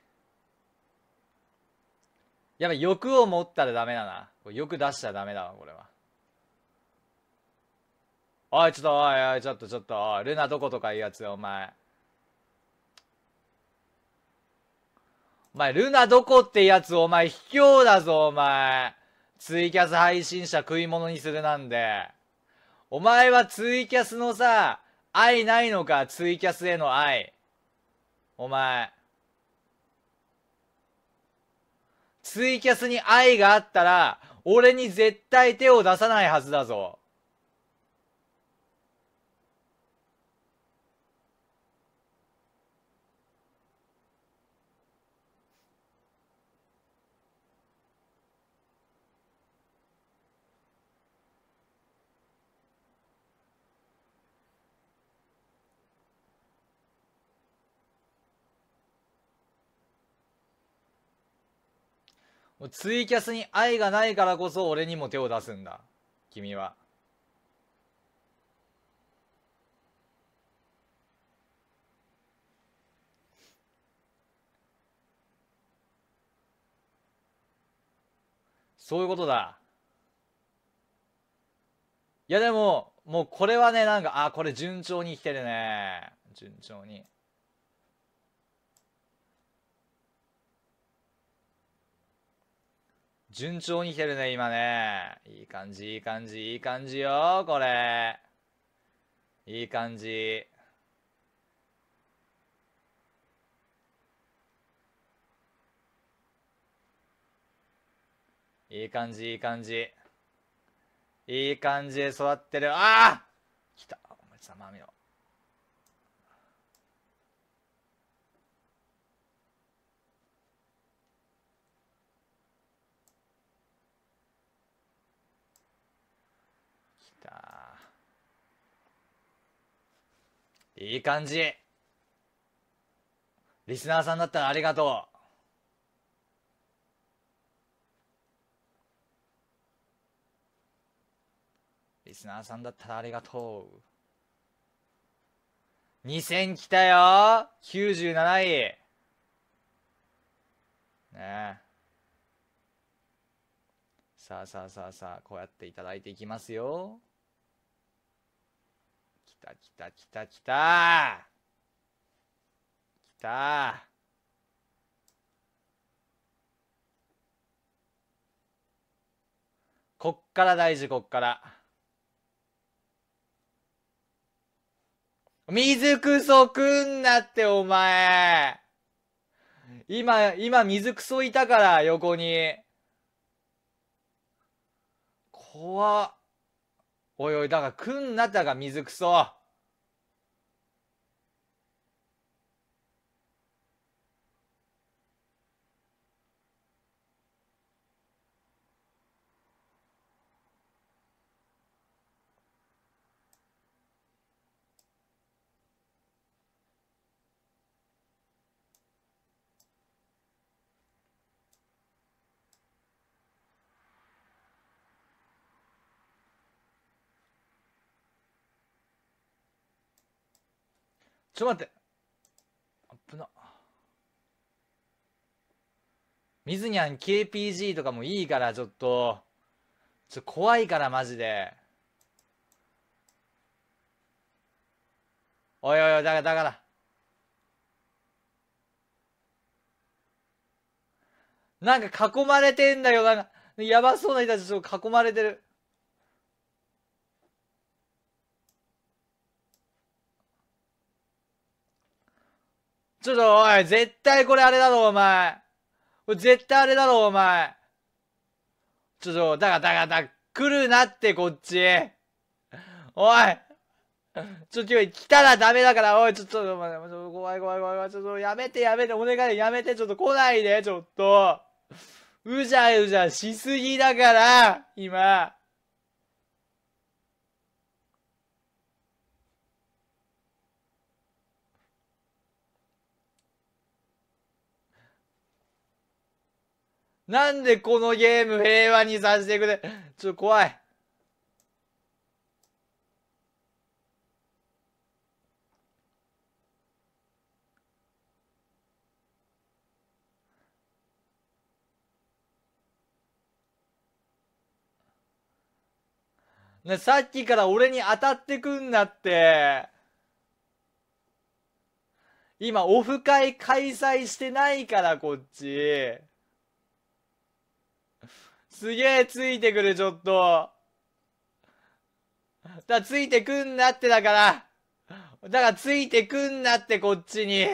やばい、欲を持ったらダメだな。欲出したらダメだわ、これは。おい、ちょっと、おいおい、ちょっと、ちょっと、ルナどことかいうやつよ、お前。お前、ルナどこってやつ、お前、卑怯だぞ、お前。ツイキャス配信者食い物にするなんで。お前はツイキャスのさ、愛ないのか、ツイキャスへの愛。お前。ツイキャスに愛があったら、俺に絶対手を出さないはずだぞ。もうツイキャスに愛がないからこそ俺にも手を出すんだ。君は。そういうことだ。いやでも、もうこれはね、なんか、あ、これ順調に来てるね。順調に。順調に来てるね、今ね。いい感じ、いい感じ、いい感じよ、これ。いい感じ。いい感じ、いい感じ。いい感じで育ってる。ああ来た。お前さ、まみろ。いい感じ。リスナーさんだったらありがとう。リスナーさんだったらありがとう。2000来たよ !97 位。ねえ。さあさあさあさあ、こうやっていただいていきますよ。た来た来た来た。来た。こっから大事こっから。水くそくんなってお前。今今水くそいたから横に。怖っ。おいおい、だから来んなたが水くそ。ちょっと待って。あっぶな。みずにゃん KPG とかもいいから、ちょっと。ちょ、怖いから、マジで。おいおいおい、だから、だから。なんか囲まれてんだよ、なんか、やばそうな人たちちょっと囲まれてる。ちょっと、おい、絶対これあれだろ、お前。これ絶対あれだろ、お前。ちょっと、だから、だから、だ、来るなって、こっち。おい。ちょ、っと、来たらダメだから、おい、ちょっと、ちょっと怖い怖い怖い怖い。ちょっと、やめてやめて、お願いやめて、ちょっと来ないで、ちょっと。うじゃうじゃしすぎだから、今。なんでこのゲーム平和にさせてくれ。ちょっと怖い。ね、さっきから俺に当たってくんなって。今、オフ会開催してないから、こっち。すげえついてくる、ちょっと。だ、ついてくんなってだから。だからついてくんなって、こっちに。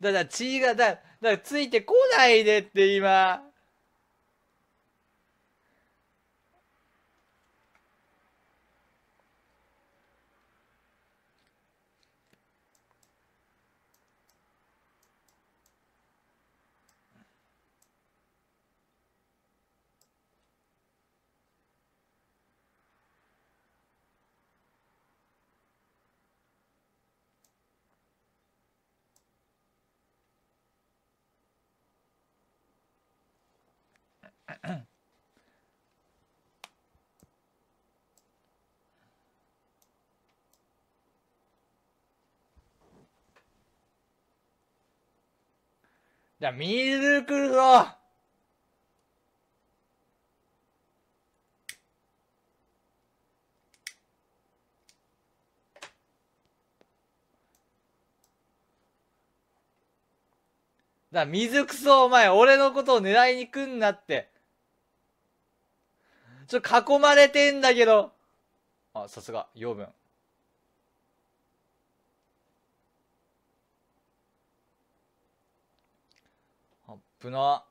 だから血が、だ、だからついてこないでって今。ゃあ、水くるぞ。だ水くそお前俺のことを狙いに来んなって。ちょっと囲まれてんだけど。あさすが養分。ぶな。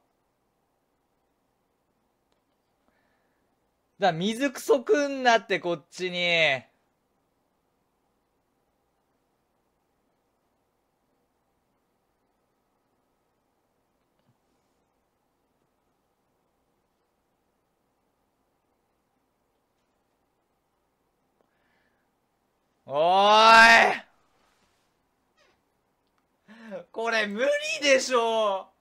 だ水くそくんなってこっちに。おーいこれ無理でしょ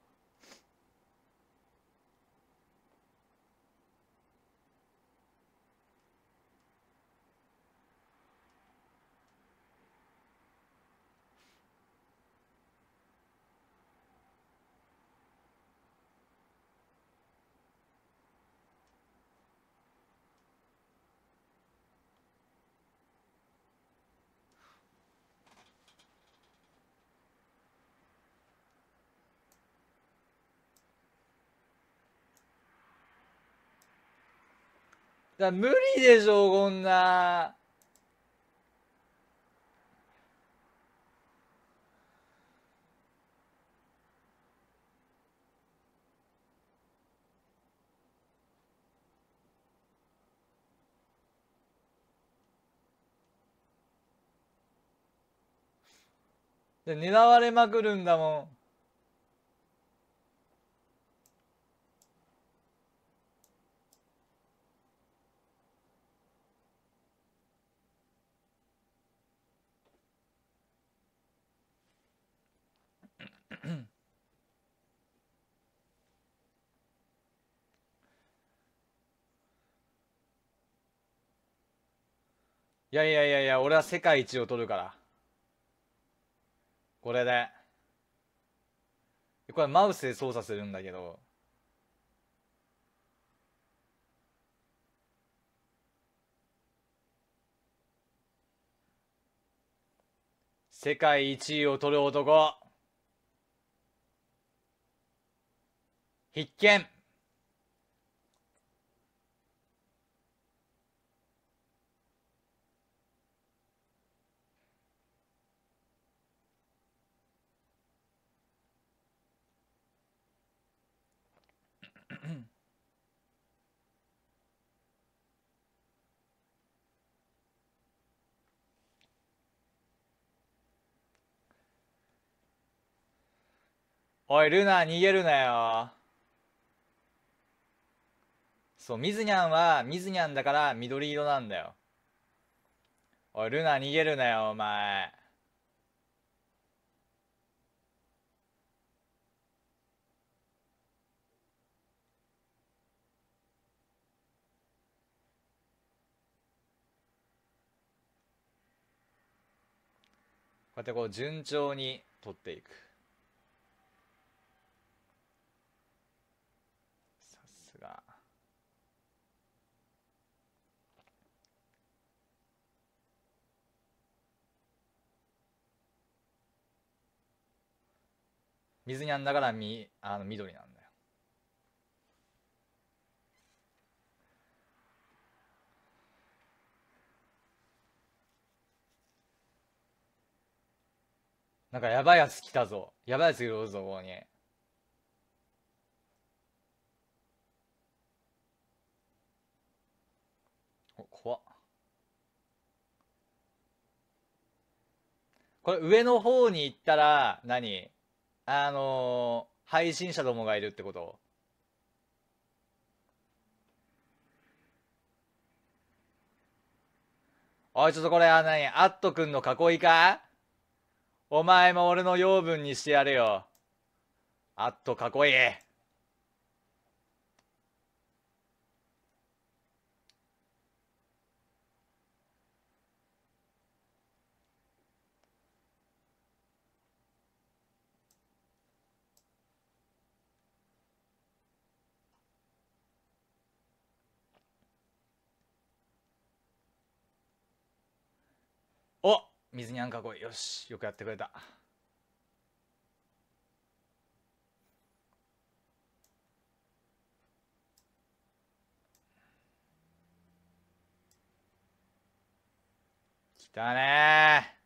だ無理でしょこんな。で狙われまくるんだもん。いやいやいやいや俺は世界一を取るから。これで。これマウスで操作するんだけど。世界一位を取る男。必見。おいルナ逃げるなよ。そうミズニャンはミズニャンだから緑色なんだよ。おいルナ逃げるなよお前。こうやってこう順調に取っていくさすが水にあんだからみあの緑なんだよ。なんかやばいやつ来たぞ。やばいやついるぞここに。お怖っ。これ上の方に行ったら何？あのー配信者どもがいるってこと？おいちょっとこれは何？アットくんの囲いか？お前も俺の養分にしてやるよ。アット囲いお水にゃん囲い。よし。よくやってくれた。来たね。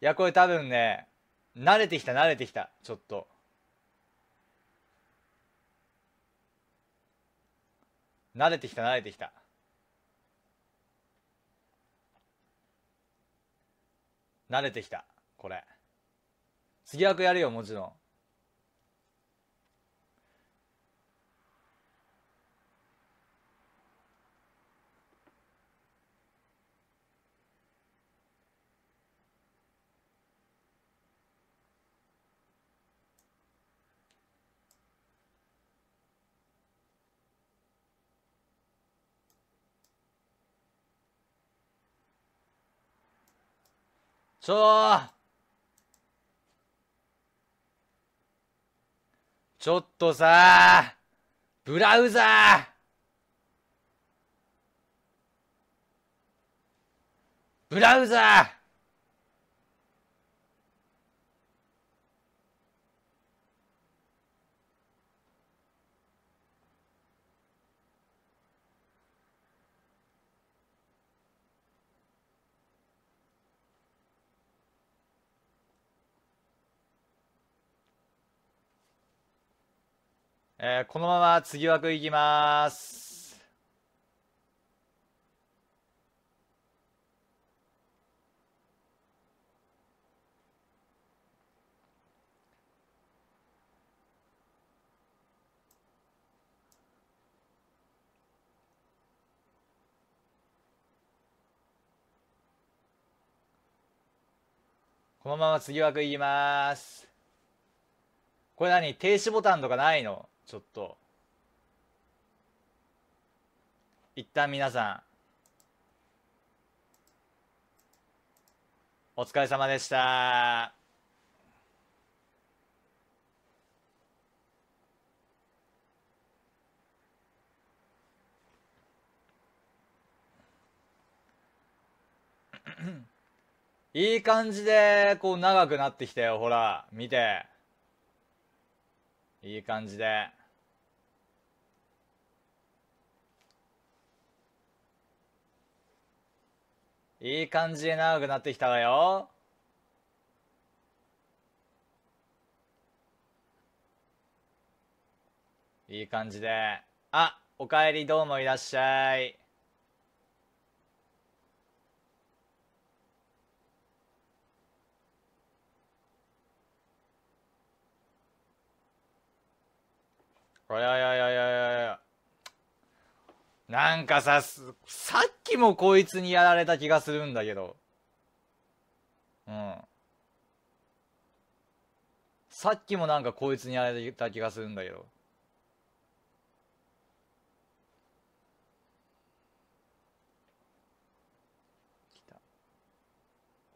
いやこれ多分ね慣れてきた慣れてきた。ちょっと。慣れてきた慣れてきた。慣れてきたこれ。次枠やるよもちろん。ちょちょっとさブラウザー。ブラウザー。えー、このまま次枠いきます。このまま次枠いきます。これ何？停止ボタンとかないの？ちょっと。一旦皆さん。お疲れ様でした。いい感じで、こう長くなってきたよ、ほら、見て。いい感じで。いい感じで長くなってきたわよ。いい感じで。あ、おかえりどうもいらっしゃい。おやいややややや。なんかさ、さっきもこいつにやられた気がするんだけど。うん。さっきもなんかこいつにやられた気がするんだけど。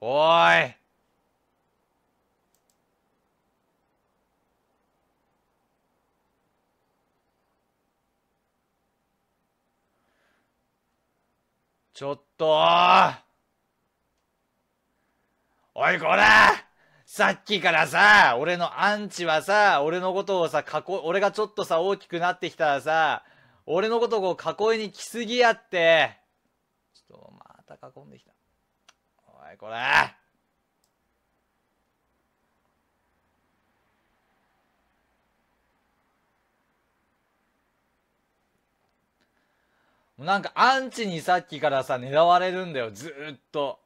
おーいちょっとおいこらさっきからさ、俺のアンチはさ、俺のことをさ、囲、俺がちょっとさ、大きくなってきたらさ、俺のことをこう囲いに来すぎやって。ちょっと、また囲んできた。おい、こらなんかアンチにさっきからさ、狙われるんだよ、ずーっと。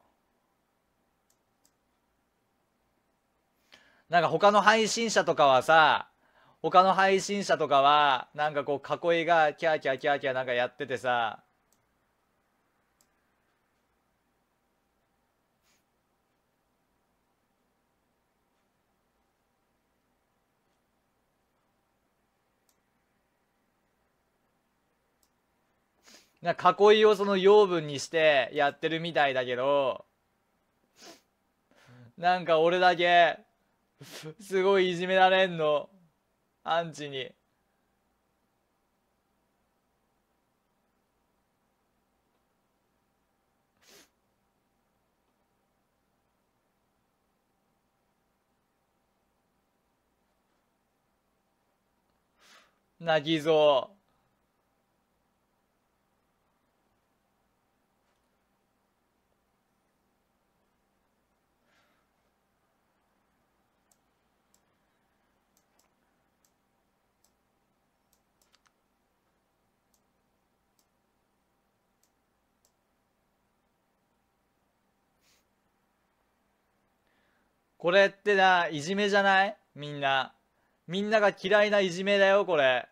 なんか他の配信者とかはさ、他の配信者とかは、なんかこう囲いがキャーキャーキャーキャーなんかやっててさ、な囲いをその養分にしてやってるみたいだけど、なんか俺だけ、すごいいじめられんの。アンチに。泣きそう。これってな、いじめじゃない？みんな。みんなが嫌いないじめだよ、これ。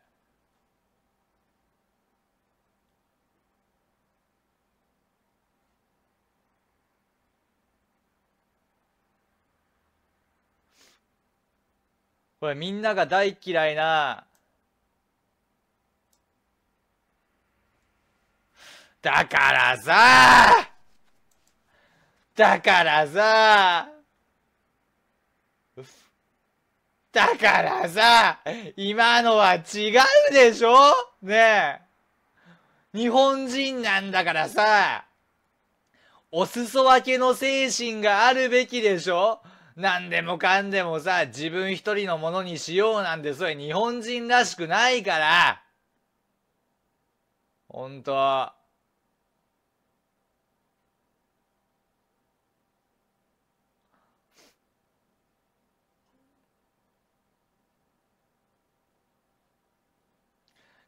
これみんなが大嫌いな、だからさだからさだからさ、今のは違うでしょ？ねえ。日本人なんだからさ、お裾分けの精神があるべきでしょ？何でもかんでもさ、自分一人のものにしようなんて、それ日本人らしくないから。ほんと。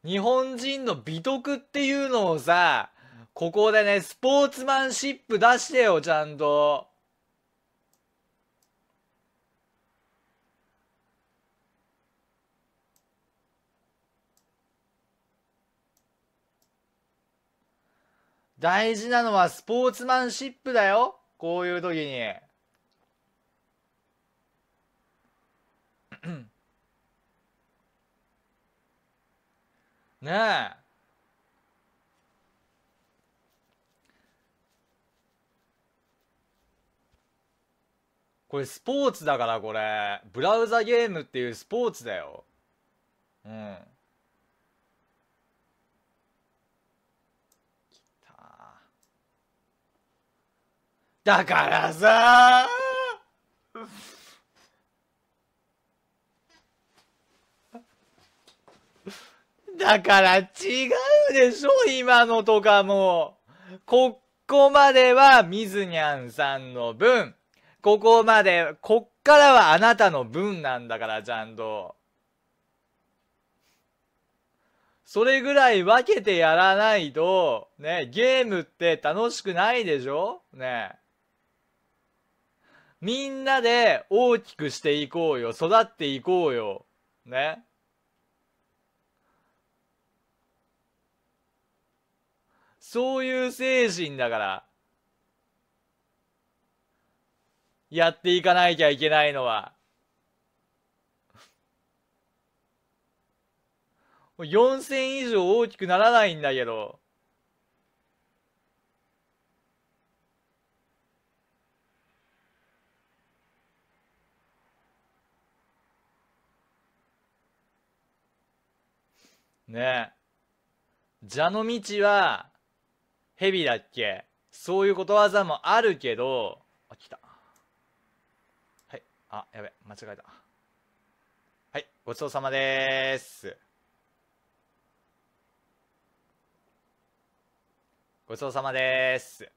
日本人の美徳っていうのをさ、ここでね、スポーツマンシップ出してよ、ちゃんと。大事なのはスポーツマンシップだよ。こういう時に。ねえ。これスポーツだからこれ。ブラウザゲームっていうスポーツだよ。うん。きた。だからさだから違うでしょ今のとかも。ここまではみずにゃんさんの分。ここまで、こっからはあなたの分なんだから、ちゃんと。それぐらい分けてやらないと、ね、ゲームって楽しくないでしょ？ね。みんなで大きくしていこうよ。育っていこうよ。ね。そういう精神だから。やっていかなきゃいけないのは。4000以上大きくならないんだけど。ねえ。蛇の道は、蛇だっけ？そういうことわざもあるけど、あ、来た。はい。あ、やべ、間違えた。はい、ごちそうさまです。ごちそうさまです。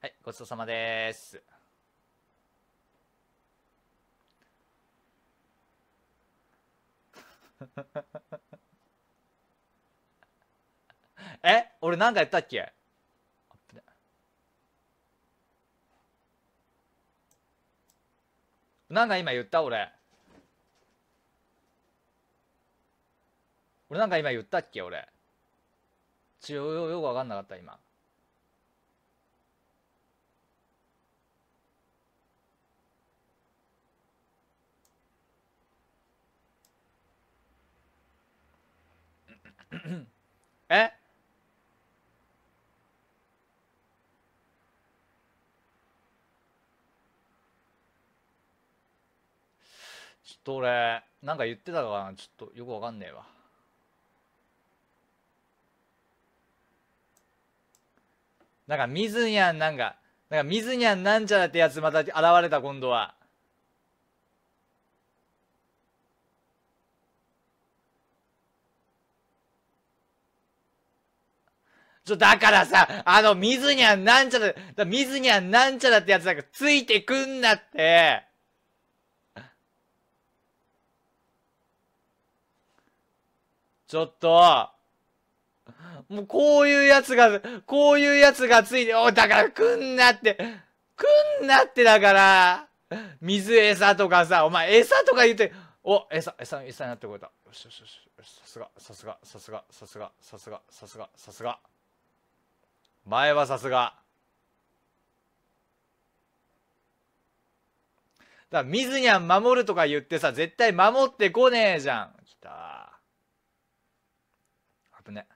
はい、ごちそうさまです。[laughs] え俺なんかやったっけ？なんか今言った？俺。俺なんか今言ったっけ？俺。ちょよよくわかんなかった今。え？ちょっと俺、なんか言ってたかな？ちょっとよくわかんねえわ。なんか、水にゃんなんか、なんか水にゃんなんちゃらってやつまた現れた今度は。ちょ、だからさ、あの、水にゃんなんちゃら、だ水にゃんなんちゃらってやつなんかついてくんなって。ちょっと、もうこういうやつが、こういうやつがついて、おだからくんなって、くんなってだから、水餌とかさ、お前餌とか言って、お、餌、餌、餌になってこれた。よしよしよし。さすが、さすが、さすが、さすが、さすが、さすが、さすが。前はさすが。だから、水にゃん守るとか言ってさ、絶対守ってこねえじゃん。きた。危ね。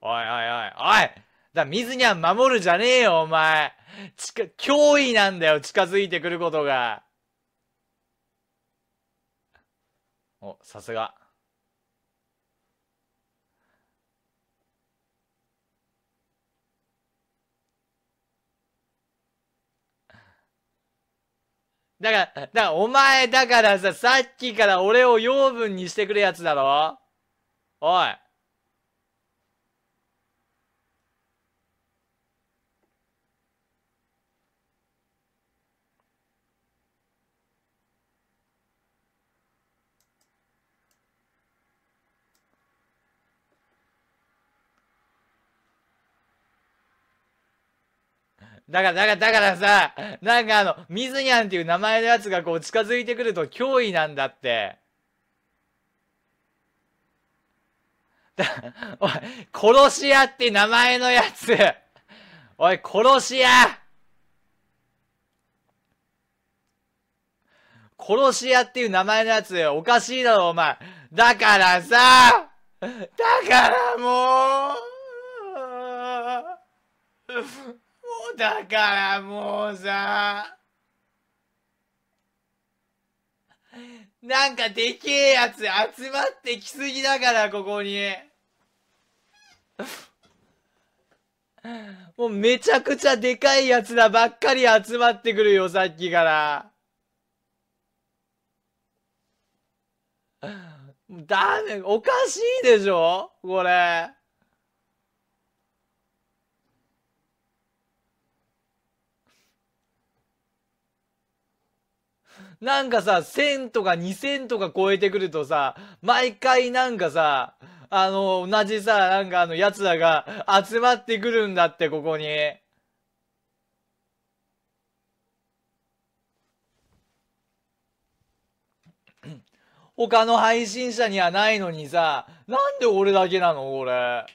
おいおいおい、おいだ水にゃん守るじゃねえよ、お前。近、脅威なんだよ、近づいてくることが。お、さすが。だから、だからお前だからさ、さっきから俺を養分にしてくるやつだろ？おい。だから、だから、だからさ、なんかあの、水にゃんっていう名前のやつがこう近づいてくると脅威なんだって。だおい、殺し屋って名前のやつ。おい、殺し屋殺し屋っていう名前のやつ、おかしいだろ、お前。だからさだから、もうだからもうさ、なんかでけえやつ集まってきすぎだから、ここに。もうめちゃくちゃでかいやつらばっかり集まってくるよ、さっきから。ダメ、おかしいでしょ？これ。なんかさ、1000とか2000とか超えてくるとさ、毎回なんかさ、あの、同じさ、なんかあの、奴らが集まってくるんだって、ここに。[clears throat] 他の配信者にはないのにさ、なんで俺だけなのこれ。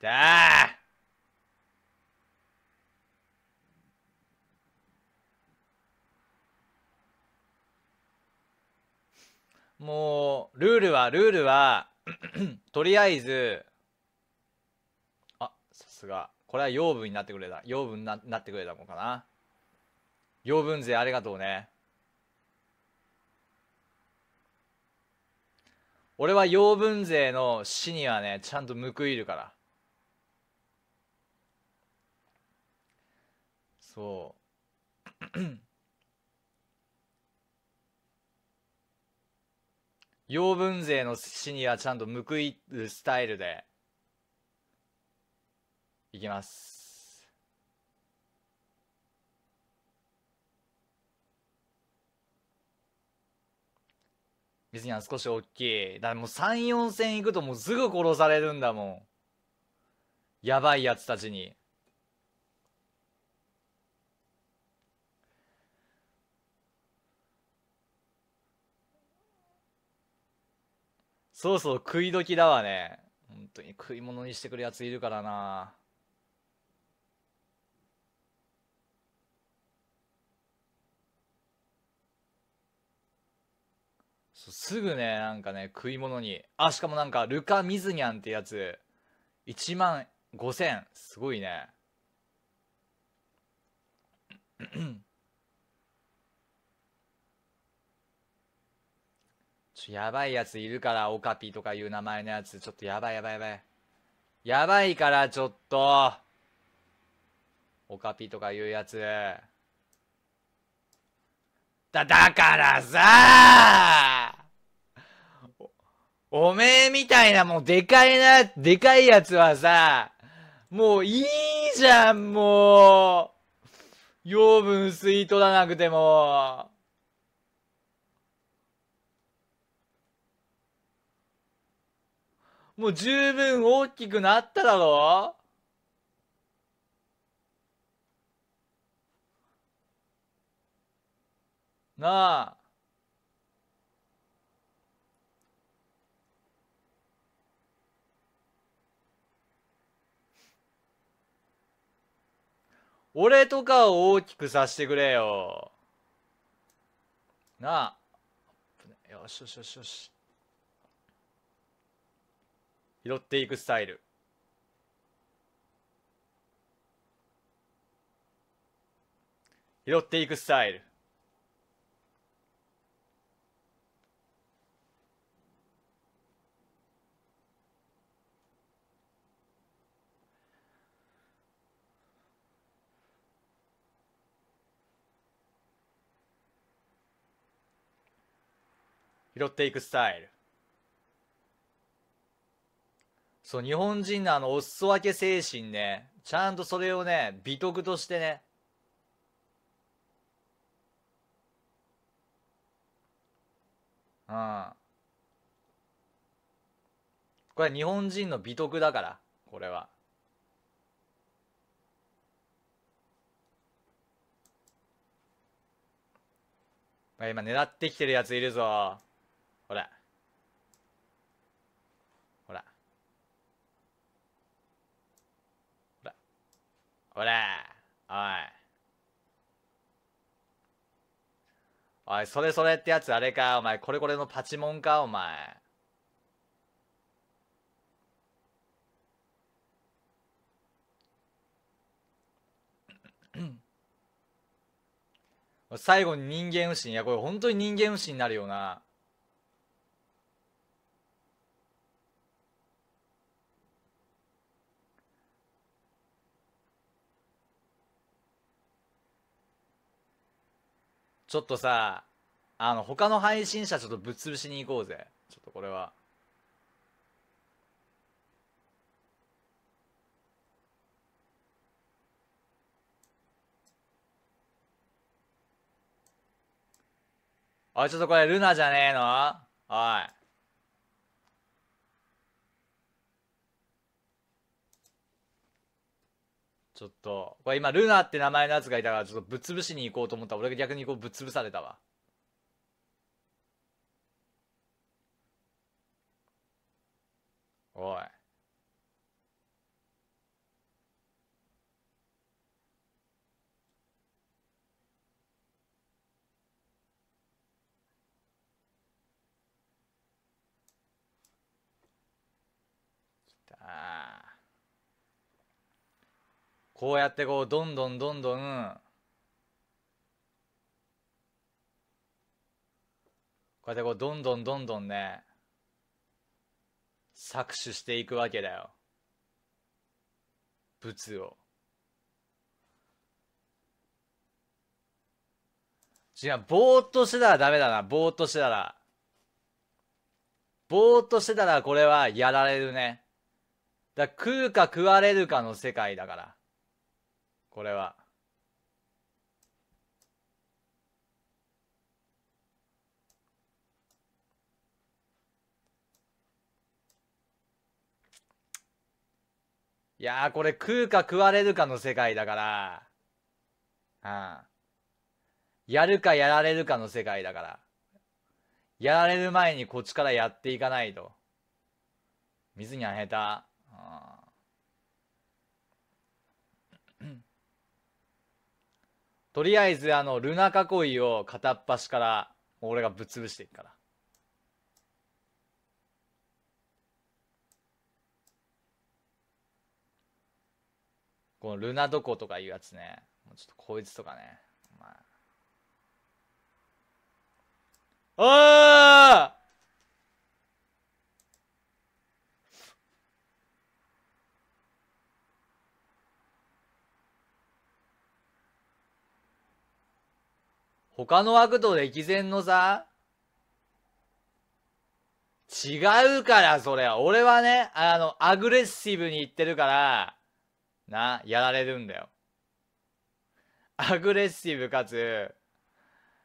たもう、ルールは、ルールは [clears throat] とりあえず、あ、さすが。これは養分になってくれた。養分になってくれたのかな。養分税ありがとうね。俺は養分税の死にはね、ちゃんと報いるから。そう。[clears throat] 養分税の死にはちゃんと報いるスタイルで。いきます。別には少し大きい。だからもう34戦行くともうすぐ殺されるんだもん。やばいやつたちに。そうそう食い時だわね。本当に食い物にしてくるやついるからな。すぐねなんかね食い物に。あしかもなんかルカ・ミズニャンってやつ。1万5000すごいね。やばいやついるからオカピとかいう名前のやつ。ちょっとやばいやばいやばい。やばいからちょっと。オカピとかいうやつ。だだからさ。おめえみたいなもうでかいなでかいやつはさもういいじゃんもう。養分吸い取らなくても。もう十分大きくなっただろ？なあ。俺とかを大きくさせてくれよ。なあ。よしよしよしよし。拾っていくスタイル。拾っていくスタイル。拾っていくスタイル。そう、日本人のあの、お裾分け精神ね、ちゃんとそれをね、美徳としてね、うん。これは日本人の美徳だから、これは。今狙ってきてるやついるぞ。ほらおい。おいそれそれってやつあれか？お前これこれのパチモンか？お前。[laughs] 最後に人間不信。いやこれ本当に人間不信になるよなちょっとさあの他の配信者ちょっとぶっ潰しに行こうぜ。ちょっとこれは。おいちょっとこれルナじゃねえの？おい。ちょっとこれ今ルナって名前のやつがいたからちょっとぶっ潰しに行こうと思った。俺が逆にこうぶっ潰されたわ。おい。こうやってこうどんどんどんどんこうやってこうどんどんどんどんね搾取していくわけだよ。物を。違うぼーっとしてたらダメだな。ぼーっとしてたら。ぼーっとしてたらこれはやられるね。だ食うか食われるかの世界だから。これは。いやこれ食うか食われるかの世界だから、うん。やるかやられるかの世界だから。やられる前にこっちからやっていかないと。水には下手。とりあえずあのルナ囲いを片っ端から俺がぶっ潰していくから。このルナどことかいうやつね。もうちょっとこいつとかね。おー！他の枠と歴然のさ、違うから、それは。俺はね、あの、アグレッシブに言ってるから、な、やられるんだよ。アグレッシブかつ、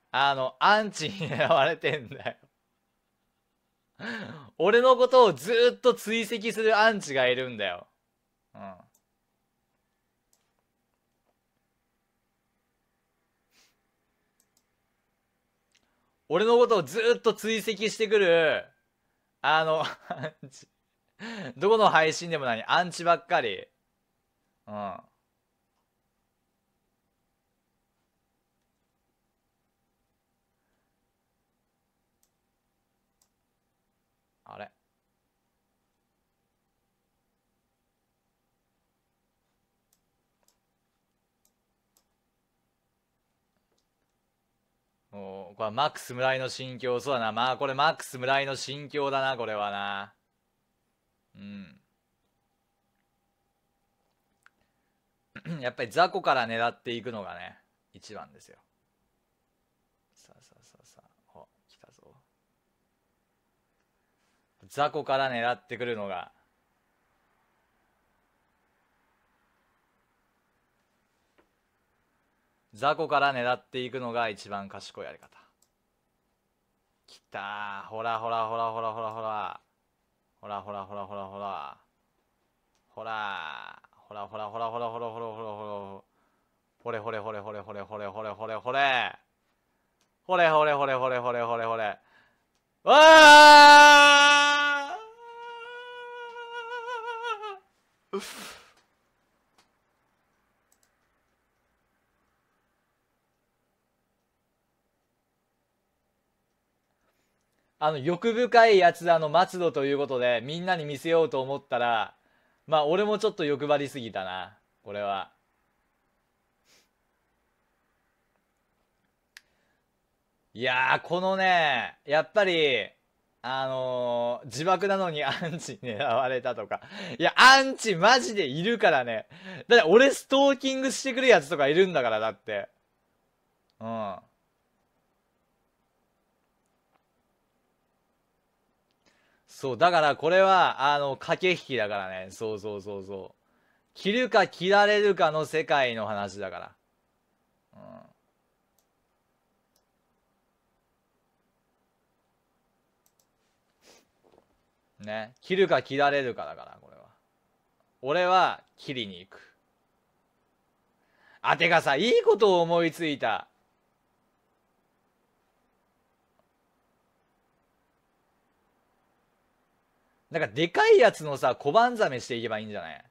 あの、アンチに狙われてんだよ。俺のことをずっと追跡するアンチがいるんだよ。うん。俺のことをずっと追跡してくる、あの、[laughs] どこの配信でも何アンチばっかり。うん。あれおこれマックス村井の心境。そうだな。まあこれマックス村井の心境だなこれはな。うん。[clears throat] やっぱり雑魚から狙っていくのがね一番ですよ。さあさあさあさあ。お来たぞ。雑魚から狙ってくるのが雑魚から狙っていくのが一番賢いやり方。きたほらほらほらほらほらほら。ほらほらほらほらほら。ほらほらほらほらほらほらほらほらほら。ほれほれほれほれほれほれほれほれほれ。ほれほれほれほれほれほれほれ。わああの欲深いやつだの松戸ということでみんなに見せようと思ったらまあ俺もちょっと欲張りすぎたなこれはいやーこのねやっぱりあのー、自爆なのに [laughs] アンチ狙われたとか。いや、アンチマジでいるからね。だって俺ストーキングしてくるやつとかいるんだから、だって。うん。そう、だからこれは、あの、駆け引きだからね。そうそうそうそう。切るか切られるかの世界の話だから。うん。ね。切るか切られるかだから、これは。俺は、切りに行く。あ、てかさ、いいことを思いついた。なんかでかいやつのさ、小判ザメしていけばいいんじゃない？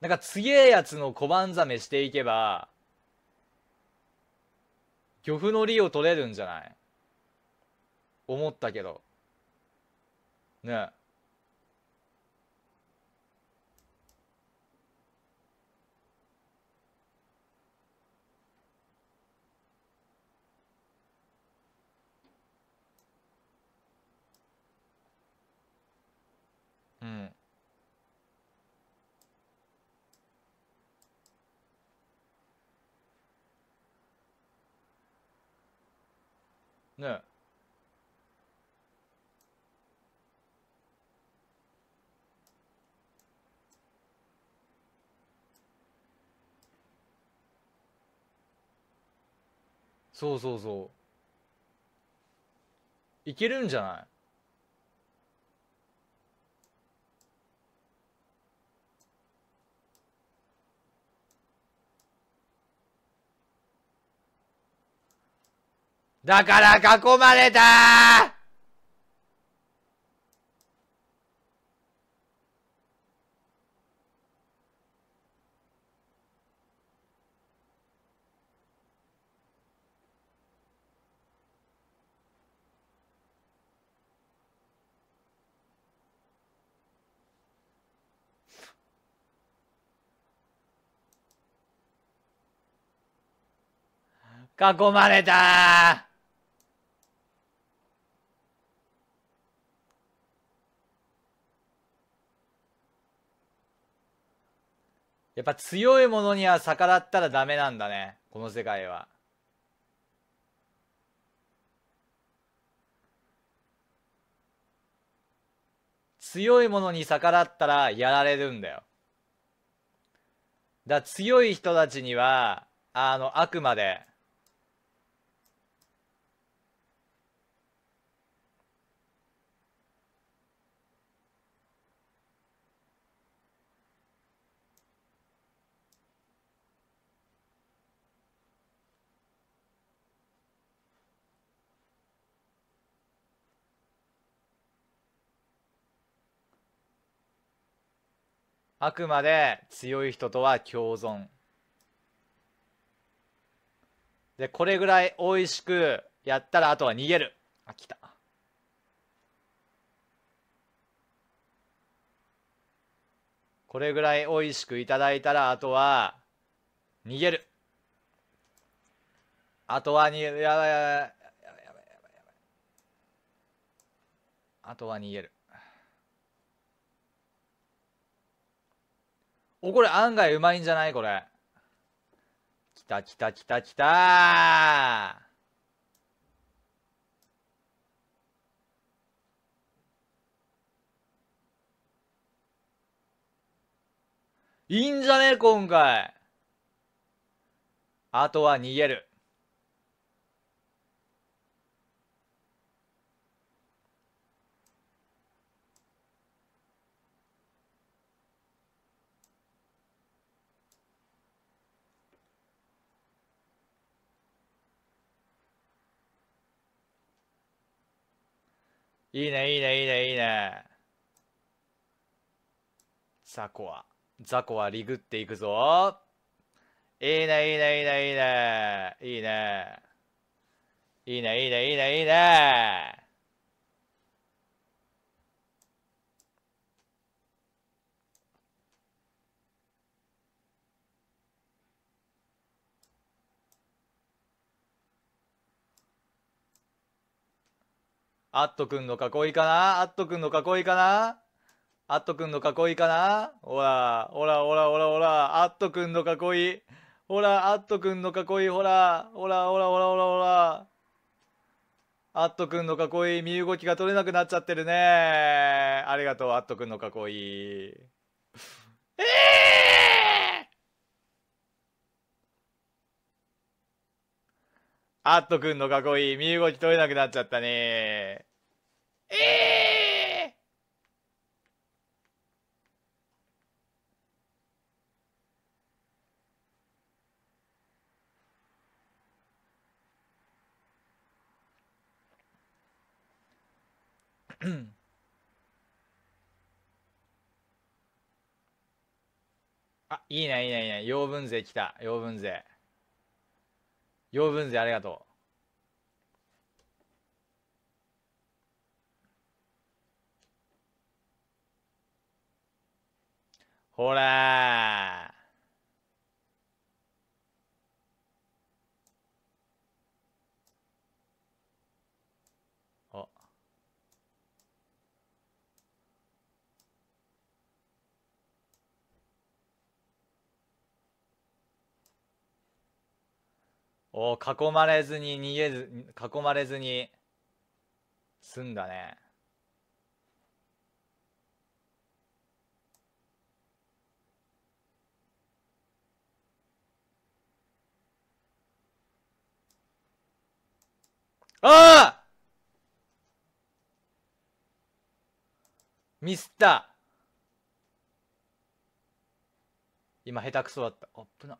なんか強えやつの小判ザメしていけば、漁夫の利を取れるんじゃない？思ったけど。ね。うん。ねそうそうそう。いけるんじゃない？だから囲まれた。囲まれた。やっぱ強いものには逆らったらダメなんだね。この世界は。強いものに逆らったらやられるんだよ。だ強い人たちには、あの、あくまで、あくまで強い人とは共存。でこれぐらい美味しくやったらあとは逃げる。あ来た。これぐらい美味しくいただいたらあとは逃げる。あとはにやばいやばいやばいやばいやばい。あとは逃げる。お、これ案外うまいんじゃない？これ。きたきたきたきたいいんじゃね？今回。あとは逃げる。いいね、いいね、いいね、いいね。ザコは、ザコはリグっていくぞ。いいね、いいね、いいね、いいね。いいね。いいね、いいね、いいね、いいね。アットくんの囲いかな？アットくんの囲いかな？アットくんの囲いかな？ほら、ほら、ほら、ほら、ほら、アットくんの囲い。ほら、アットくんの囲い、ほら、ほら、ほら、ほら、ほら、ほら。アットくんの囲い、身動きが取れなくなっちゃってるね。ありがとう、アットくんの囲い。ええー、アットくんの囲い、身動き取れなくなっちゃったね。ええー、[clears throat] あ、いいね、いいね、いいね。養分税来た。養分税。養分税ありがとう。ほらおお囲まれずに逃げず囲まれずに済んだね。ああミスった。今下手くそだった。あっぶな。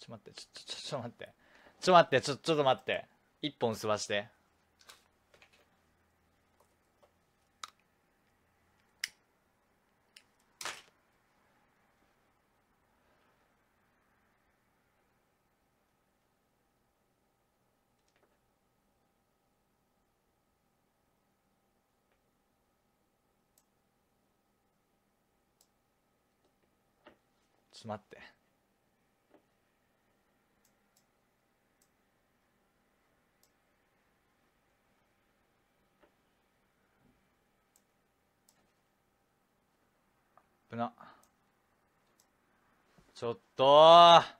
ちょ待ってちょちょちょ待って。ちょ待ってちょちょっと待って。一本吸わして。ちょっと待って。危な。ちょっと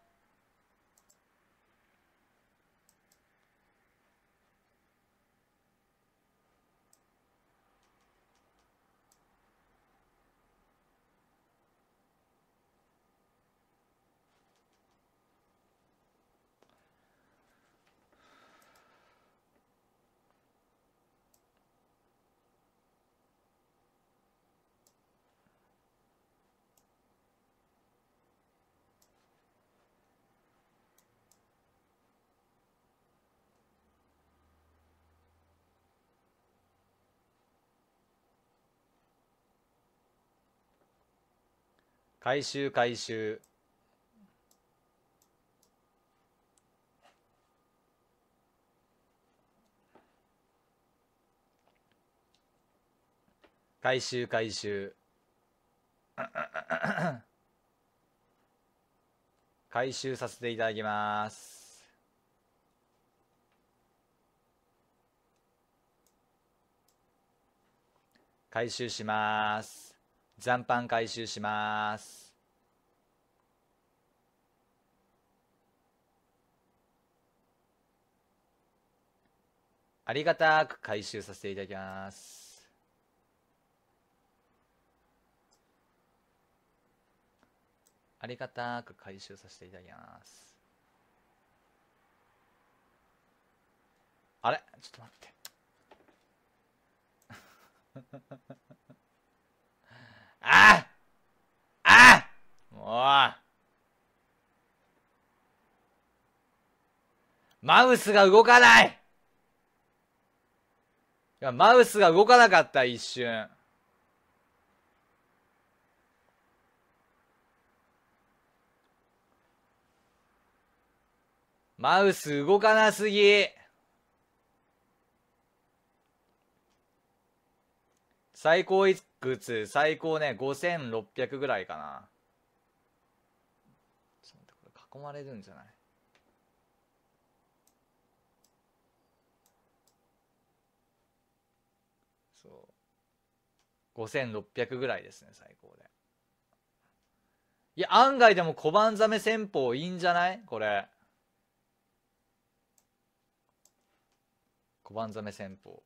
回収回収。回収回収。回収させていただきます。回収します。残飯回収します。ありがたく回収させていただきます。ありがたく回収させていただきます。あれ？ちょっと待って。ああもうマウスが動かない。やマウスが動かなかった一瞬。マウス動かなすぎ。最高いくつ最高ね5600ぐらいかな。ちょっと待ってこれ囲まれるんじゃない？そう。5600ぐらいですね最高で。いや案外でも小判ザメ戦法いいんじゃない？これ。小判ザメ戦法。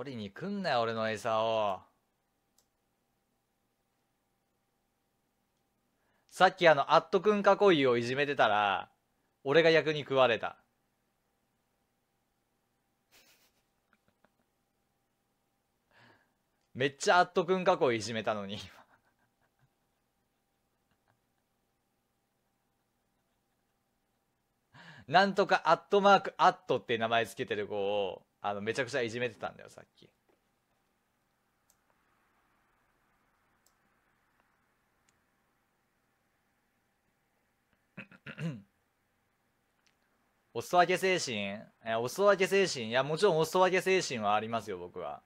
取りに来んなよ俺の餌を。さっきあのアットくん囲いをいじめてたら俺が逆に食われた。めっちゃアットくん囲いいじめたのに。なんとかアットマークアットって名前つけてる子をあのめちゃくちゃいじめてたんだよさっき。[coughs] お裾分け精神？えお裾分け精神？いやもちろんお裾分け精神はありますよ僕は。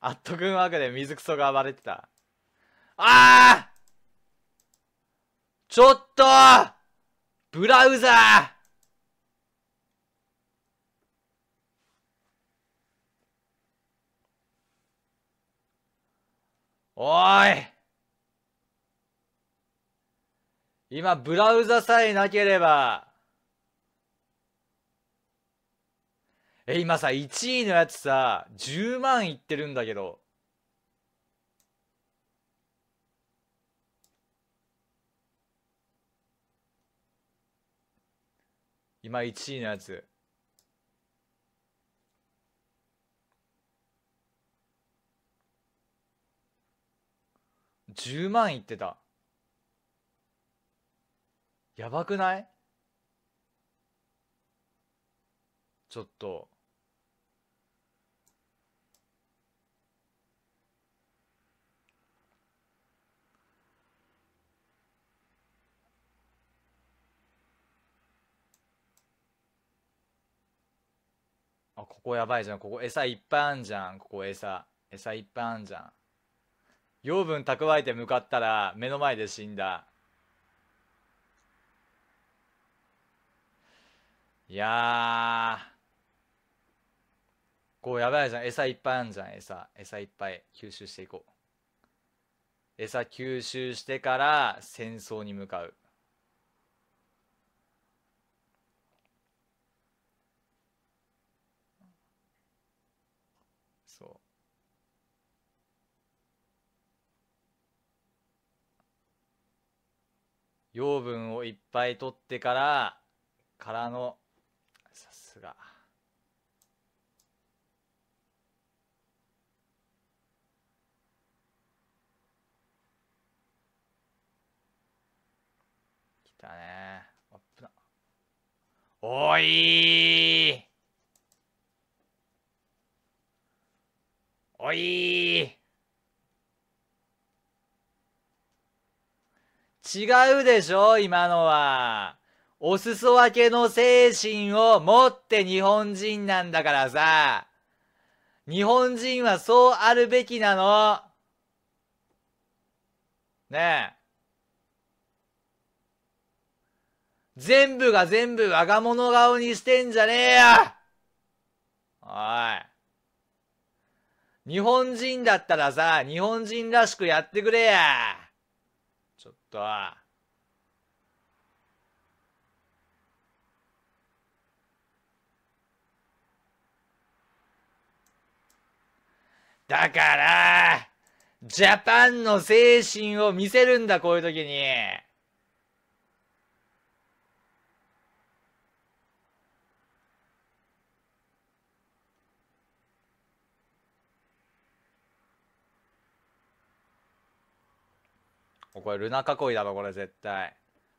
アット君枠で水くそが暴れてた。ああちょっと！ブラウザー！おい！今、ブラウザさえなければ、え、今さ、1位のやつさ、10万いってるんだけど。今1位のやつ。10万いってた。やばくない？ちょっと。あ、ここやばいじゃん。ここ餌いっぱいあんじゃん。ここ餌。餌いっぱいあんじゃん。養分蓄えて向かったら目の前で死んだ。いやこうやばいじゃん。餌いっぱいあんじゃん。餌。餌いっぱい吸収していこう。餌吸収してから戦争に向かう。養分をいっぱい取ってからからのさすが。きたね。あっな。おいおい違うでしょ今のは。お裾分けの精神を持って日本人なんだからさ。日本人はそうあるべきなの。ねえ。全部が全部我が物顔にしてんじゃねえよおい。日本人だったらさ、日本人らしくやってくれや。と。だから、ジャパンの精神を見せるんだ、こういう時に。これルナ囲いだろ、これ絶対。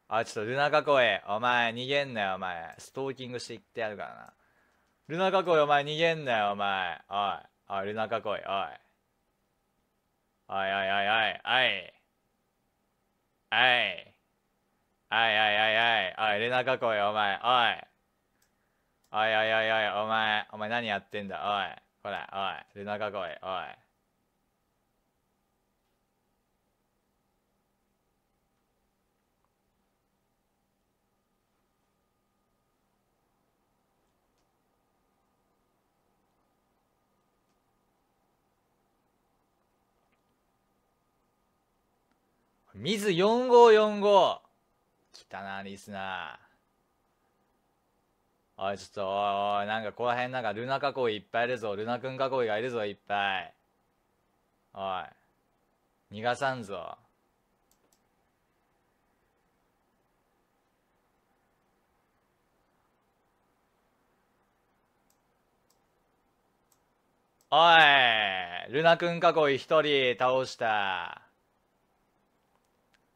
あ、ちょっとルナ囲い。お前逃げんなよ、お前。ストーキングしていってやるからな。ルナ囲い、お前逃げんなよ、お前。おい。おい、ルナ囲い、おい。おいおいおいおいおい。おい。おいおいおいおい。おい、ルナ囲い、お前。おい。おいおいおいおい、お前。お前何やってんだ、おい。ほら、おい。ルナ囲い、おい。ミズ4545来たなリスナー。おいちょっとおいおいなんかここら辺なんかルナ囲いいっぱいいるぞ。ルナくん囲いがいるぞいっぱい。おい。逃がさんぞ。おい。ルナくん囲い一人倒した。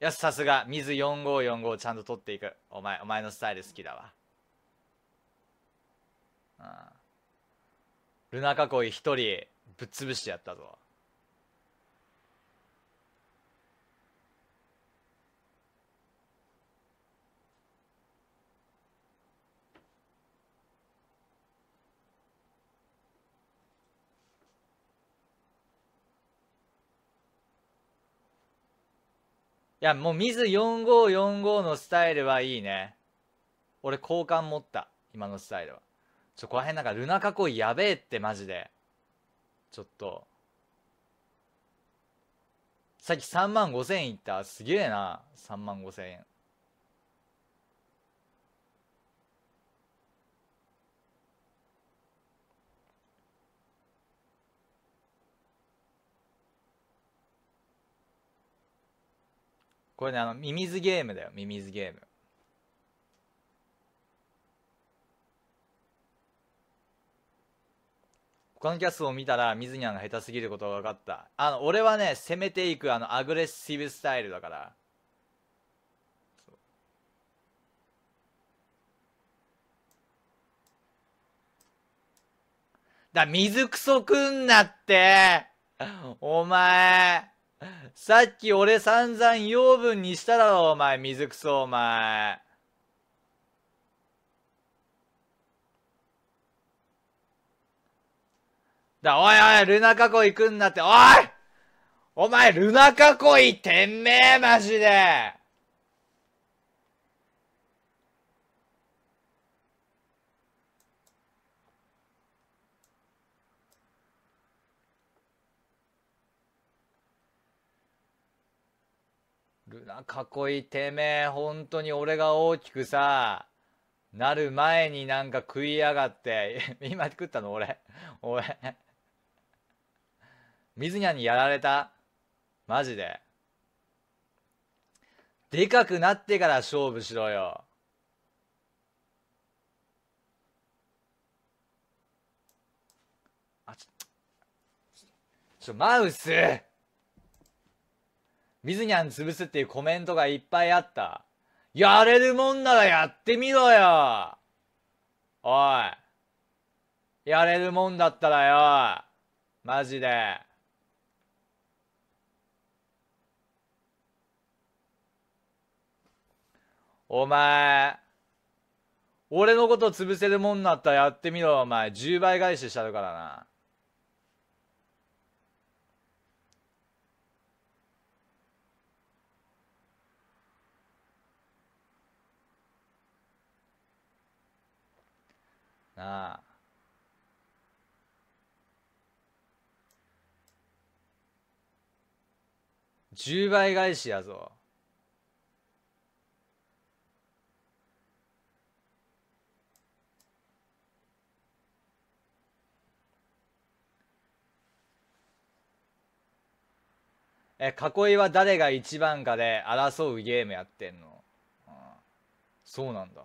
よし、さすが。水4545ちゃんと取っていく。お前、お前のスタイル好きだわ。うん。ルナ囲い一人ぶっ潰してやったぞ。いいや、もう水4545のスタイルはいいね。俺好感持った。今のスタイルは。ちょ、この辺なんかルナ囲いやべえってマジで。ちょっと。さっき3万5千円いった。すげえな。3万5千円。これね、あの、ミミズゲームだよ、ミミズゲーム。他のキャストを見たら、ミズニャンが下手すぎることが分かった。あの、俺はね、攻めていく、あの、アグレッシブスタイルだから。だ、水クソくんなってお前 [laughs] さっき俺散々養分にしただろ、お前。水くそ、お前。だ、おいおい、ルナカコイくんなって、おいお前、ルナカコイてんめえ、マジでルナ囲いいてめえ、本当に俺が大きくさ、なる前になんか食いやがって、[laughs] 今食ったの俺。俺。水にゃにやられた？マジで。でかくなってから勝負しろよ。あ、ちょ、ちょ、マウス水にゃん潰すっていうコメントがいっぱいあった。やれるもんならやってみろよおい。やれるもんだったらよ。マジで。お前。俺のこと潰せるもんなったらやってみろ、お前。10倍返ししたるからな。な。あ10倍返しやぞ。え囲いは誰が一番かで争うゲームやってんの、うん、そうなんだ。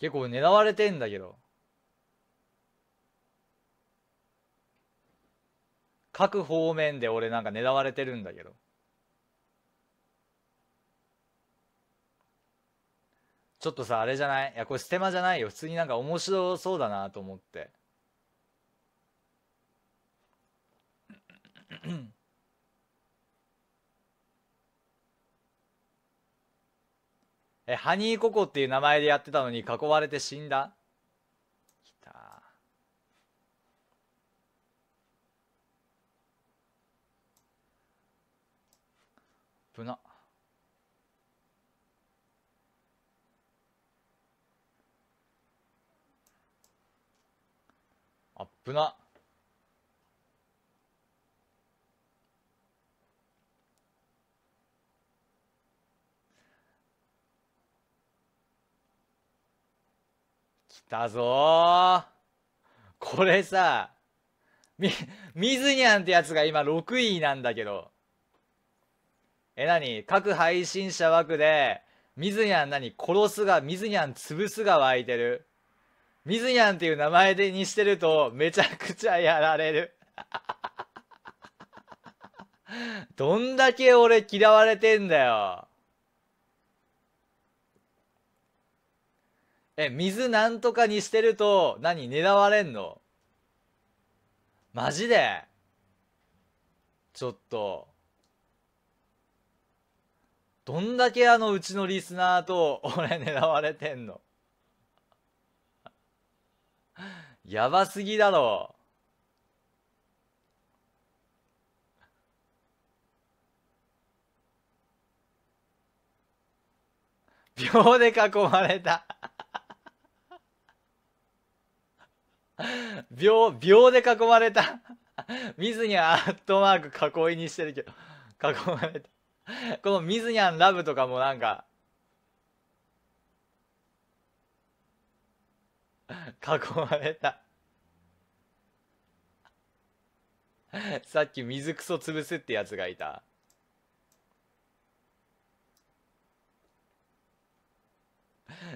結構狙われてんだけど。各方面で俺なんか狙われてるんだけど。ちょっとさ、あれじゃない？いや、これステマじゃないよ。普通になんか面白そうだなと思って。え、ハニーココっていう名前でやってたのに囲われて死んだ？きた。ぶな。あっぶな。たぞこれさ、み、みずにゃんってやつが今6位なんだけど。え、なに？各配信者枠で、みずにゃん何？殺すが、みずにゃん潰すが湧いてる。みずにゃんっていう名前でにしてると、めちゃくちゃやられる。[laughs] どんだけ俺嫌われてんだよ。え、水なんとかにしてると、何狙われんの？マジで？ちょっと。どんだけあのうちのリスナーと [laughs] 俺狙われてんの？やばすぎだろ。[laughs] 秒で囲まれた [laughs] 秒、秒で囲まれた。[laughs] 水にアットマーク囲いにしてるけど、囲まれた。[laughs] この水にゃんラブとかもなんか、囲まれた。さっき水クソ潰すってやつがいた。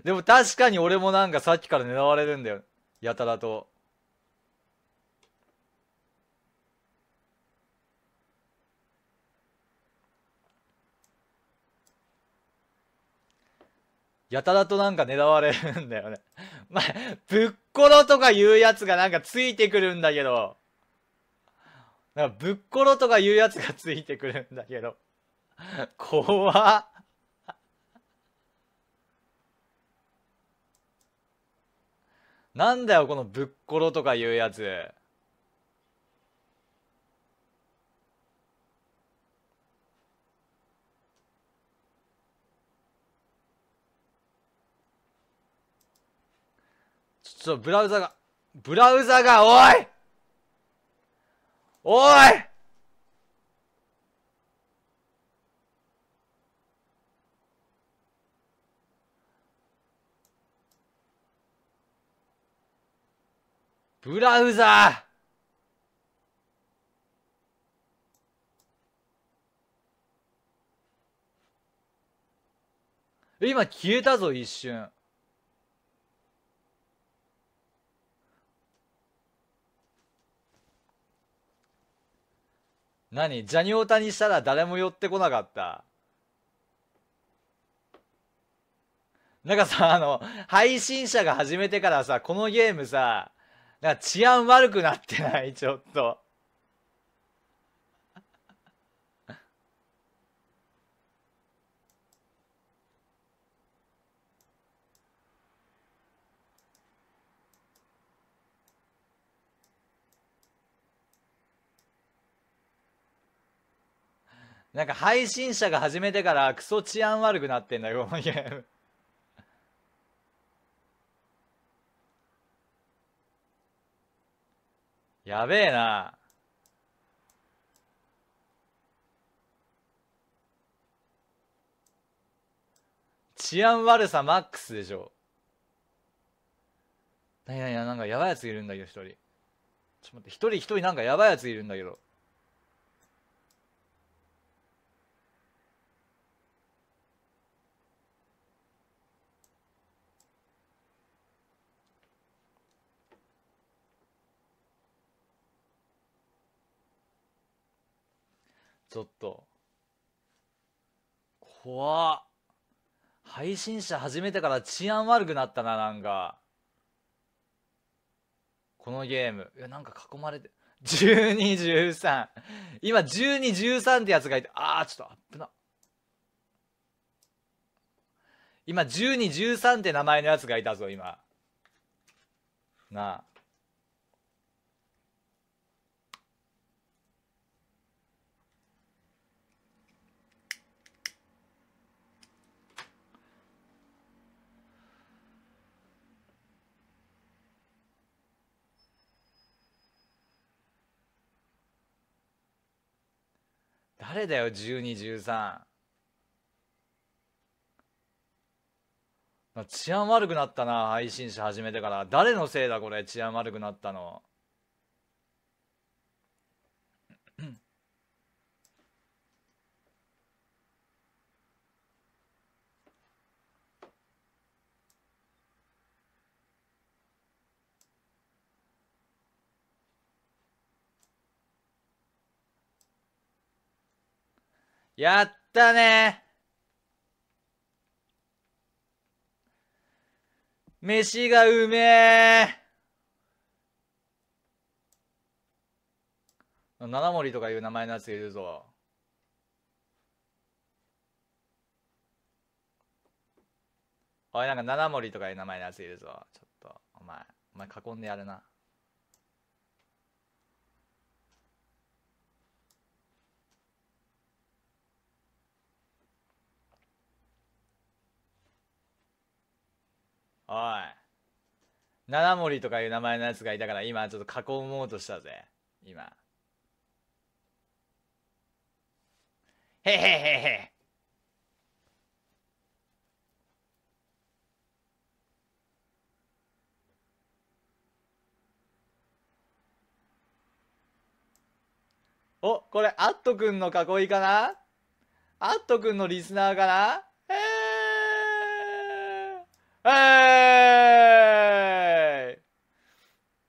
でも確かに俺もなんかさっきから狙われるんだよ。やたらと。やたらとなんか狙われるんだよね。[laughs] まあ、ぶっころとか言うやつがなんかついてくるんだけど、なんかぶっころとか言うやつがついてくるんだけど、怖っ。なんだよ、このぶっころとか言うやつ。っとブラウザが、ブラウザが、おい!おい!ブラウザー!今消えたぞ一瞬。何？ジャニオタにしたら誰も寄ってこなかった？なんかさ、あの、配信者が始めてからさ、このゲームさ、なんか治安悪くなってない？ちょっと。なんか配信者が始めてからクソ治安悪くなってんだよ、このゲーム。やべえな。治安悪さマックスでしょ。なになになんかやばいやついるんだけど、一人。ちょっと待って、一人一人なんかやばいやついるんだけど。ちょっと。怖っ。配信者始めてから治安悪くなったななんか。このゲーム。いやなんか囲まれて。1213今1213ってやつがいてああちょっとアップな今1213って名前のやつがいたぞ今。なあ。誰だよ1213治安悪くなったな配信者始めてから。誰のせいだこれ治安悪くなったの。やったね。飯がうめえ。七森とかいう名前のやついるぞ。おいなんか七森とかいう名前のやついるぞ。ちょっとお前お前囲んでやるな。おい。七森とかいう名前のやつがいたから今ちょっと囲もうとしたぜ。今。へへへへ。おこれアットくんの囲いかな？アットくんのリスナーかな？えー、え、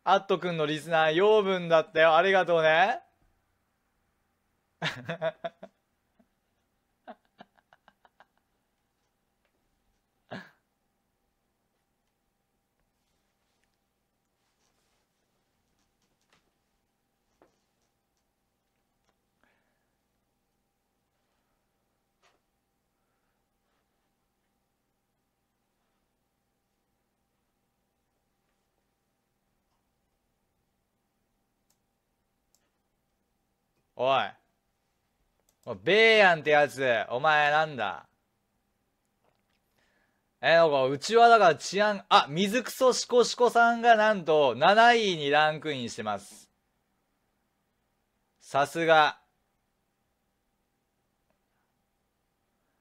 アットくんのリスナー養分だったよ。ありがとうね。おい。おいベーヤンってやつ、お前なんだえなんか、うちはだから治安、あ、水くそしこしこさんがなんと7位にランクインしてます。さすが。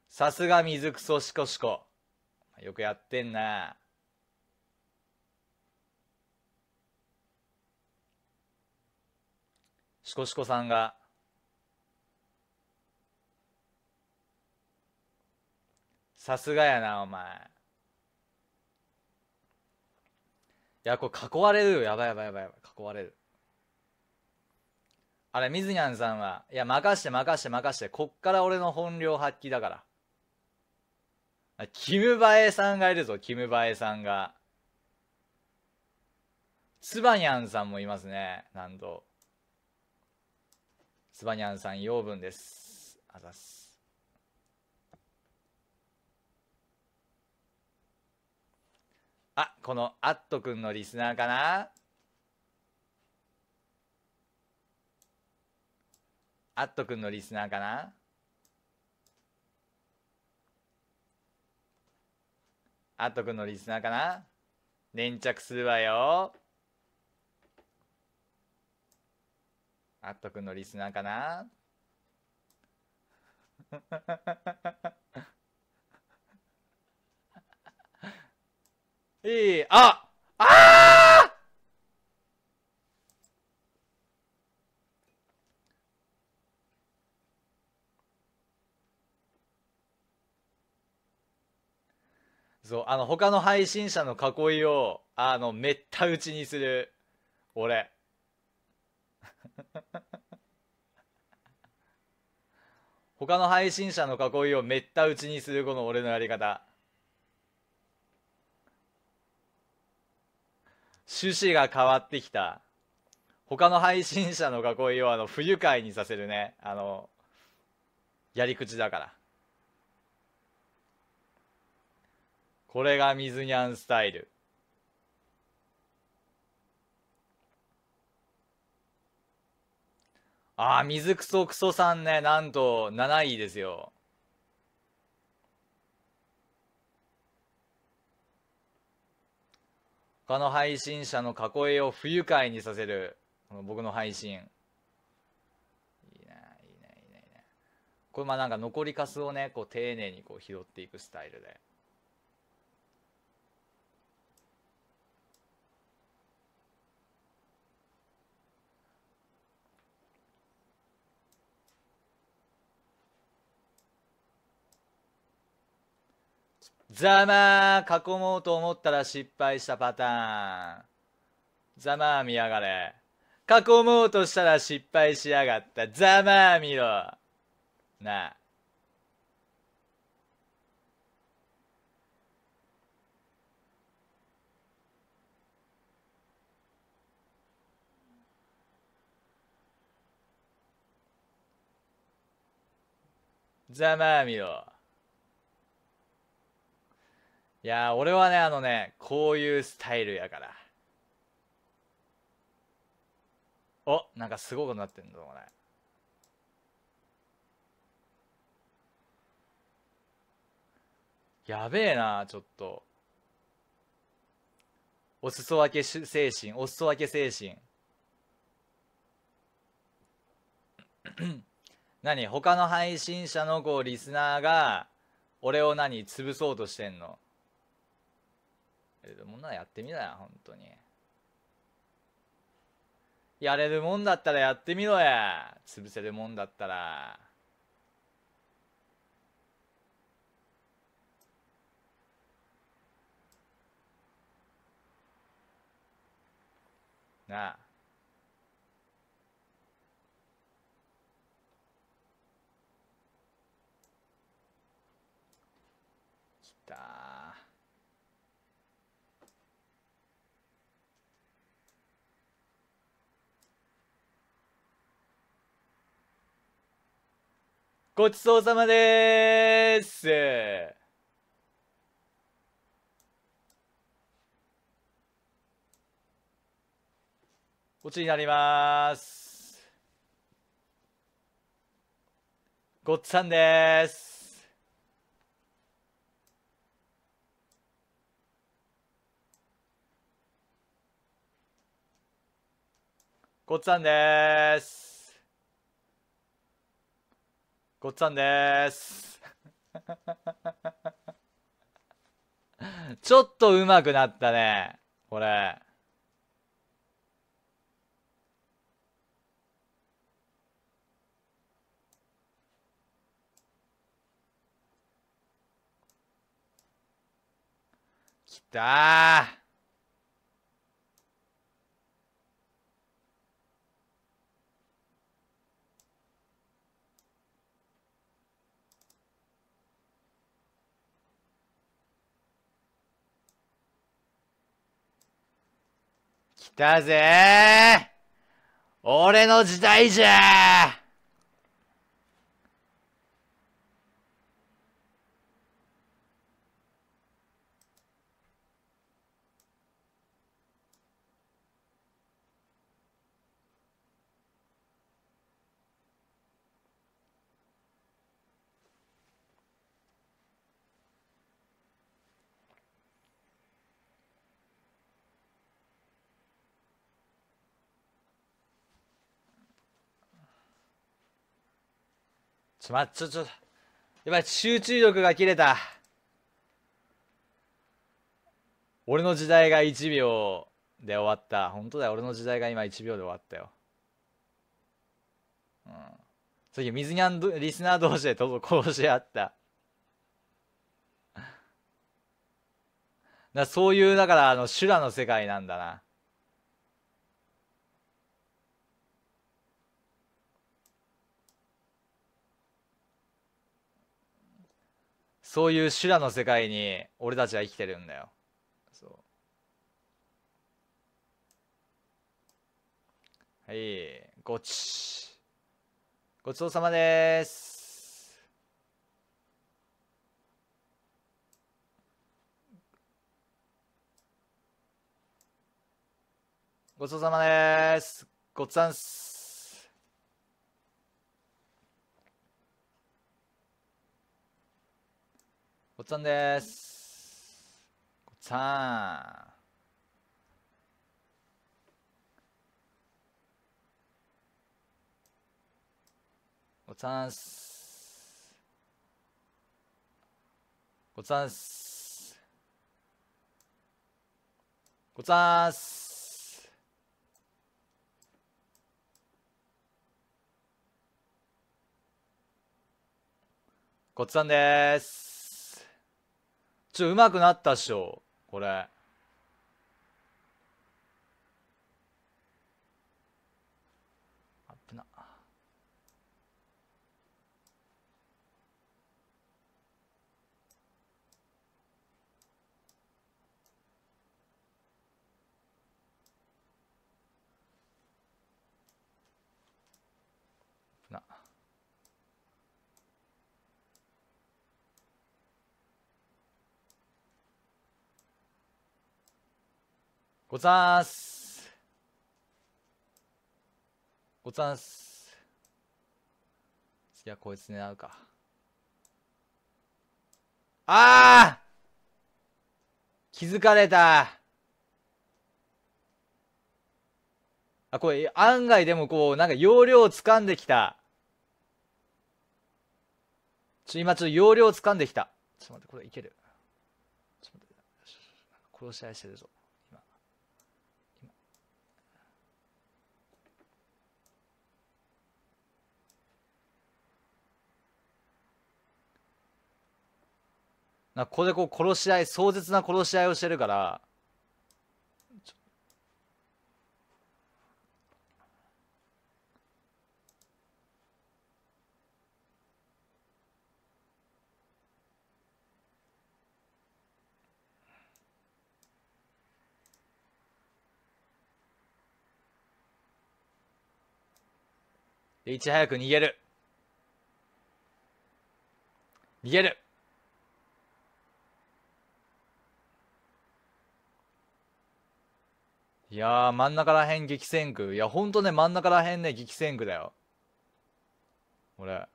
さすが水くそしこしこ。よくやってんな。しこしこさんが。さすがやなお前。いやこれ囲われるよ。やばいやばいやばいやばい。囲われる。あれ水にゃんさんはいや任して任して任して。こっから俺の本領発揮だから。キムバエさんがいるぞキムバエさんが。つばにゃんさんもいますねなんとつばにゃんさん養分です。あざすあこのアットくんのリスナーかな？アットくんのリスナーかな？アットくんのリスナーかな？粘着するわよ。アットくんのリスナーかな？[laughs] いいああそうあの他の配信者の囲いをあのめった打ちにする俺。[laughs] 他の配信者の囲いをめった打ちにするこの俺のやり方。趣旨が変わってきた。他の配信者の囲いをあの不愉快にさせるね。あのやり口だから。これが水にゃんスタイル。ああ水クソクソさんね。なんと7位ですよ。他の配信者の囲いを不愉快にさせるこの僕の配信。いいねいいねいいねいいねこれまあなんか残りカスをねこう丁寧にこう拾っていくスタイルで。ざまー囲もうと思ったら失敗したパターン。ざまー見やがれ。囲もうとしたら失敗しやがった。ざまー見ろ。なあ。ざまー見ろ。いや俺はねあのねこういうスタイルやから。おなんかすごくなってんのこれやべえなちょっと。お裾分け精神お裾分け精神。[clears throat] 何他の配信者のこうリスナーが俺を何潰そうとしてんの？やれるもんならやってみろや本当に。やれるもんだったらやってみろや潰せるもんだったら。なあ。きたごちそうさまでーすこっちになります。ごっつさんです。ごっつさんです。ごっつぁんです。[laughs] ちょっと上手くなったねこれ。きた来たぜ俺の時代じゃちょ、ま、ちょ、ちょ、やばい、集中力が切れた。俺の時代が1秒で終わった。本当だよ、俺の時代が今1秒で終わったよ。うん。次、水にゃんリスナー同士で殺し合った。[laughs] だそういう、だから、あの、修羅の世界なんだな。そういう修羅の世界に俺たちは生きてるんだよ。そう。はいごちごちそうさまです。ごちそうさまです。ごっつぁんすごっつぁんですごっつぁんごっつぁんすごっつぁんすごっつぁんすごっつぁんです。ちょうまくなったっしょこれあぶななござーす。ござーす。次はこいつ狙うか。あー！気づかれた。あこれ案外でもこうなんか容量を掴んできた。ちょ今ちょっと容量を掴んできた。ちょっと待ってこれいける。ちょっと待って殺し合いしてるぞ。なここでこう殺し合い壮絶な殺し合いをしてるからいち早く逃げる。逃げる。いやー真ん中らへん激戦区。いやほんとね真ん中らへんね激戦区だよ。俺。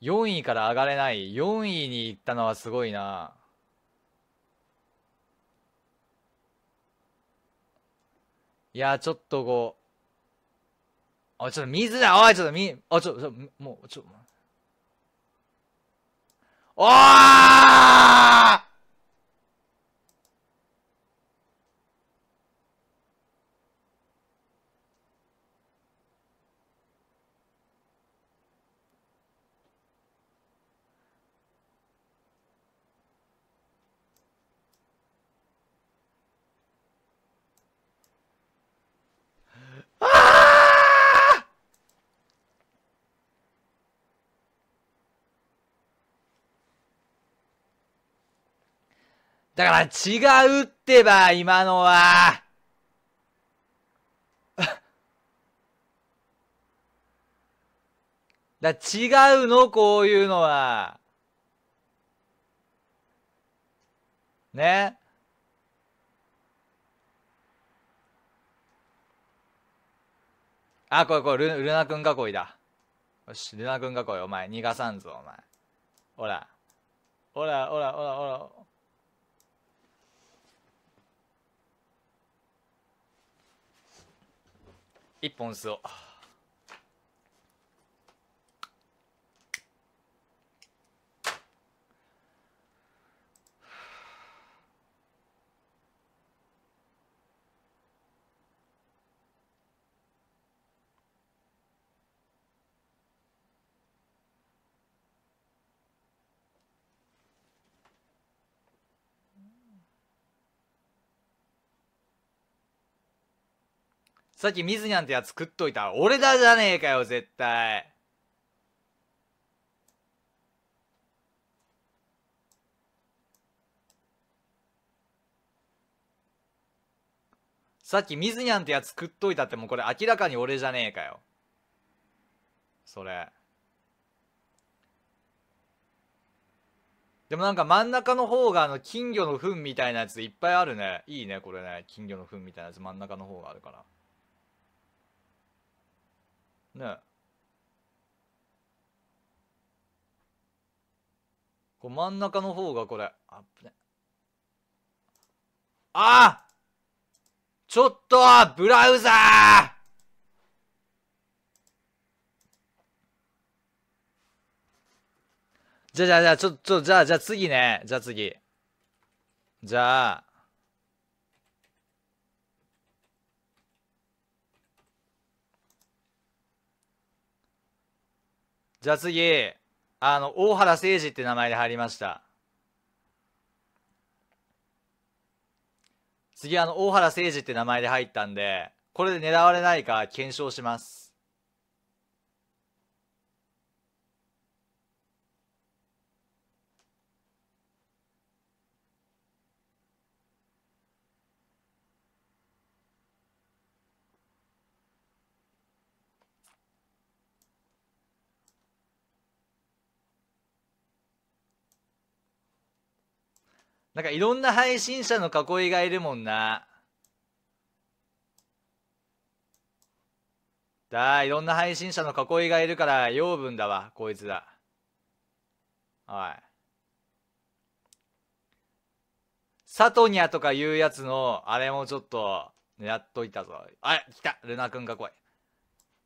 4位から上がれない。4位に行ったのはすごいな「いやちょっとこうあちょっと水だ。おいちょっとみあちょちょもうちょおーだから違うってば今のは。[laughs] だ違うのこういうのは。ね。あこれこれルルナ君囲いだ。よしルナ君囲いお前。逃がさんぞお前。ほら。ほらほらほらほら。一本吸おさっき水にゃんってやつ食っといた。俺だじゃねえかよ絶対。さっき水にゃんってやつ食っといたってもうこれ明らかに俺じゃねえかよ。それ。でもなんか真ん中の方があの金魚の糞みたいなやついっぱいあるね。いいねこれね。金魚の糞みたいなやつ真ん中の方があるから。ね。こう真ん中の方がこれ。あっね。あ！ちょっとブラウザー！じゃあじゃあじゃあちょっとじゃあじゃあ次ね。じゃあ次。じゃあ。じゃあ次あの大原誠二って名前で入りました。次あの大原誠二って名前で入ったんでこれで狙われないか検証します。なんかいろんな配信者の囲いがいるもんな。だいろんな配信者の囲いがいるから養分だわ、こいつだ。おい。サトニャとかいうやつの、あれもちょっと、狙っといたぞ。あ、来たルナ君が来い。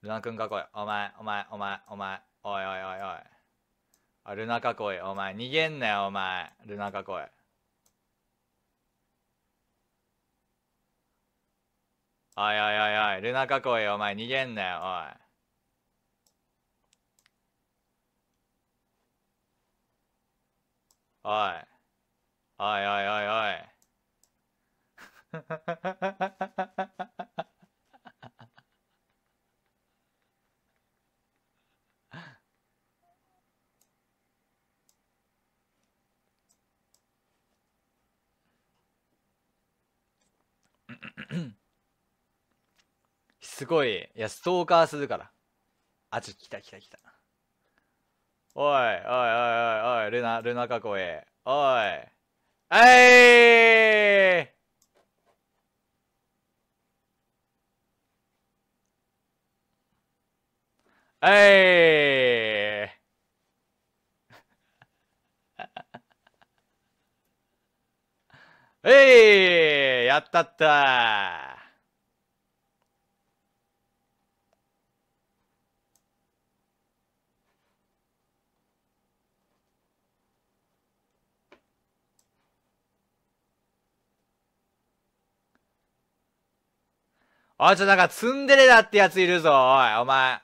ルナ君が来い。お前、お前、お前、お前。おいおいおいおい。あ、ルナ囲い。お前、逃げんなよ、お前。ルナか囲い。おいおいおいおい、ルナ囲いお前逃げんなよ、おい。おい。おいおいおいおい。[laughs] すごい、いや、ストーカーするから。あ、ちょ、来た来た来た。おい、おい、おい、おい、おい、ルナ、ルナ囲え。おい。えいえい [laughs] えいやったったおい、ちょ、なんかツンデレラってやついるぞ、おい、お前。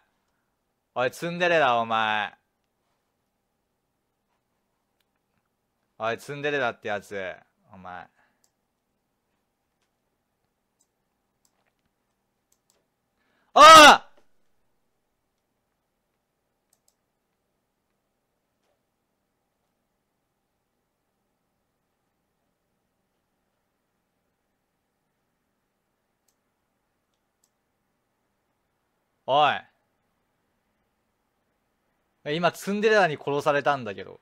おい、ツンデレラ、お前。おい、ツンデレラってやつ、お前。ああおい。今、ツンデレラに殺されたんだけど。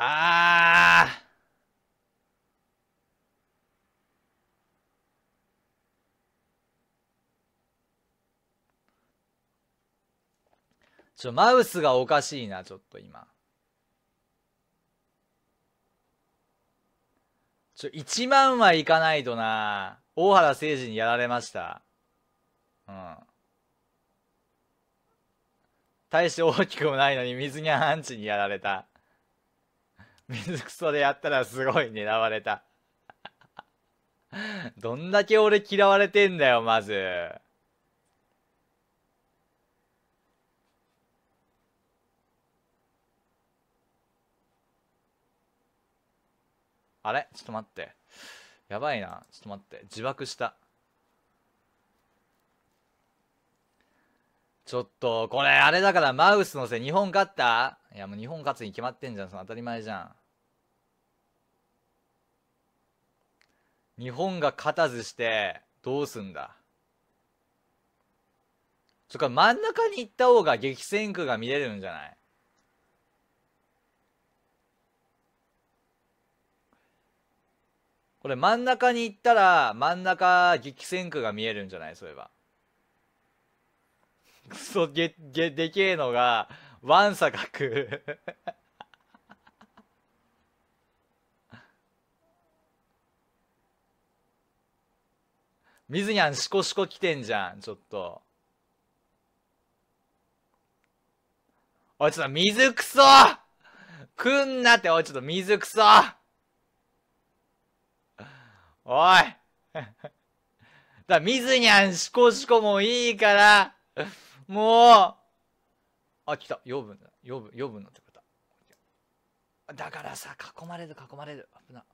ああちょ、マウスがおかしいな、ちょっと今。ちょ、1万はいかないとな。大原誠二にやられました。うん。大して大きくもないのに水にアンチにやられた。水クソでやったらすごい狙われた。[laughs] どんだけ俺嫌われてんだよ、まず。あれ？ちょっと待って。やばいな。ちょっと待って。自爆した。ちょっと、これあれだからマウスのせい、日本勝った？いやもう日本勝つに決まってんじゃん。その当たり前じゃん。日本が勝たずしてどうすんだ？そっか真ん中に行った方が激戦区が見れるんじゃない？これ真ん中に行ったら真ん中激戦区が見えるんじゃない？そういえば。クソげ、げ、でけえのが、ワンサが来水にゃんシコシコ来てんじゃん、ちょっと。おい、ちょっと水くそくんなって、おい、ちょっと水くそおいだ、水にゃんシコシコもいいから、もうあ、来た。養分だ。養分、養分のってこと。だからさ、囲まれる、囲まれる。危な。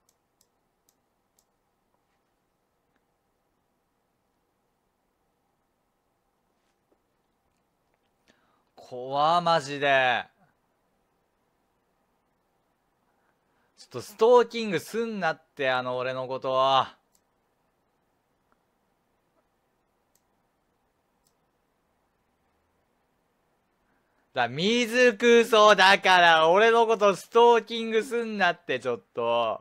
怖マジで。ちょっとストーキングすんなって、あの俺のことは。だ、水くそだから、俺のことストーキングすんなって、ちょっと。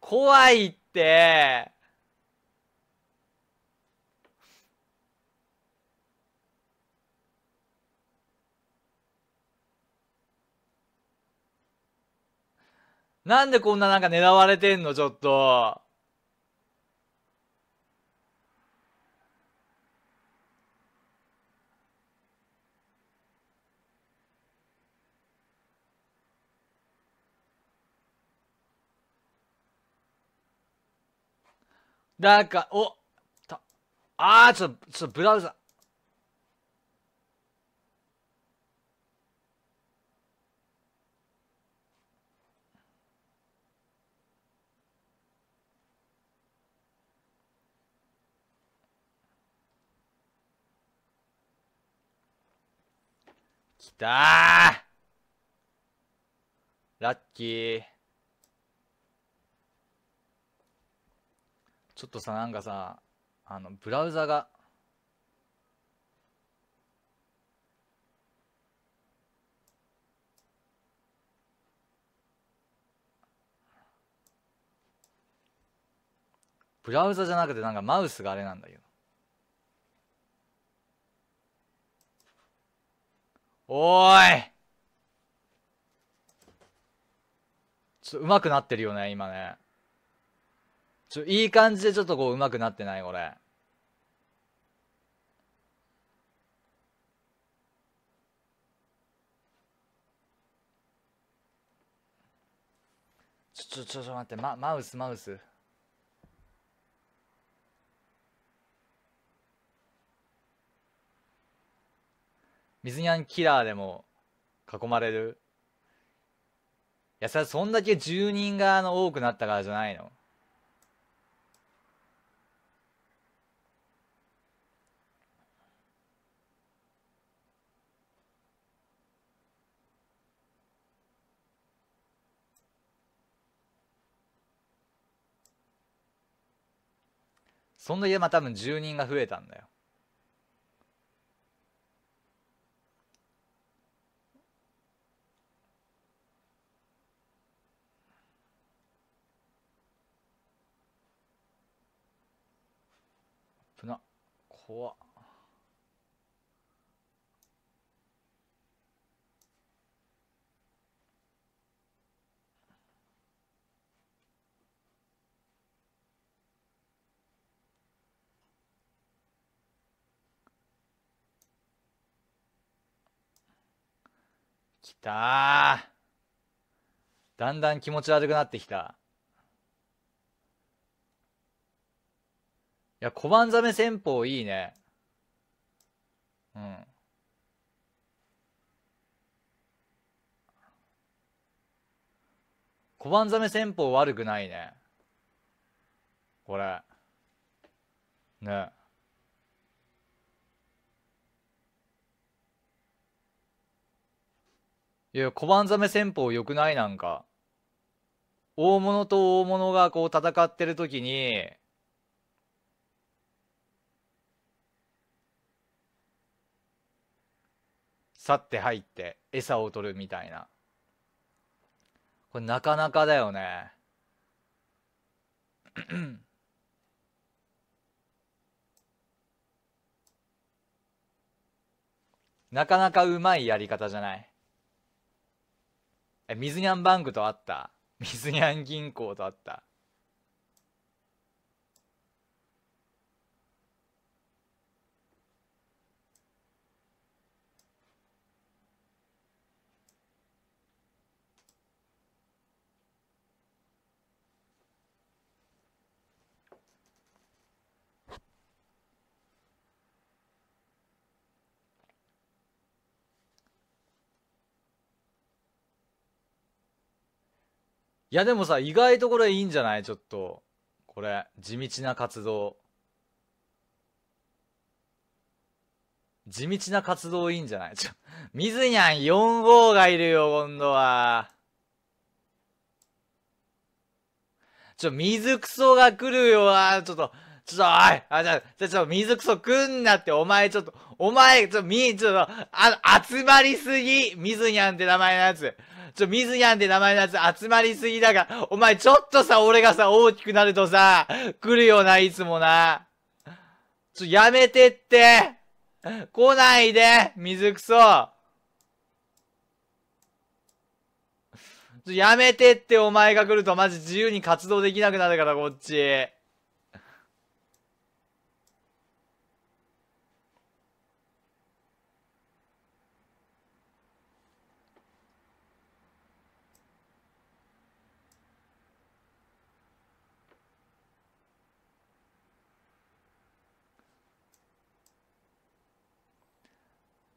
怖いって。なんでこんななんか狙われてんのちょっと。なんか、おた、あー、ちょっと、ちょっとブラウザ。きたラッキー。ちょっとさ、なんかさ、あの、ブラウザが、ブラウザじゃなくてなんかマウスがあれなんだけど。おーいちょっと上手くなってるよね、今ね。ちょ、いい感じでちょっとこう上手くなってないこれ。ちょ、ちょ、ちょ、ちょ、待って、マ、マウス、マウス。水にゃんキラーでも囲まれる。いやさそんだけ住人があの多くなったからじゃないの。そんだけまあ多分住人が増えたんだよ。怖っ。きただんだん気持ち悪くなってきた。いや、小判ザメ戦法いいね。うん。小判ザメ戦法悪くないね。これ。ね。いや、小判ザメ戦法良くない？なんか。大物と大物がこう戦ってる時に、去って入って餌を取るみたいな。これなかなかだよね。[clears throat] なかなかうまいやり方じゃない？え、水にゃんバンクとあった？水にゃん銀行とあった？いやでもさ、意外とこれいいんじゃない？ちょっと。これ、地道な活動。地道な活動いいんじゃない？ちょ、水にゃん4号がいるよ、今度は。ちょ、水クソが来るよ、あちょっと、ちょっと、おい、あ、じゃ、じゃ、ちょ、水クソ来んなって、お前、ちょっと、お前、ちょ、み、ちょっと、あ、集まりすぎ水にゃんって名前のやつ。ちょ、水やんって名前のやつ集まりすぎだが、お前ちょっとさ、俺がさ、大きくなるとさ、来るよな、いつもな。ちょ、やめてって来ないで水くそちょ、やめてってお前が来るとマジ自由に活動できなくなるから、こっち。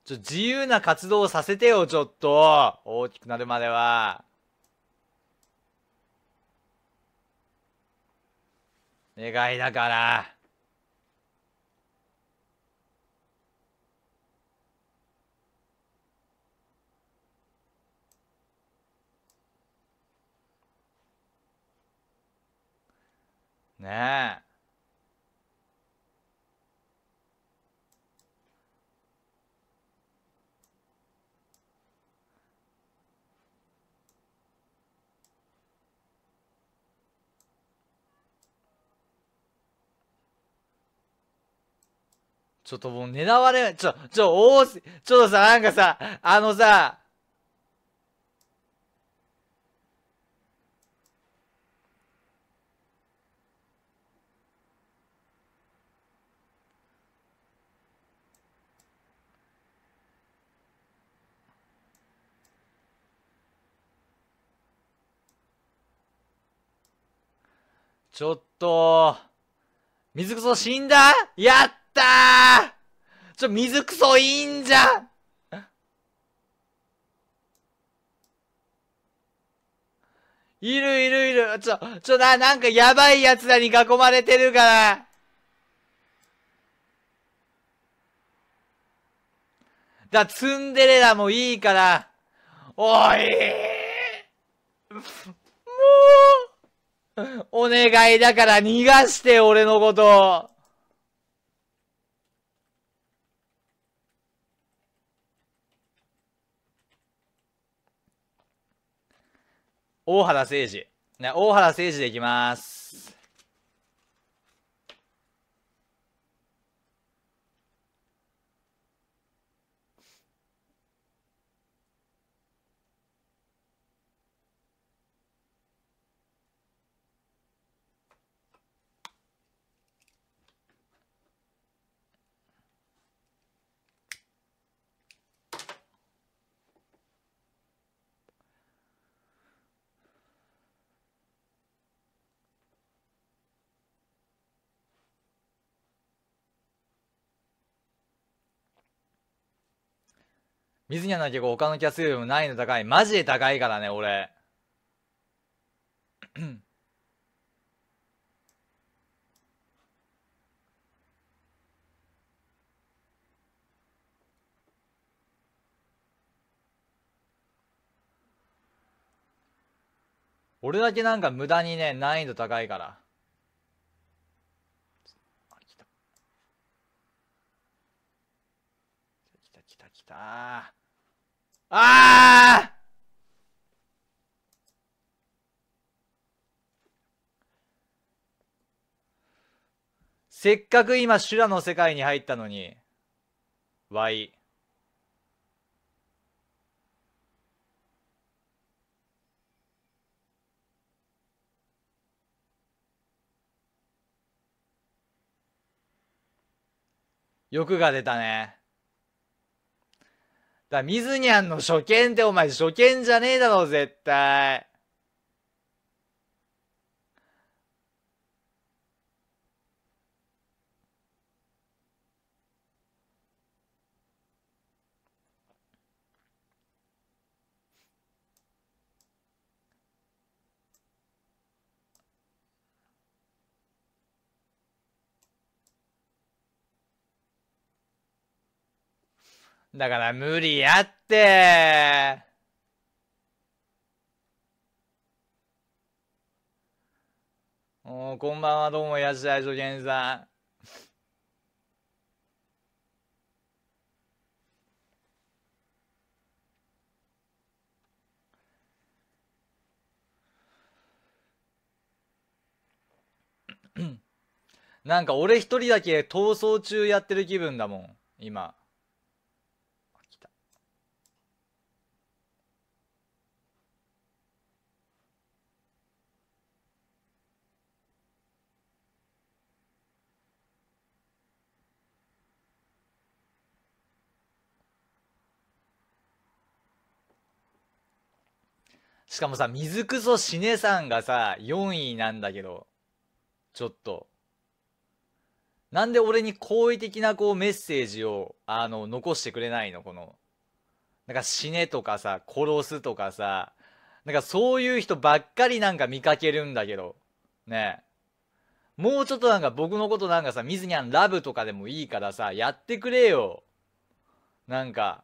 ちょ、自由な活動をさせてよ、ちょっと。大きくなるまでは。願いだから。ねえ。ちょっともう狙われ、ちょ、ちょ、大ちょっとさ、なんかさ、あのさ、ちょっと、水くそ死んだ？やっったーちょ、水くそいいんじゃんいるいるいる。ちょ、ちょ、な、なんかやばい奴らに囲まれてるから。だ、ツンデレラもいいから。おいもう、お願いだから逃がして、俺のこと。大原誠二。ね、大原誠二でいきます。水にはな結構他のキャスよりも難易度高い。マジで高いからね、俺。俺だけなんか無駄にね、難易度高いから。あ、来た。来た来た来た。ああせっかく今修羅の世界に入ったのに、ワイ。欲が出たね。だ、水にゃんの初見ってお前初見じゃねえだろ、絶対。だから無理やって。おこんばんは、どうもいらっしゃい、初見さん。[coughs] なんか俺一人だけ逃走中やってる気分だもん、今。しかもさ、水くそ死ねさんがさ、4位なんだけど、ちょっと。なんで俺に好意的なこうメッセージを、あの、残してくれないのこの。なんか死ねとかさ、殺すとかさ、なんかそういう人ばっかりなんか見かけるんだけど。ねもうちょっとなんか僕のことなんかさ、ミズニャンラブとかでもいいからさ、やってくれよ。なんか、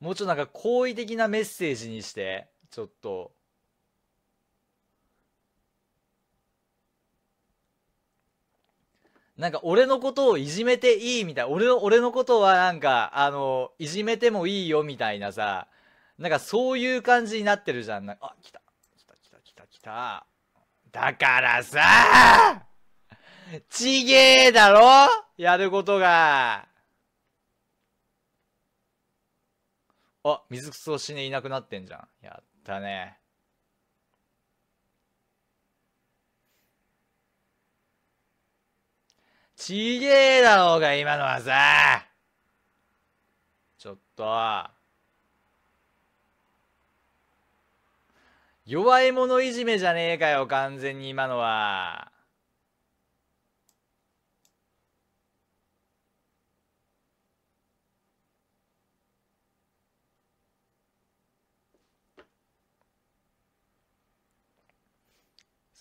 もうちょっとなんか好意的なメッセージにして、ちょっと。なんか俺のことをいじめていいみたい。俺の、俺のことはなんか、あの、いじめてもいいよみたいなさ、なんかそういう感じになってるじゃん。なんあ、来た。来た来た来た来た。だからさちげえだろ？やることが。あ、水くそ死ねいなくなってんじゃん。やったね。ちげえだろうが、今のはさ。ちょっと。弱い者いじめじゃねえかよ、完全に今のは。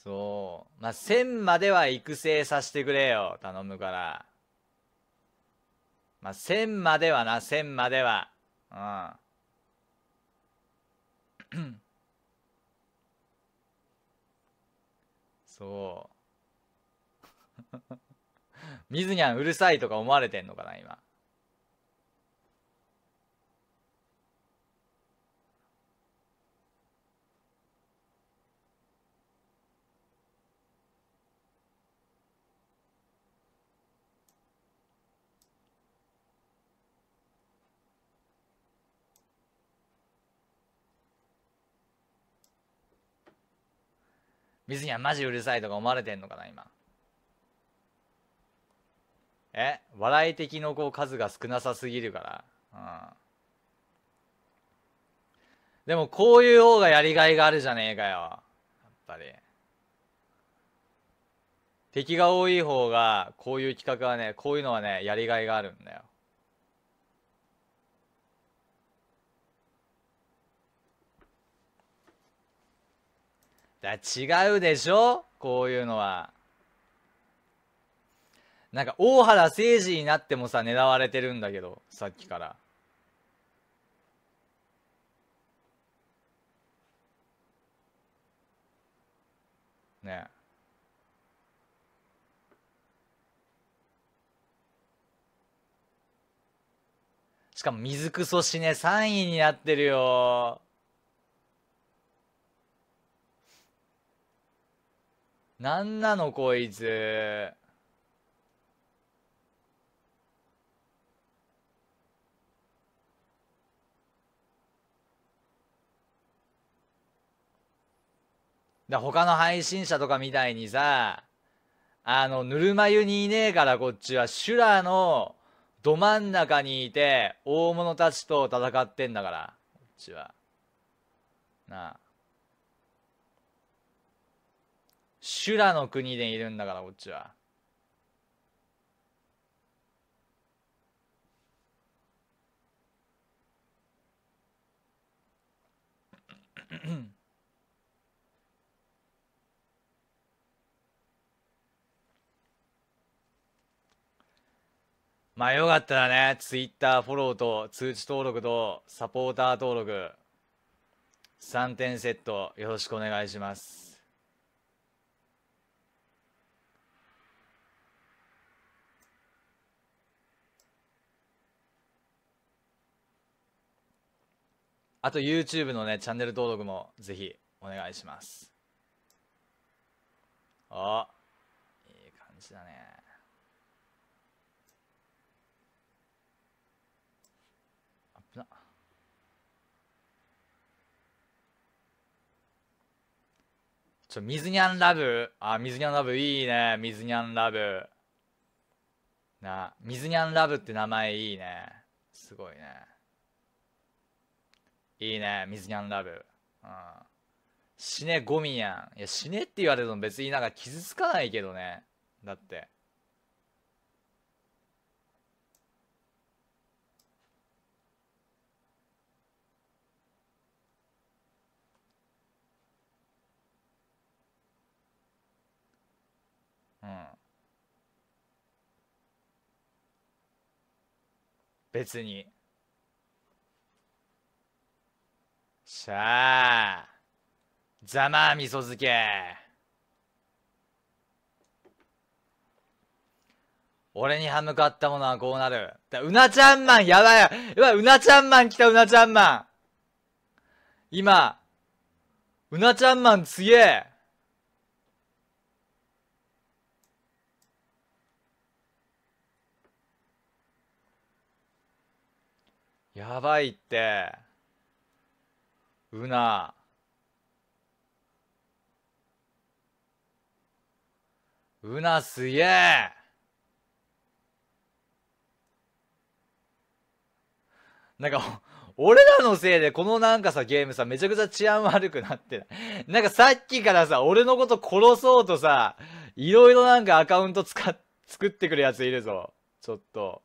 そう。まあ、1000までは育成させてくれよ。頼むから。まあ、1000まではな、1000までは。うん。[coughs] そう。水にゃんうるさいとか思われてんのかな、今。水にはマジうるさいとか思われてんのかな今。え？笑い的のこう数が少なさすぎるから。うん。でもこういう方がやりがいがあるじゃねえかよ。やっぱり。敵が多い方がこういう企画はねこういうのはねやりがいがあるんだよ。だ違うでしょ？こういうのは。なんか大原誠二になってもさ狙われてるんだけどさっきから。ね。しかも水くそしね3位になってるよ。なんなのこいつ。だ他の配信者とかみたいにさあのぬるま湯にいねえからこっちは。修羅のど真ん中にいて大物たちと戦ってんだからこっちは。なあ。修羅の国でいるんだからこっちは [coughs] まあよかったらね、Twitter フォローと通知登録とサポーター登録3点セットよろしくお願いします。あと YouTube のね、チャンネル登録もぜひお願いします。あ、いい感じだね。ちょ、水にゃんラブ。あ、水にゃんラブいいね。水にゃんラブ。な、水にゃんラブって名前いいね。すごいね。いいね。水にゃんラブ。うん。死ねゴミやん。いや、死ねって言われるの別になんか傷つかないけどね。だって。別にしゃあざまあ味噌漬け。俺に歯向かったものはこうなる。だうなちゃんマンやばい。やばうなちゃんマン来たうなちゃんマン今、うなちゃんマン強え。やばいって。うな。うなすげえ。なんか俺らのせいでこのなんかさゲームさめちゃくちゃ治安悪くなってなんかさっきからさ俺のこと殺そうとさいろいろなんかアカウント使っ作ってくるやついるぞ。ちょっと。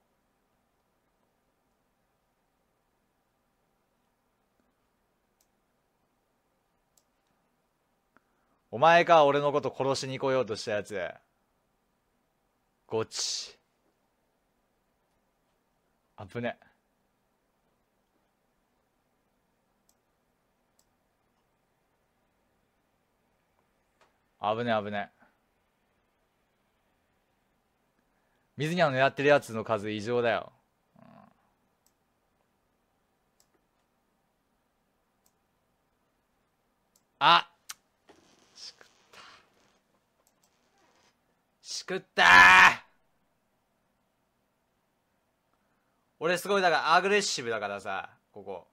お前か俺のこと殺しに来ようとしたやつ。ゴチ。危ね。危ね危ね。水には狙ってるやつの数異常だよ、うん、あ食った。俺すごいだからアグレッシブだからさここ。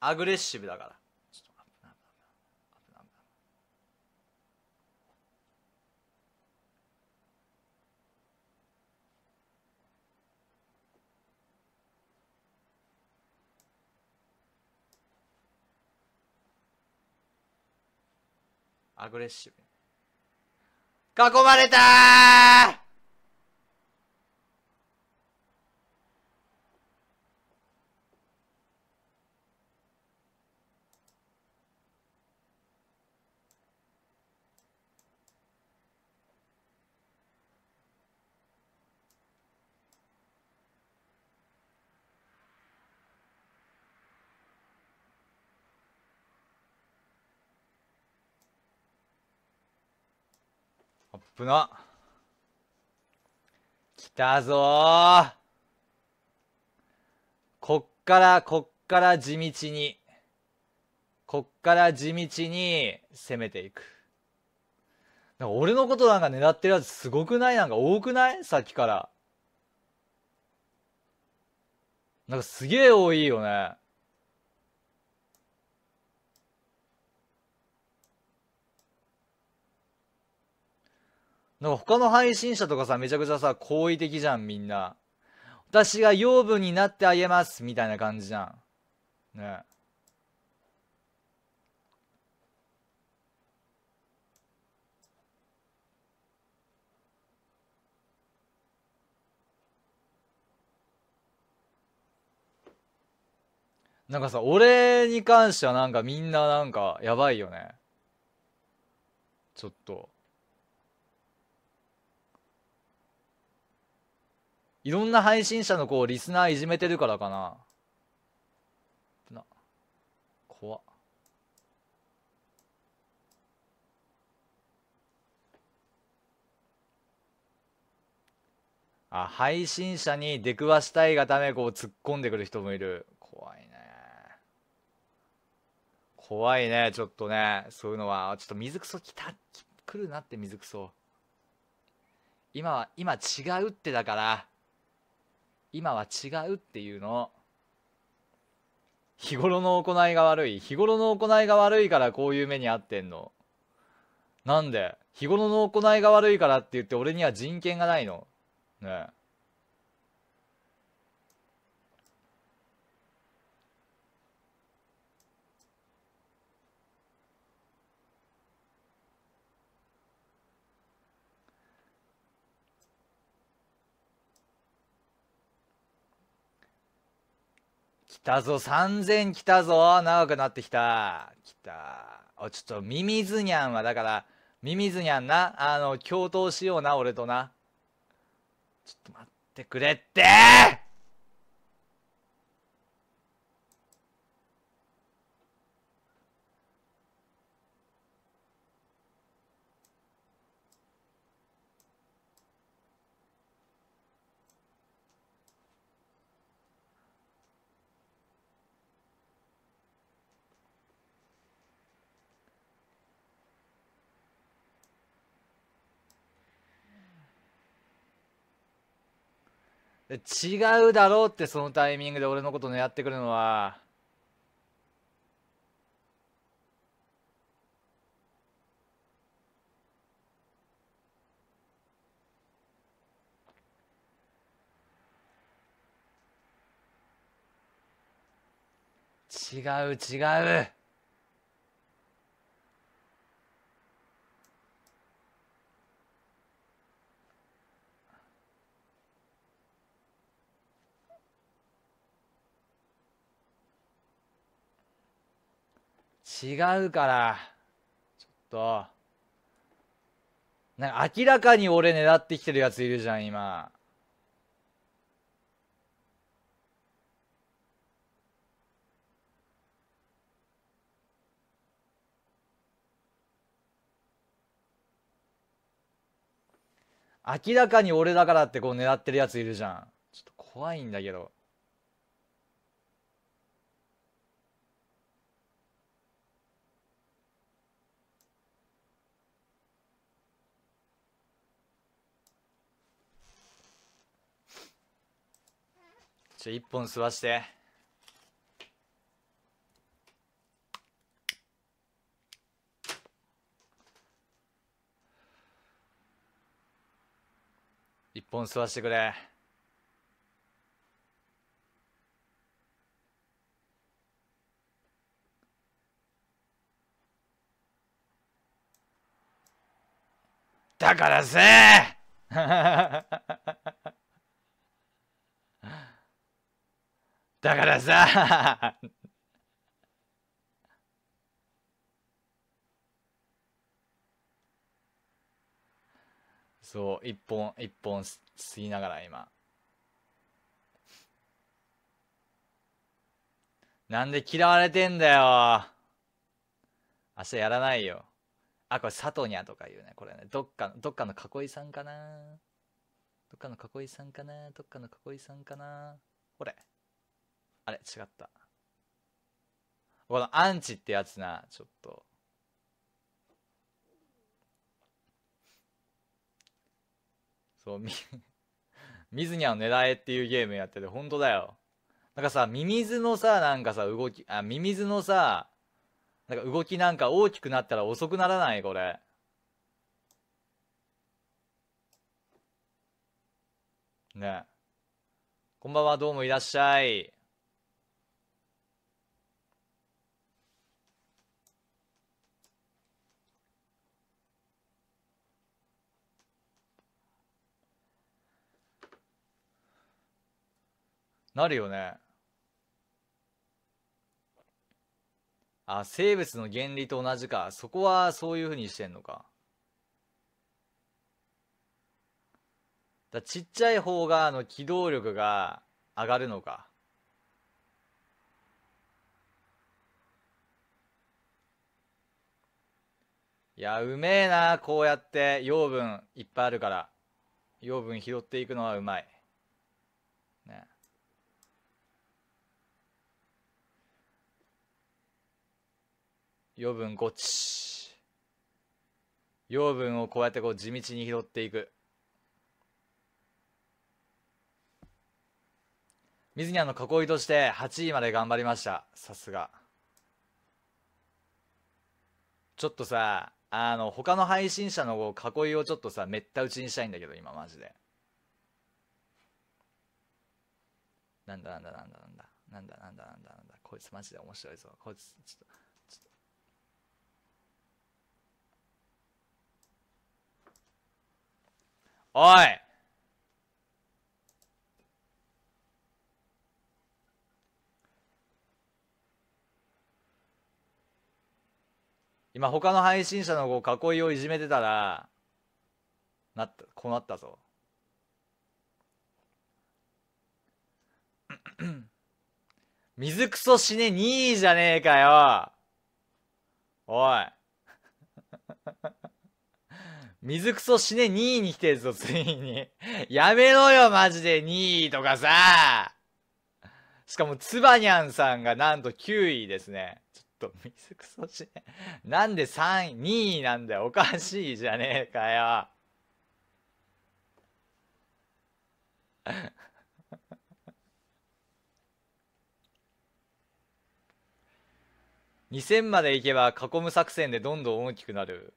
アグレッシブだから。アグレッシブ囲まれたー来たぞー。こっからこっから地道にこっから地道に攻めていく。なんか俺のことなんか狙ってるやつすごくない？なんか多くない？さっきから。なんかすげえ多いよね。なんか他の配信者とかさ、めちゃくちゃさ、好意的じゃん、みんな。私が養分になってあげます、みたいな感じじゃん。ね。なんかさ、俺に関してはなんかみんななんかやばいよね。ちょっと。いろんな配信者のこうリスナーいじめてるからかな。な怖っ。あ配信者に出くわしたいがためこう突っ込んでくる人もいる。怖いね。怖いねちょっとね。そういうのはちょっと水くそ来た来るなって水くそ。今は今違うってだから。今は違うっていうの日頃の行いが悪い。日頃の行いが悪いからこういう目に遭ってんの。なんで？日頃の行いが悪いからって言って俺には人権がないの。ねえ。たぞ。3000来たぞ。長くなってきた。来た。あちょっとミミズニャンはだからミミズニャンな。あの共闘しような俺とな。ちょっと待ってくれって。違うだろうってそのタイミングで俺のこと狙ってくるのは。違う違う。違うから。ちょっと。なんか明らかに俺狙ってきてるやついるじゃん今。明らかに俺だからってこう狙ってるやついるじゃん。ちょっと怖いんだけど。ちょ一本吸わして。一本吸わしてくれ。だからさ [laughs] だからさ。そう一本一本吸いながら今。なんで嫌われてんだよ。明日やらないよ。あこれ佐藤にゃとか言うね。これね。どっかのどっかの囲いさんかな。どっかの囲いさんかな。どっかの囲いさんかな。これ。あれ違った。このアンチってやつなちょっと。そうみ [laughs] 水にゃを狙えっていうゲームやってて本当だよ。なんかさミミズのさなんかさ動きあミミズのさなんか動きなんか大きくなったら遅くならない？これ。ね。こんばんはどうもいらっしゃい。なるよね。あ生物の原理と同じか。そこはそういうふうにしてんのか。だちっちゃい方があの機動力が上がるのか。いやうめえなこうやって。養分いっぱいあるから。養分拾っていくのはうまいね養分ゴチ。養分をこうやってこう地道に拾っていく。水にあの囲いとして8位まで頑張りました。さすが。ちょっとさあの他の配信者の囲いをちょっとさめった打ちにしたいんだけど今マジで。なんだなんだなんだなんだなんだなんだなんだなんだ。こいつマジで面白いぞ。こいつちょっと。おい。今他の配信者のこう囲いをいじめてたらなったこうなったぞ。[coughs] 水クソ死ね2位じゃねえかよ。おい。水クソ死ね2位に来てるぞ、ついに。[laughs] やめろよ、マジで2位とかさ。しかも、つばにゃんさんがなんと9位ですね。ちょっと、水クソ死ね。なんで3位、2位なんだよ。おかしいじゃねえかよ。[laughs] 2000までいけば囲む作戦でどんどん大きくなる。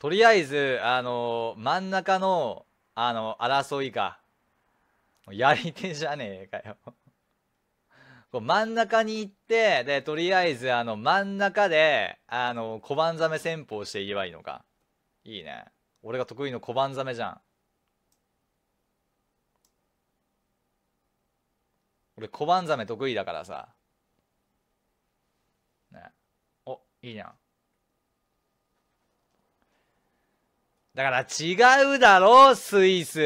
とりあえず、あの、真ん中の、あの、争いか。やり手じゃねえかよこう真ん中に行って、で、とりあえず、あの、真ん中で、あの、小判ザメ戦法していけばいいのか。いいね。俺が得意の小判ザメじゃん。俺小判ザメ得意だからさ。ね。お、いいじゃん。だから違うだろうスイス。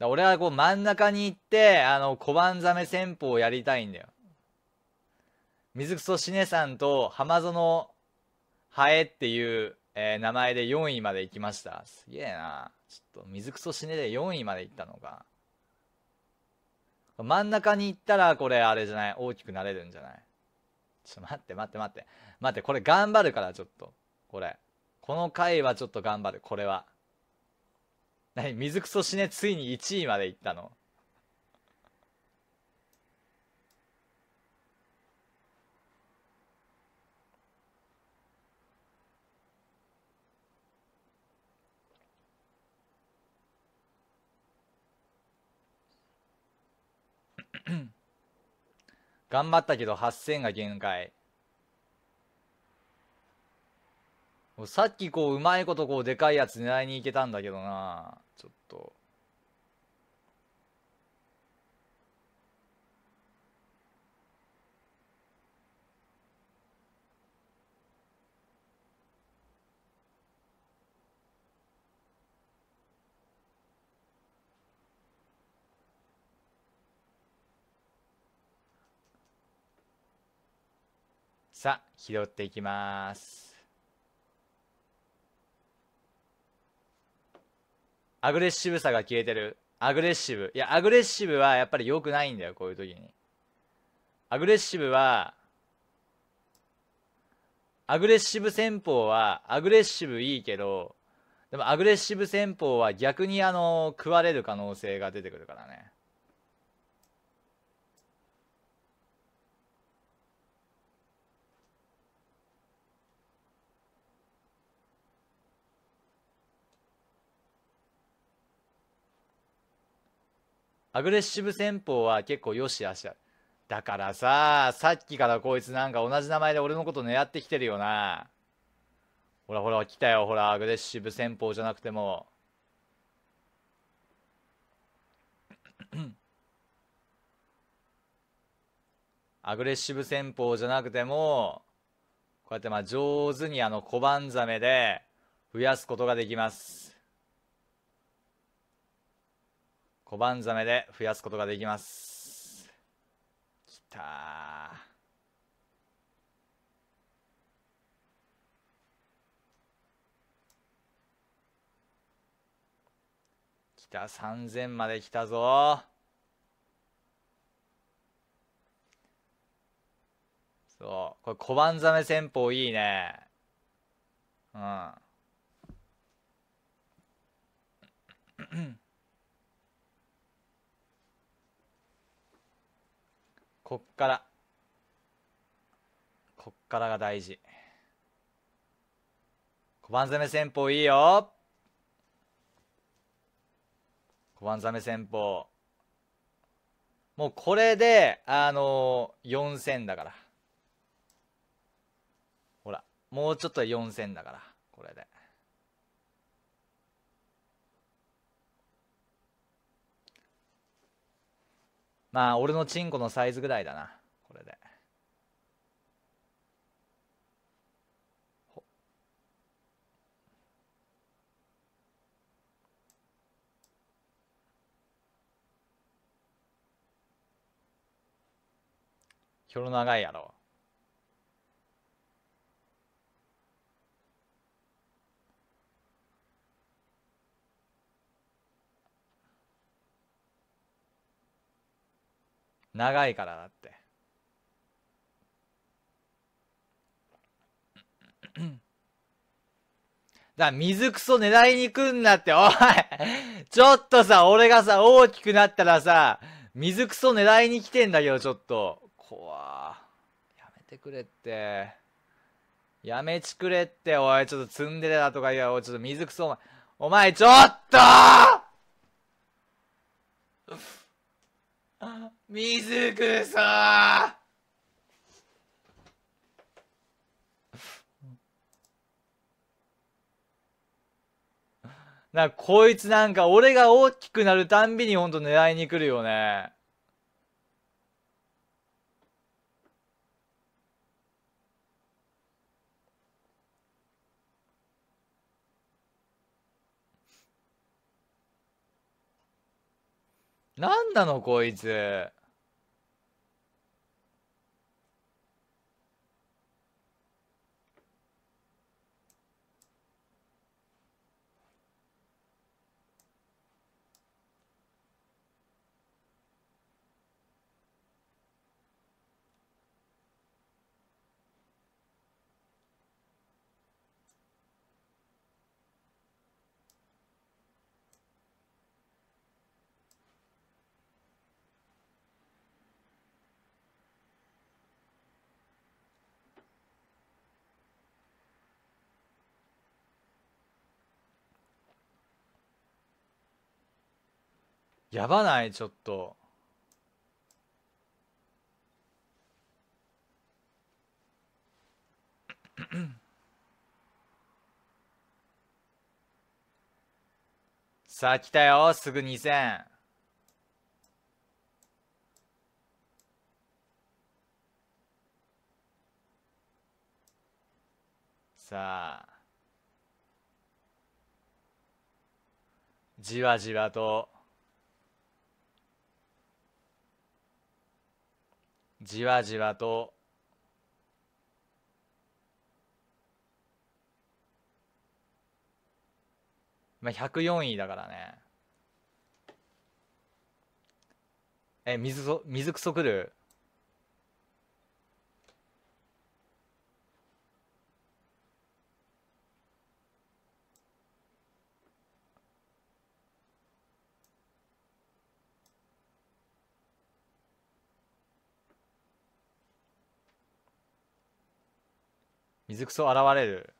俺はこう真ん中に行ってあの小判ザメ戦法をやりたいんだよ。水くそしねさんと浜園ハエっていう、えー、名前で4位まで行きました。すげえな。ちょっと水くそしねで4位まで行ったのか。真ん中に行ったらこれあれじゃない？大きくなれるんじゃない？ちょっと待って待って待って。待って、これ頑張るから、ちょっと。これ。この回はちょっと頑張る、これは。何？水くそしね、ついに1位までいったの？[coughs] 頑張ったけど8000が限界。さっきこううまいことこうでかいやつ狙いに行けたんだけどな。ちょっと。さあ拾っていきます。アグレッシブさが消えてる。アグレッシブ。いやアグレッシブはやっぱり良くないんだよこういう時に。アグレッシブはアグレッシブ戦法はアグレッシブいいけどでもアグレッシブ戦法は逆にあの食われる可能性が出てくるからね。アグレッシブ戦法は結構よしあしだだからささっきからこいつなんか同じ名前で俺のこと狙ってきてるよな。ほらほら来たよほらアグレッシブ戦法じゃなくても。[clears throat] アグレッシブ戦法じゃなくてもこうやってまあ上手にあの小判ザメで増やすことができます。小判ザメで増やすことができます。きたきた3000まで来たぞ。そう。これ小判ザメ戦法いいね。うん。こっから。こっからが大事。小判攻め戦法いいよ。小判攻め戦法。もうこれであのー、4000だから。ほらもうちょっと4000だからこれで。まあ俺のチンコのサイズぐらいだな。これで。ひょろ長いやろ。長いからだって。だ水くそ狙いに来んなって、おいちょっとさ、俺がさ、大きくなったらさ、水くそ狙いに来てんだけど、ちょっと。怖。やめてくれって。やめちくれって、おい、ちょっとツンデレだとか言うおい、ちょっと水くそ、お前、ちょっと水草なこいつなんか俺が大きくなるたんびにほんと狙いに来るよね。なんなのこいつ。やばない？ちょっと。さあ来たよ。すぐ2000さあ。じわじわと。じわじわと。まあ104位だからね。え水そ水くそくる？水くそ現れる。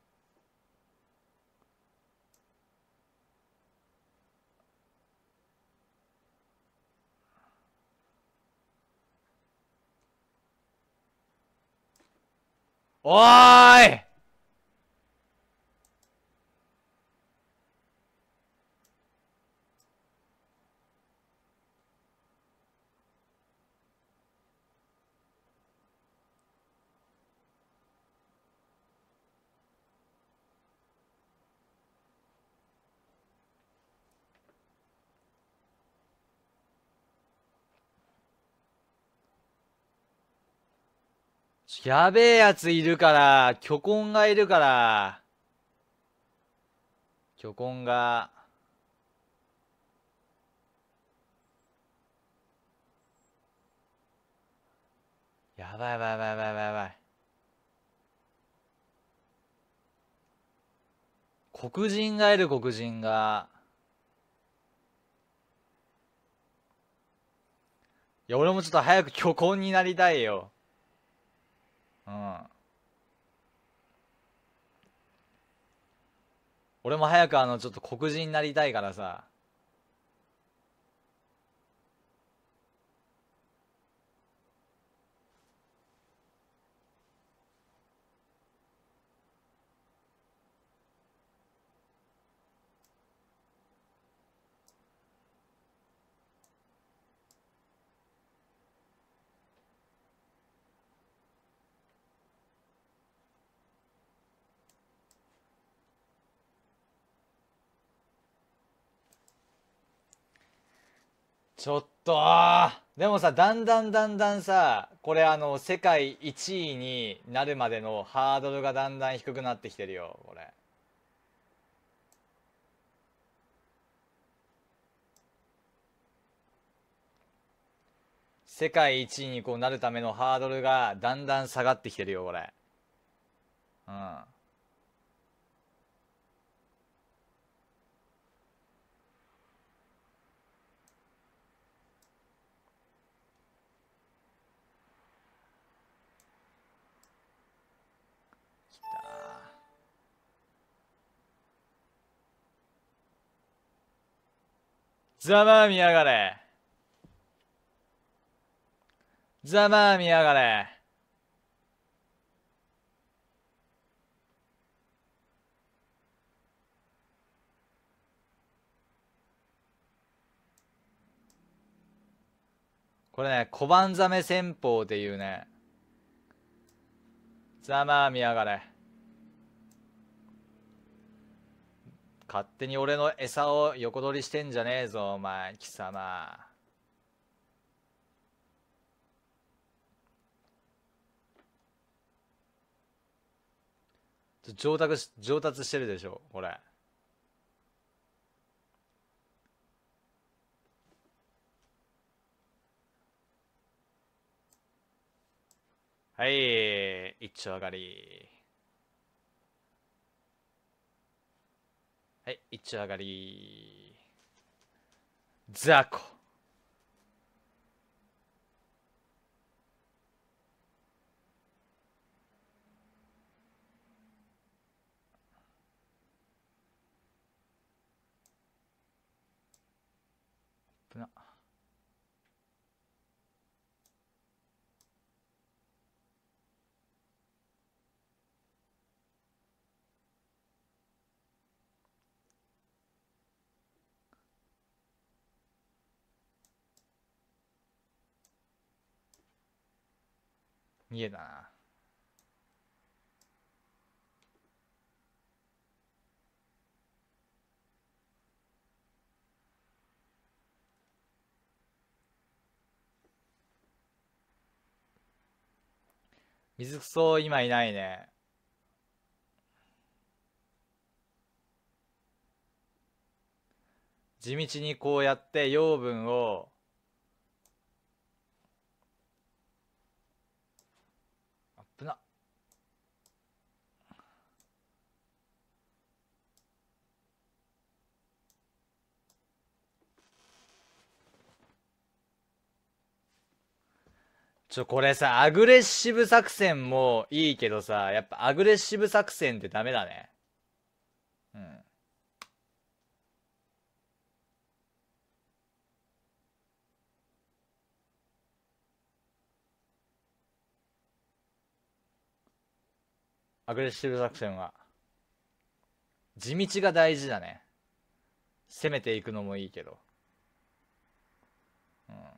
おーい！やべえやついるから、巨根がいるから。巨根が。やばいやばいやばいやばいやばいばい。黒人がいる黒人が。いや、俺もちょっと早く巨根になりたいよ。うん。俺も早くあの、ちょっと黒人になりたいからさ。ちょっとあでもさ、だんだんだんだんさ、これあの、世界1位になるまでのハードルがだんだん低くなってきてるよ、これ。世界一位にこうなるためのハードルがだんだん下がってきてるよ、これ。うん。ざまあみやがれ。ざまあみやがれ。これね、小判ザメ戦法っていうね、ざまあみやがれ。勝手に俺の餌を横取りしてんじゃねえぞ、お前、貴様。上達し、上達してるでしょ、これ。はい、一丁上がり。はい、一丁上がり。ザコ。危な。逃げたな。水くそ今いないね。地道にこうやって養分をちょこれさアグレッシブ作戦もいいけどさやっぱアグレッシブ作戦ってダメだね。うん。アグレッシブ作戦は。地道が大事だね。攻めていくのもいいけど。うん。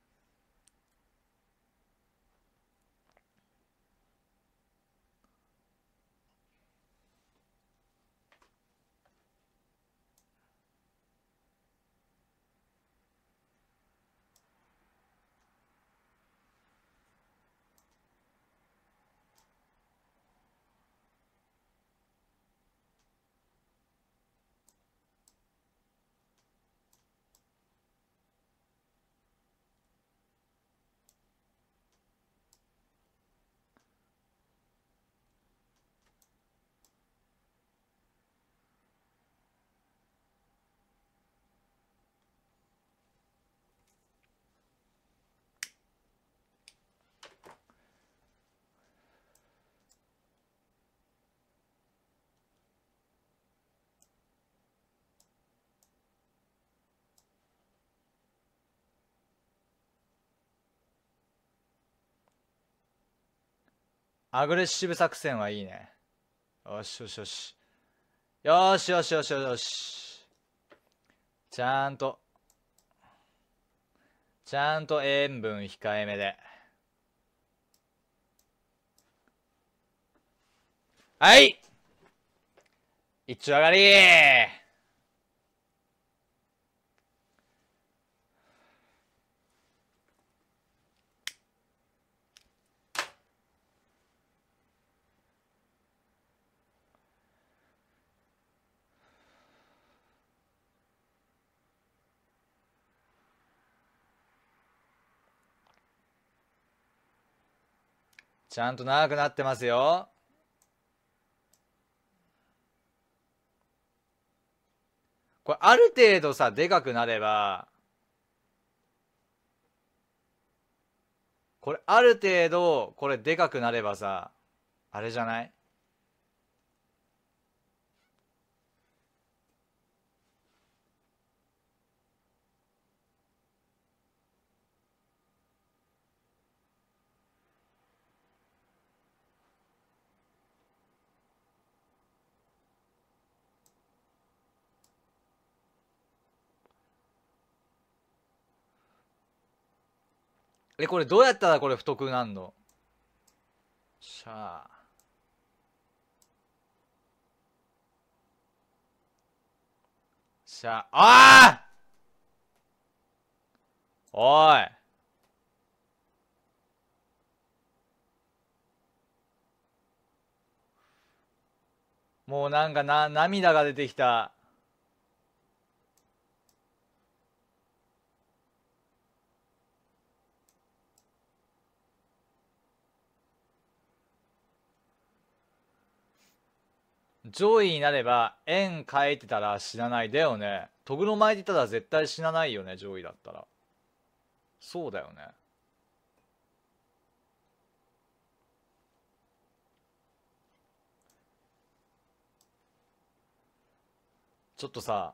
アグレッシブ作戦はいいね。よしよしよし。よしよしよしよし。ちゃんと、ちゃんと塩分控えめで。はい一丁上がりちゃんと長くなってますよ。これある程度さ、でかくなれば、これある程度、これでかくなればさ、あれじゃない？え、これどうやったらこれ太くなんの？しゃあ。しゃあ、あおい。もうなんかな、涙が出てきた。上位になれば円変えてたら死なないだよね。トグロ巻いてたら絶対死なないよね上位だったら。そうだよね。ちょっとさ